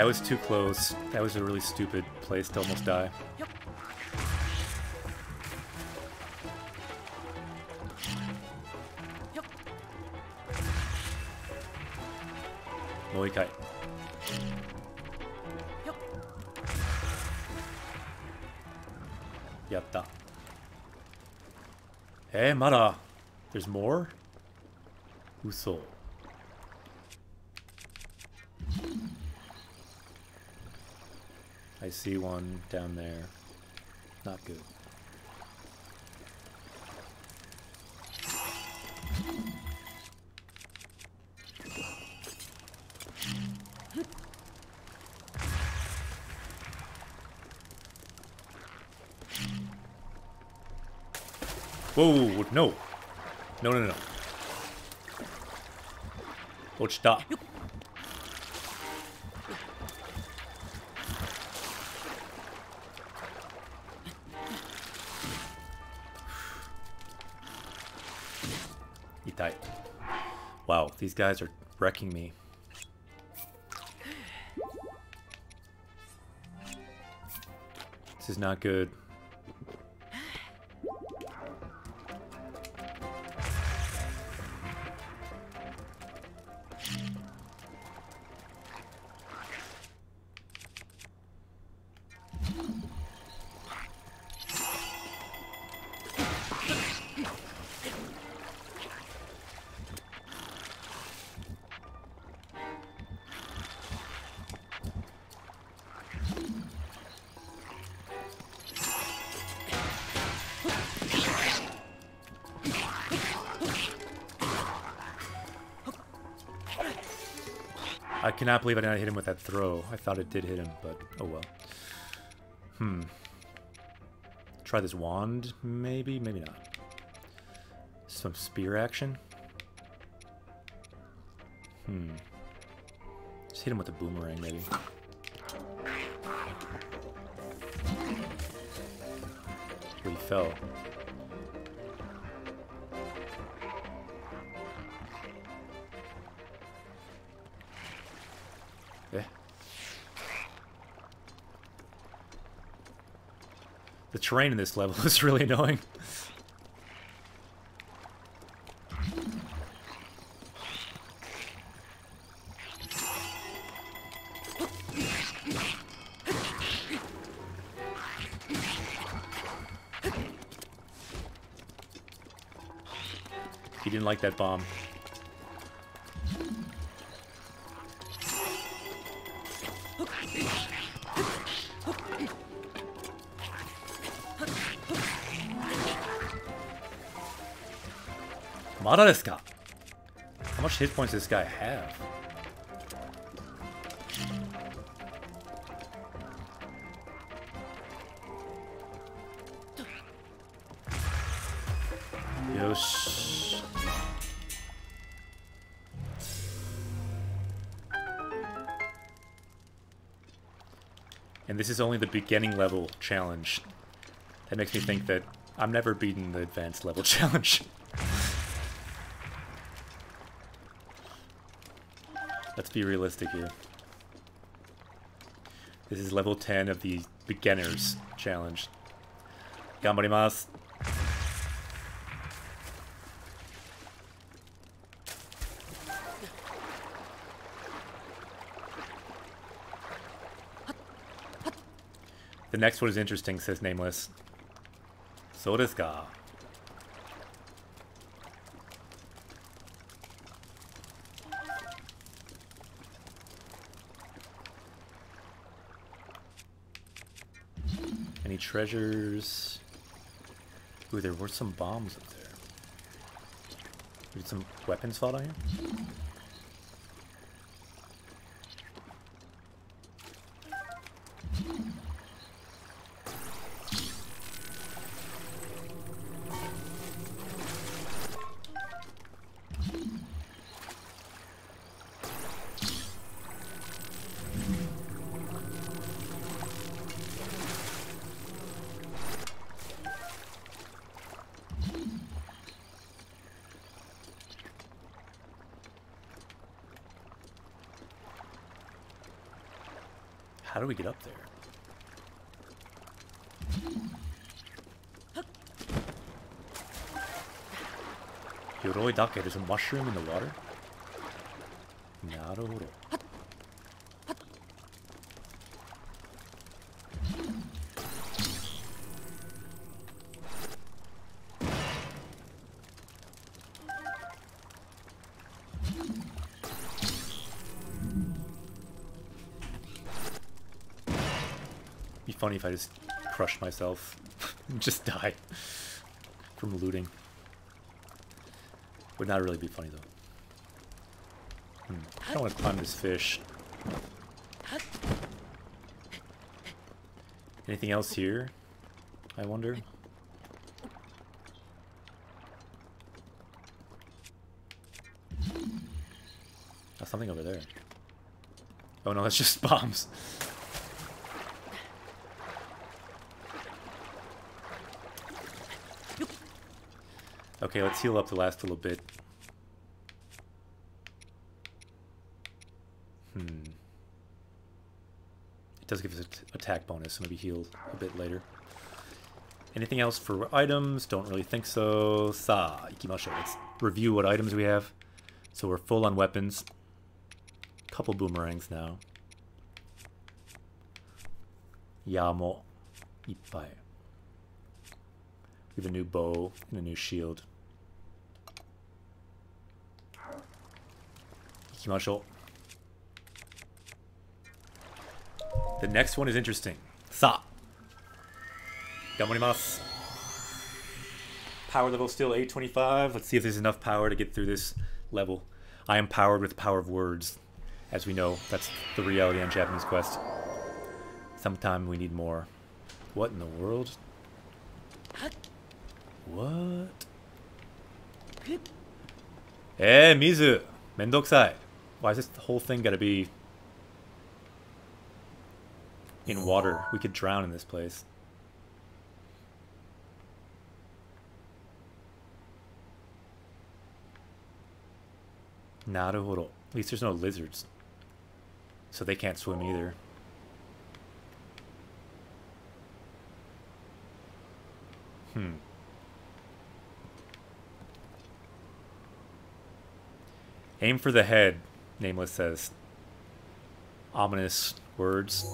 Was too close. That was a really stupid place to almost die. Moikai. Yatta. Hey, Mara. There's more? Uso. I see one down there. Not good. Whoa, no. No, no, no. Hold stop. Guys are wrecking me. This is not good. Cannot believe I did not hit him with that throw. I thought it did hit him, but oh well. Hmm. Try this wand, maybe? Maybe not. Some spear action? Hmm. Just hit him with a boomerang, maybe. Well, he fell. terrain in this level is really annoying. He didn't like that bomb. Mada desu ka? How much hit points does this guy have? Yosh. And this is only the beginning level challenge. That makes me think that I'm never beating the advanced level challenge. Let's be realistic here. This is level 10 of the beginners challenge. Gambarimasu. The next one is interesting, says Nameless. So desu ka? Any treasures? Ooh, there were some bombs up there. Did some weapons fall down here? How do we get up there? Yoroi dake, there's a mushroom in the water? Naruhodo. Funny if I just crush myself and just die from looting. Would not really be funny though. Hmm. I don't want to climb this fish. Anything else here? I wonder. Oh, something over there. Oh no, that's just bombs. Okay, let's heal up the last little bit. Hmm. It does give us an attack bonus, so maybe heal a bit later. Anything else for items? Don't really think so. Sa, ikimashou. Let's review what items we have. So we're full on weapons. Couple boomerangs now. Yamo. Ippai. We have a new bow and a new shield. The next one is interesting. Sa. Gamarimasu. Power level still 825. Let's see if there's enough power to get through this level. I am powered with power of words. As we know, that's the reality on Japanese Quest. Sometime we need more. What in the world? What? Eh, Mizu! Mendokusai. Why is this whole thing gotta be in water? We could drown in this place. Naruhodo. At least there's no lizards. So they can't swim either. Hmm. Aim for the head, Nameless says. Ominous words.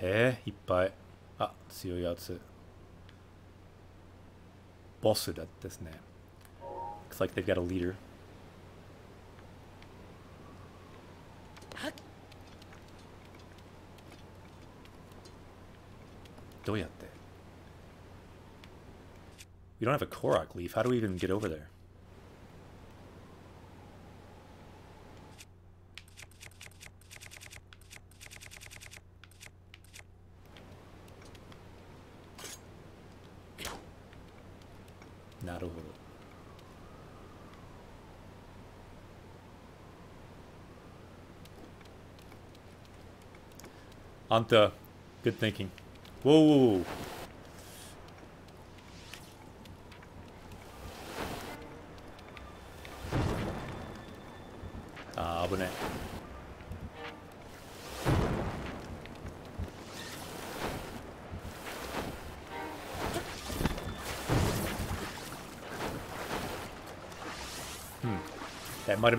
Eh, いっぱい。あ、強いやつ。 ボスだですね Looks like they've got a leader どうやって we don't have a Korok leaf. How do we even get over there? Not over. Anta, good thinking. Whoa, whoa, whoa.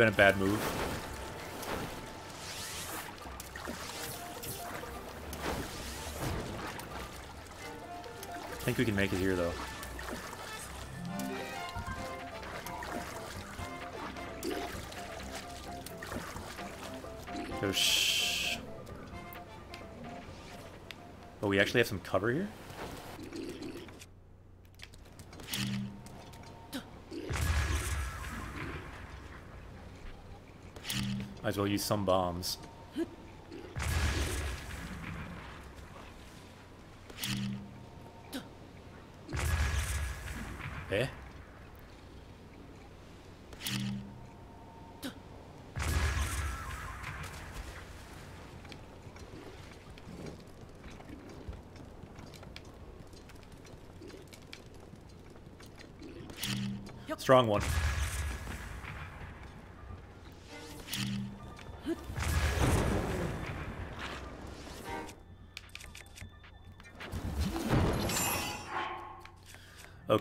Been a bad move. I think we can make it here, though. Oh, Shh. Oh, we actually have some cover here? As well use some bombs. Eh? Strong one.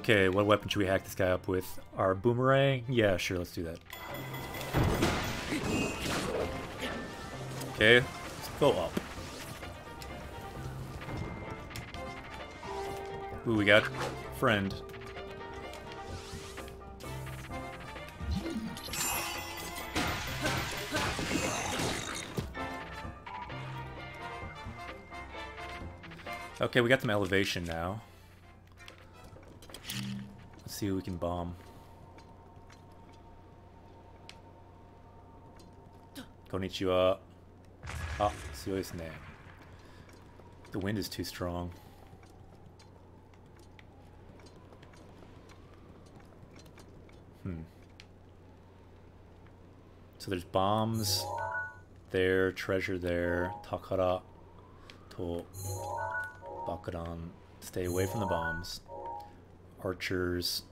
Okay, what weapon should we hack this guy up with? Our boomerang? Yeah, sure, let's do that. Okay, let's go up. Ooh, we got friend. Okay, we got some elevation now Let's see who we can bomb. Konnichiwa. Ah, 強いですね. The wind is too strong. Hmm. So there's bombs there, treasure there, Takara to Bakudan. Stay away from the bombs. Archers.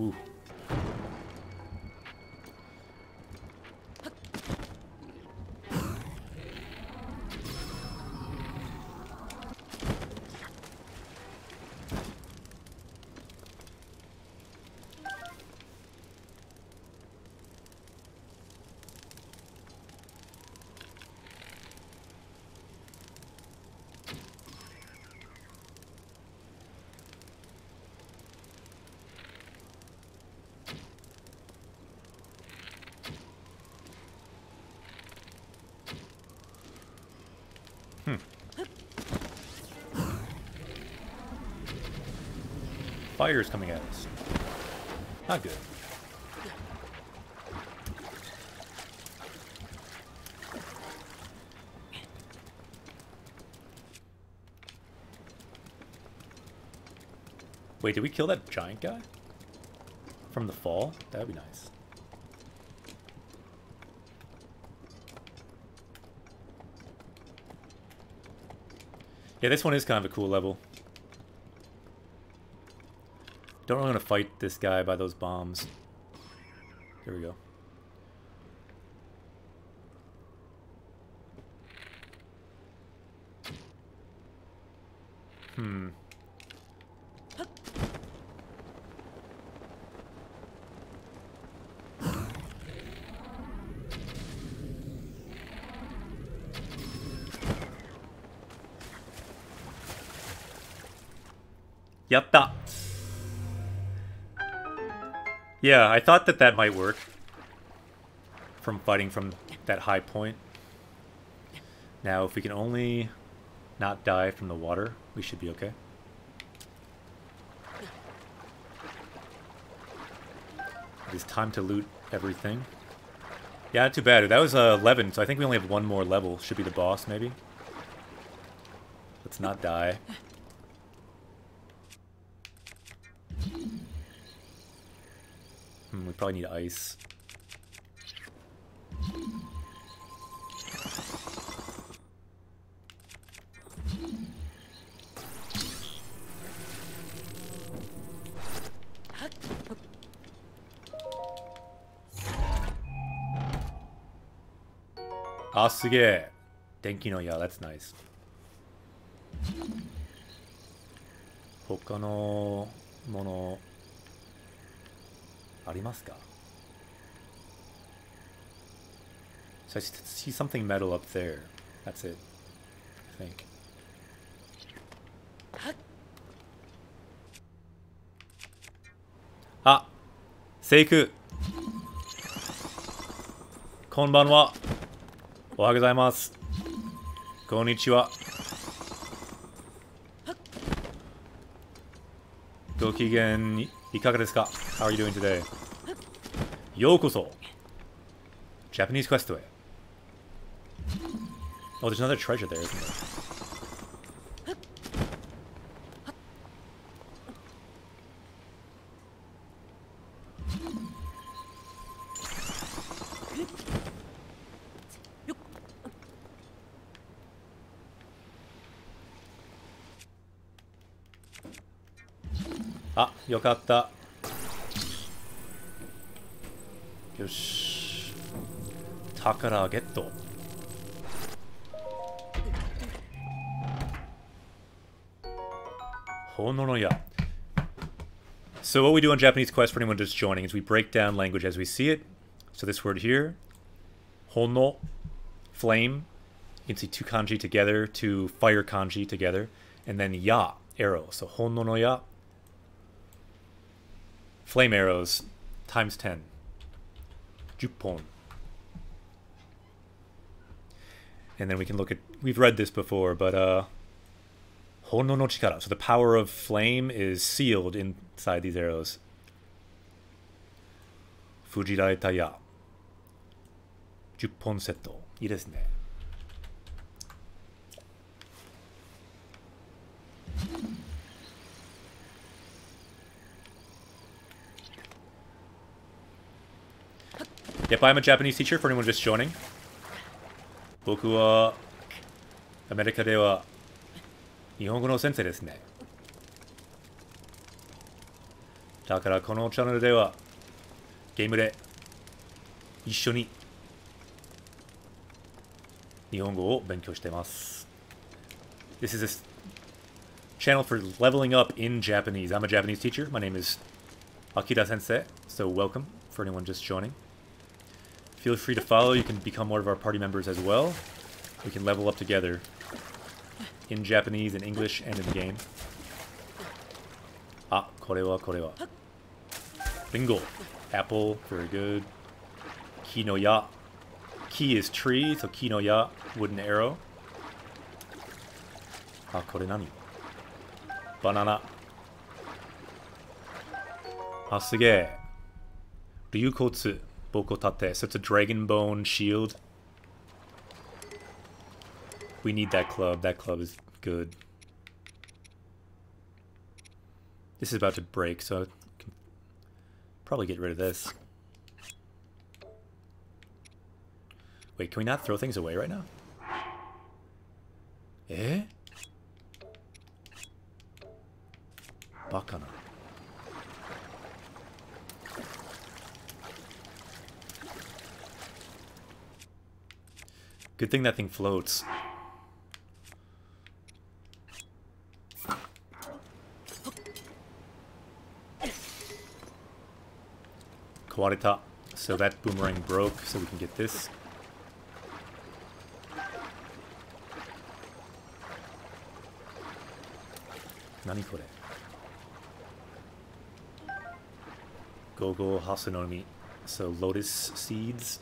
Ooh. Fire is coming at us. Not good. Wait, did we kill that giant guy? From the fall? That'd be nice. Yeah, this one is kind of a cool level. Don't really want to fight this guy by those bombs. Here we go. Hmm. Yatta! Yeah, I thought that that might work. From fighting from that high point. Now, if we can only not die from the water, we should be okay. It is time to loot everything. Yeah, not too bad. That was uh, 11, so I think we only have one more level. Should be the boss, maybe. Let's not die. Hmm, we probably need ice. Ah, すげえ。電気の矢、that's nice. 他のものありますか So I see something metal up there. That's it. I think. Ah! Seiku! Konbanwa! O ha gozaimasu! Konnichiwa! Go kigen, いかがですか How are you doing today? ようこそ Japanese Quest へ Oh, there's another treasure there, isn't there? Ah, よかった。よし。宝ゲット。Hononoya. So what we do on Japanese Quest for anyone just joining is we break down language as we see it. So this word here, hono, flame, you can see two kanji together, two fire kanji together, and then ya, arrow. So hononoya, flame arrows, times 10. Juppon. And then we can look at, we've read this before, but uh, Hono no chikara. So the power of flame is sealed inside these arrows. Fujiraeta ya. Juppon setto. いいですね。 Yep, I'm a Japanese teacher for anyone just joining. 僕はアメリカでは日本語の先生ですね。だからこのチャンネルではゲームで一緒に日本語を勉強しています。This is a s- channel for leveling up in Japanese. I'm a Japanese teacher. My name is Akira Sensei, so welcome for anyone just joining. Feel free to follow. You can become one of our party members as well. We can level up together in Japanese and English and in the game. Ah, korewa korewa. Bingo. Apple, very good. Ki ya. Ki is tree, so ki ya, wooden arrow. Ah, kore nani? Banana. Ah, suge. Ryukotsu. Bokotate. So it's a dragon bone shield. We need that club. That club is good. This is about to break, so I can probably get rid of this. Wait, can we not throw things away right now? Eh? Bakana. Good thing that thing floats. Kawarita. So that boomerang broke, so we can get this. Nani kore? Gogo Hasunomi. So lotus seeds.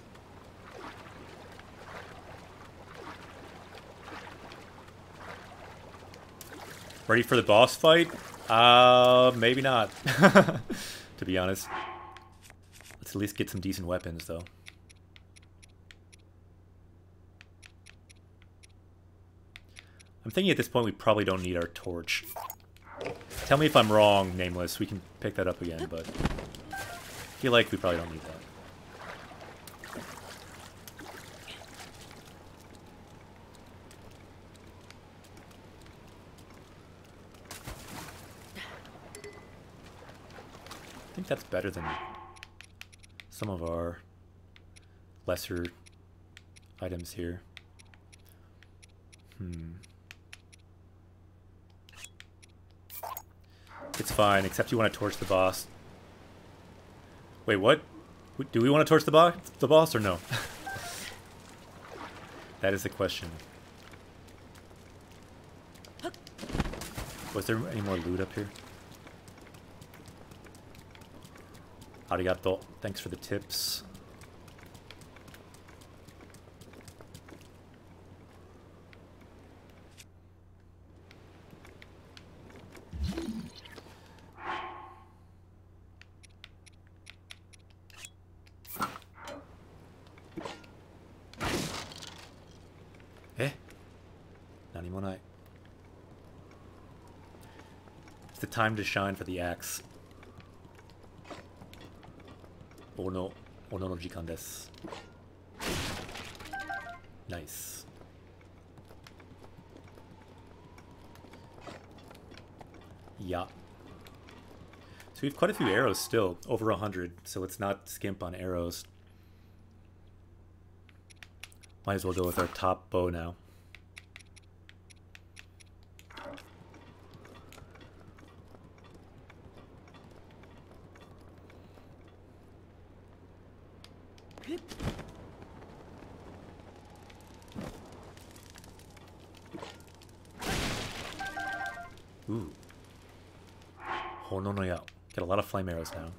Ready for the boss fight? Uh, maybe not. to be honest. Let's at least get some decent weapons, though. I'm thinking at this point we probably don't need our torch. Tell me if I'm wrong, Nameless. We can pick that up again, but I feel like we probably don't need that. Think that's better than some of our lesser items here. Hmm. It's fine, except you want to torch the boss. Wait, what? Do we want to torch the boss, the boss or no? that is the question. Was there any more loot up here? Arigato. Thanks for the tips. Eh? 何もない. It's the time to shine for the axe. 俺の、俺の時間です。Nice. Yeah. So we have quite a few arrows still, over a hundred, so let's not skimp on arrows. Might as well go with our top bow now. of flame arrows now.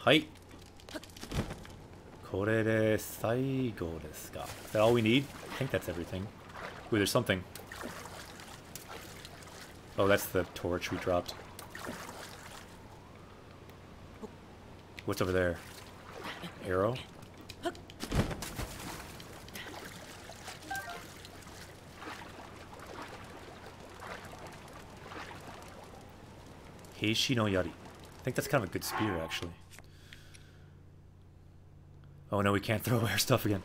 Hi. これで最後ですか? Is that all we need? I think that's everything. Ooh, there's something. Oh, that's the torch we dropped. What's over there? Arrow? Heishi no Yari. I think that's kind of a good spear, actually. Oh no, we can't throw away our stuff again.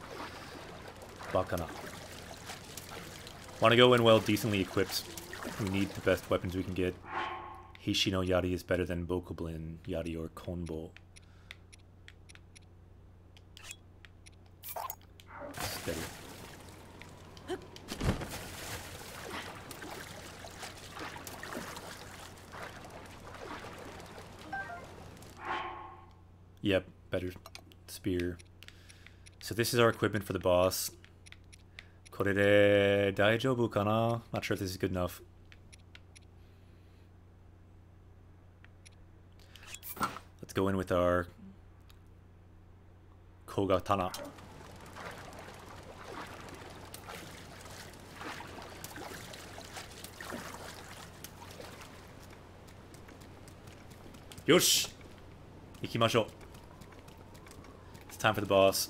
Bakana. Want to go in well, decently equipped. We need the best weapons we can get. Heishi no Yari is better than Bokoblin Yari or Konbo. Steady. Yep, better spear. So this is our equipment for the boss. Korere daijobu kana? Not sure if this is good enough. Let's go in with our Kogatana. Yosh! Ikimashou. It's time for the boss.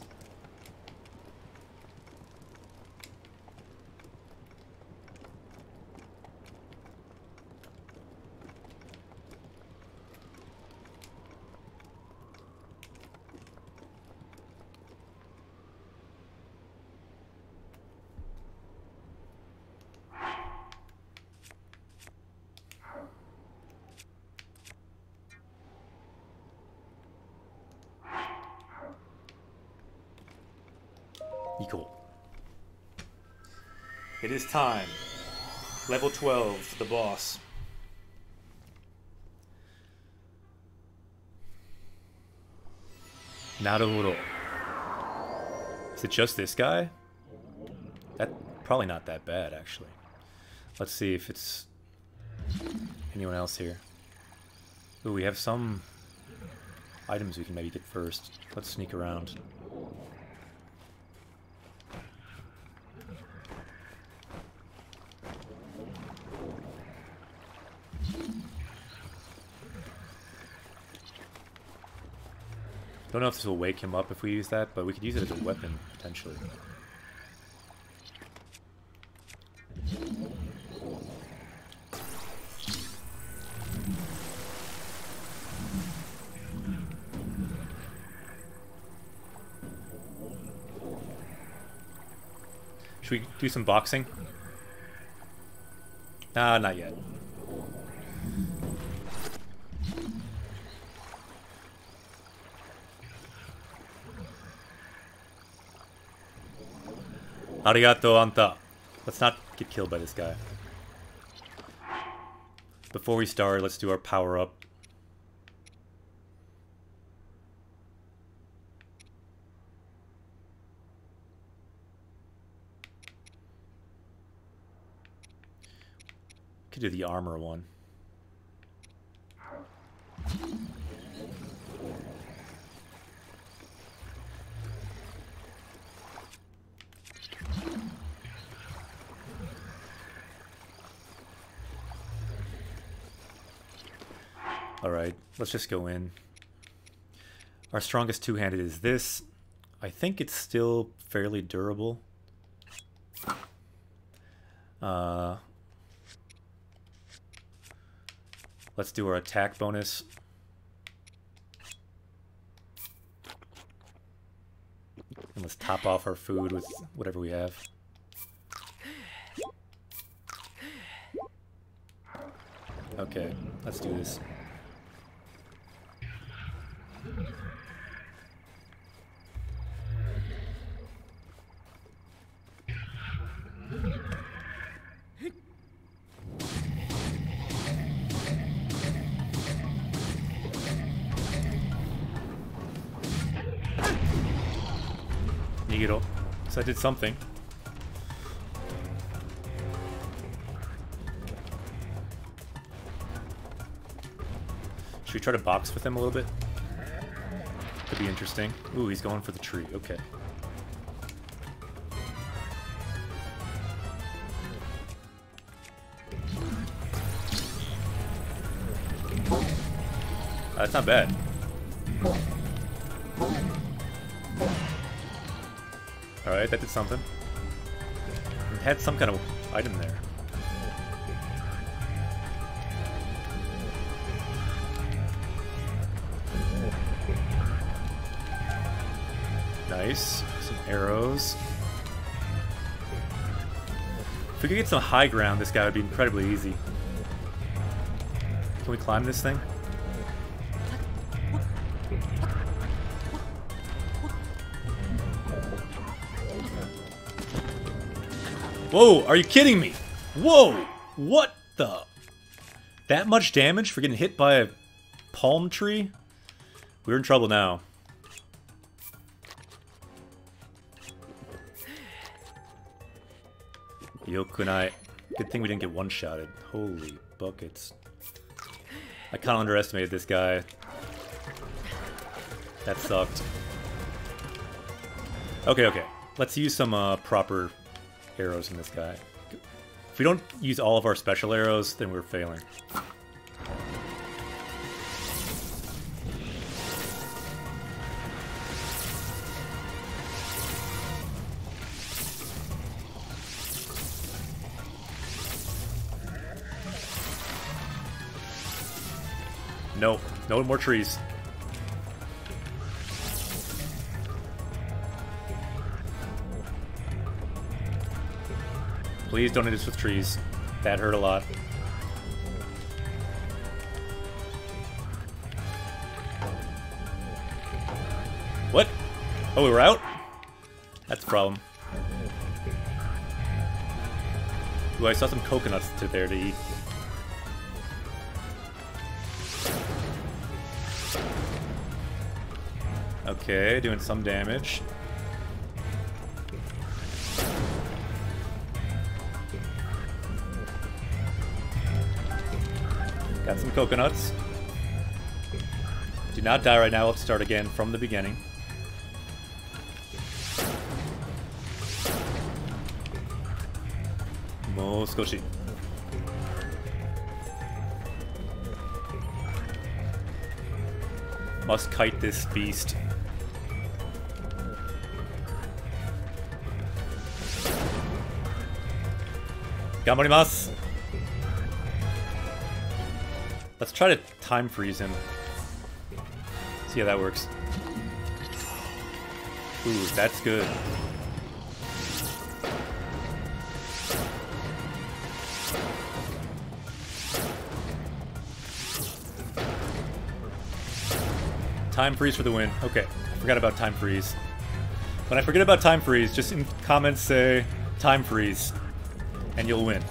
Equal. It is time. Level 12, the boss. Naruhodo. Is it just this guy? That probably not that bad actually. Let's see if it's anyone else here. Ooh, we have some items we can maybe get first. Let's sneak around. I don't know if this will wake him up if we use that, but we could use it as a weapon, potentially. Should we do some boxing? Nah, not yet. Arigato, Anta. Let's not get killed by this guy. Before we start, let's do our power up. Could do the armor one. Alright, let's just go in. Our strongest two-handed is this. I think it's still fairly durable. Uh, let's do our attack bonus. And let's top off our food with whatever we have. Okay, let's do this. Something. Should we try to box with him a little bit? Could be interesting. Ooh, he's going for the tree. Okay. Uh, that's not bad. Alright, that did something. It had some kind of item there. Nice. Some arrows. If we could get some high ground, this guy would be incredibly easy. Can we climb this thing? Whoa, are you kidding me? Whoa! What the? That much damage for getting hit by a palm tree? We're in trouble now. Yokunai. Good thing we didn't get one-shotted. Holy buckets. I kind of underestimated this guy. That sucked. Okay, okay. Let's use some uh, proper arrows in this guy. If we don't use all of our special arrows, then we're failing. No, no more trees. Please don't hit us with trees. That hurt a lot. What? Oh, we were out? That's a problem. Ooh, I saw some coconuts to there to eat. Okay, doing some damage. Got some coconuts. Do not die right now. Let's start again from the beginning. Mo skoshi. Must kite this beast. Gamarimasu! Let's try to time freeze him. See how that works. Ooh, that's good. Time freeze for the win. Okay, I forgot about time freeze. When I forget about time freeze, just in comments say time freeze, and you'll win.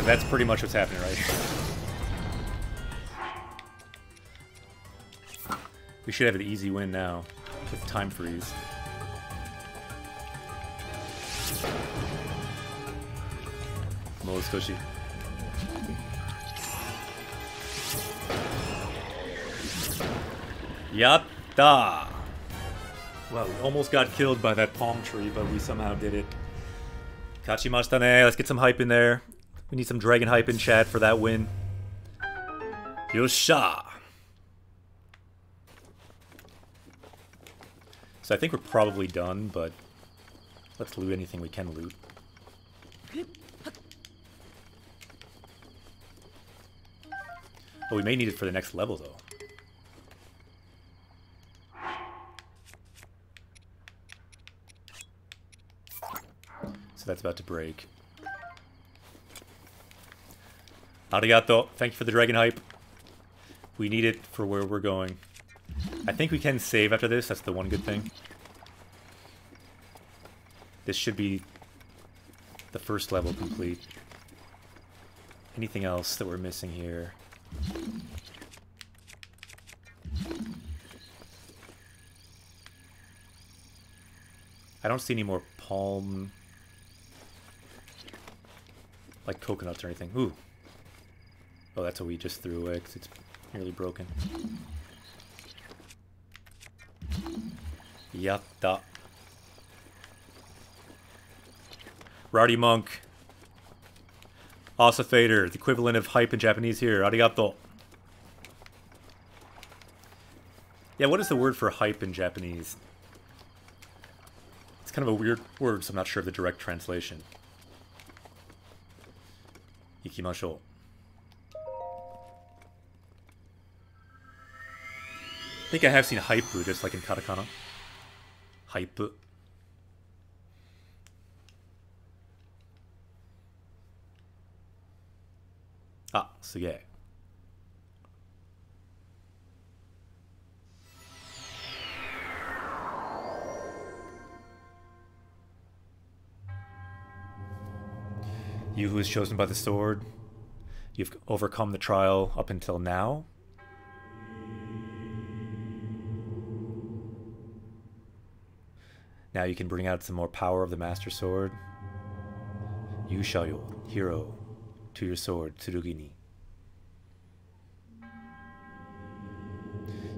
Because that's pretty much what's happening right. We should have an easy win now with time freeze. Moskoshi. Yatta! Well, we almost got killed by that palm tree, but we somehow did it. Kachimashita ne. Let's get some hype in there. We need some dragon hype in chat for that win. Yosha! So I think we're probably done, but let's loot anything we can loot. Oh, we may need it for the next level, though. So that's about to break. Arigato. Thank you for the dragon hype. We need it for where we're going. I think we can save after this. That's the one good thing. This should be the first level complete. Anything else that we're missing here? I don't see any more palm... Like coconuts or anything. Ooh. Oh, that's what we just threw away because it's nearly broken. Yatta. Rowdy Monk. Asa Fader, the equivalent of hype in Japanese here. Arigato. Yeah, what is the word for hype in Japanese? It's kind of a weird word, so I'm not sure of the direct translation. Ikimashou. think I have seen hype, just like in katakana. Hype. Ah, すげえ。You who is chosen by the sword, you've overcome the trial up until now. Now you can bring out some more power of the Master Sword. You shall your hero to your sword, Tsurugini.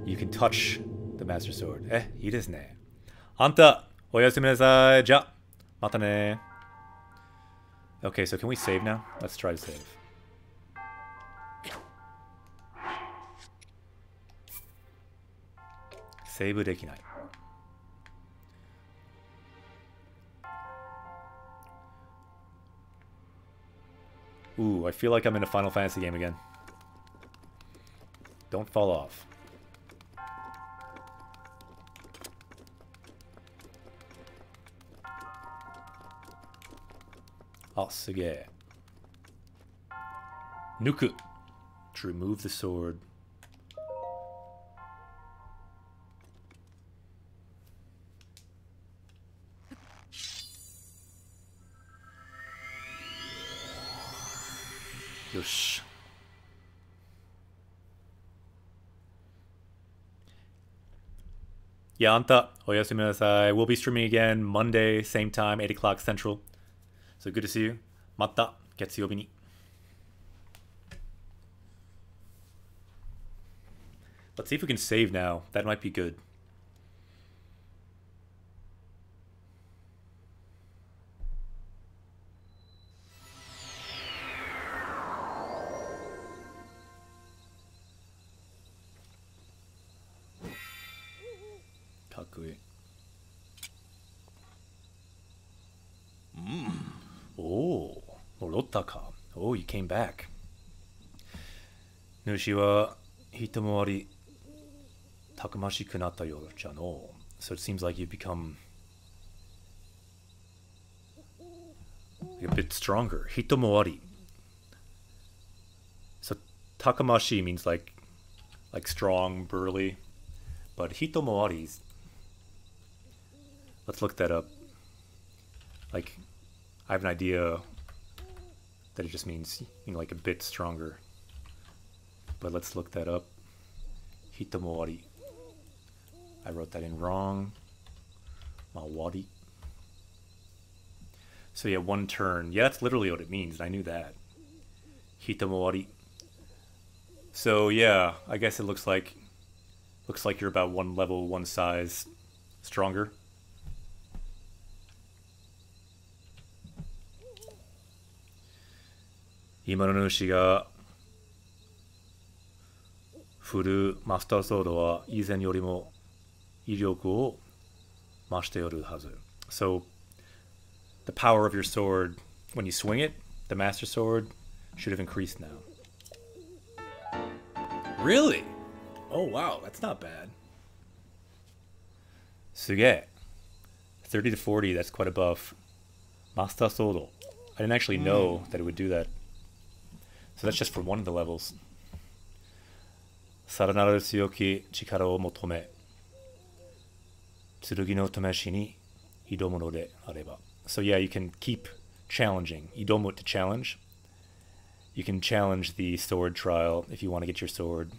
You can touch the Master Sword. Eh, いいですね。あんた、おやすみなさい。じゃ、またね。Okay, so can we save now? Let's try to save. Save できない。 Ooh, I feel like I'm in a Final Fantasy game again. Don't fall off. Sige. Nuku. To remove the sword. Yanta, oh yes, We'll be streaming again Monday, same time, 8 o'clock Central. So good to see you. Mata, getsuyobi ni. Let's see if we can save now. That might be good. came back. 主は人もありたくましくなったようじゃの。So it seems like you've become a bit stronger. Hitomoari. So takamashi means like like strong, burly. But hitomoari Let's look that up. Like I have an idea that it just means you know, like a bit stronger. But let's look that up. Hitomoari. I wrote that in wrong. Mawari. So yeah, one turn. Yeah, that's literally what it means. I knew that. Hitomoari. So yeah, I guess it looks like looks like you're about one level, one size stronger. Imano が振るマスターソードは以前よりも威力を増しておるはず。So, the power of your sword, when you swing it, the Master Sword, should have increased now. Really? Oh wow, that's not bad. すげえ。30 to 40, that's quite a buff. Master Sword. I didn't actually know that it would do that. So that's just for one of the levels. さらなる強き力を求め、剣の試しに挑むのであれば。So yeah, you can keep challenging. 挑む to challenge. You can challenge the sword trial if you want to get your sword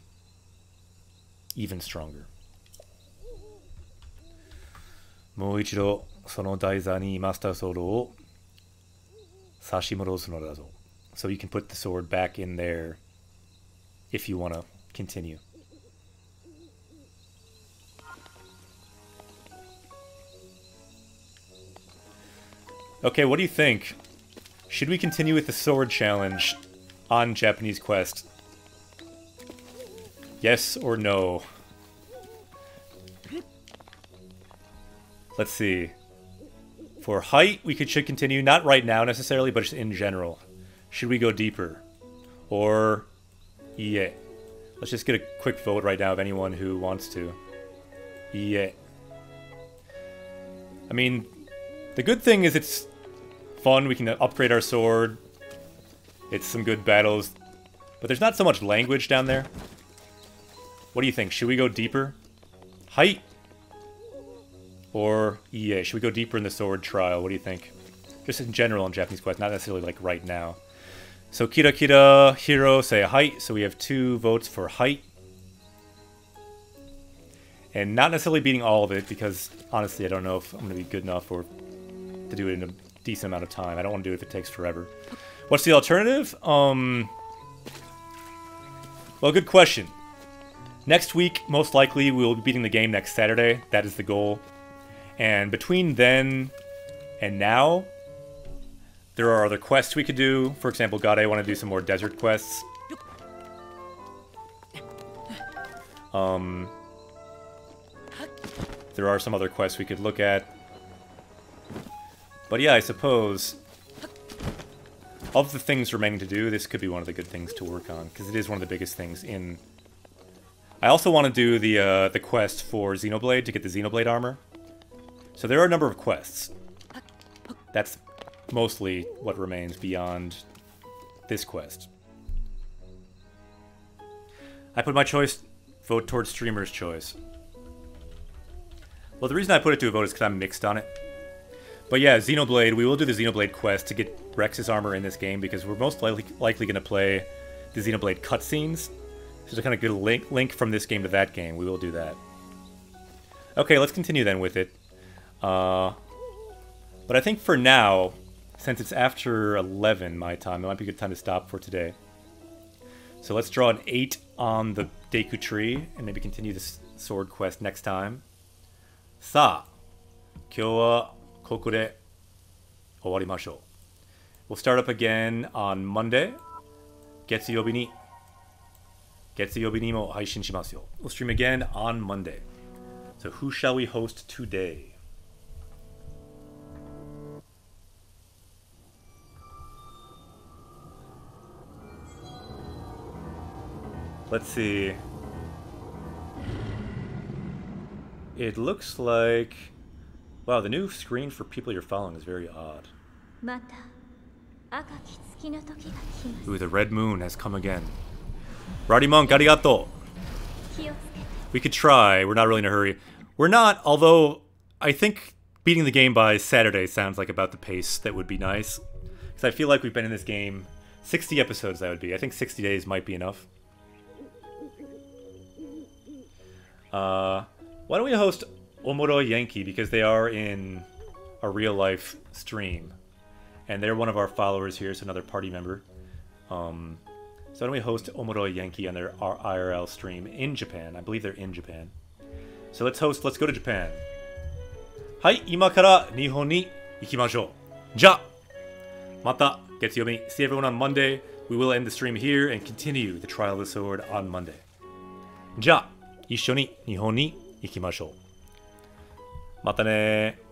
even stronger. もう一度その台座にマスターソードを差し戻すのだぞ。 So you can put the sword back in there if you want to continue. Okay, what do you think? Should we continue with the sword challenge on Japanese Quest? Yes or no? Let's see. For height, we could should continue. Not right now necessarily, but just in general. Should we go deeper? Or yeah. Let's just get a quick vote right now of anyone who wants to. Yeah. I mean, the good thing is it's fun. We can upgrade our sword. It's some good battles. But there's not so much language down there. What do you think? Should we go deeper? Height? Or yeah, Should we go deeper in the sword trial? What do you think? Just in general in Japanese Quest, not necessarily like right now. So Kira Kira Hero say height, so we have two votes for height. And not necessarily beating all of it, because honestly I don't know if I'm going to be good enough or to do it in a decent amount of time. I don't want to do it if it takes forever. What's the alternative? Um, well, good question. Next week, most likely, we will be beating the game next Saturday. That is the goal. And between then and now, there are other quests we could do. For example, God, I want to do some more desert quests. Um, there are some other quests we could look at. But yeah, I suppose of the things remaining to do, this could be one of the good things to work on, because it is one of the biggest things in... I also want to do the, uh, the quest for Xenoblade, to get the Xenoblade armor. So there are a number of quests. That's mostly what remains beyond this quest. I put my choice, vote towards streamer's choice. Well, the reason I put it to a vote is because I'm mixed on it. But yeah, Xenoblade, we will do the Xenoblade quest to get Rex's armor in this game because we're most likely, likely going to play the Xenoblade cutscenes. So to kind of get a link, link from this game to that game, we will do that. Okay, let's continue then with it. Uh, but I think for now, since it's after 11 my time, it might be a good time to stop for today. So let's draw an 8 on the Deku Tree and maybe continue this sword quest next time. Sa, kyo wa koko de owarimashou. We'll start up again on Monday. Getsuyobi ni. Getsuyobi ni mo haishin shimasu yo. We'll stream again on Monday. So who shall we host today? Let's see. It looks like... Wow, the new screen for people you're following is very odd. Ooh, the red moon has come again. Roddy Monk, arigato! We could try. We're not really in a hurry. We're not, although I think beating the game by Saturday sounds like about the pace that would be nice. Because I feel like we've been in this game 60 episodes, that would be. I think 60 days might be enough. Uh, why don't we host Omoro Yankee because they are in a real life stream, and they're one of our followers here. So another party member. Um, so why don't we host Omoro Yankee on their IRL stream in Japan? I believe they're in Japan. So let's host. Let's go to Japan. Hi, imakara Nihon ni ikimashou. Ja. Mata getsuyomi. See everyone on Monday. We will end the stream here and continue the Trial of the Sword on Monday. Ja. 一緒に日本に行きましょう。またね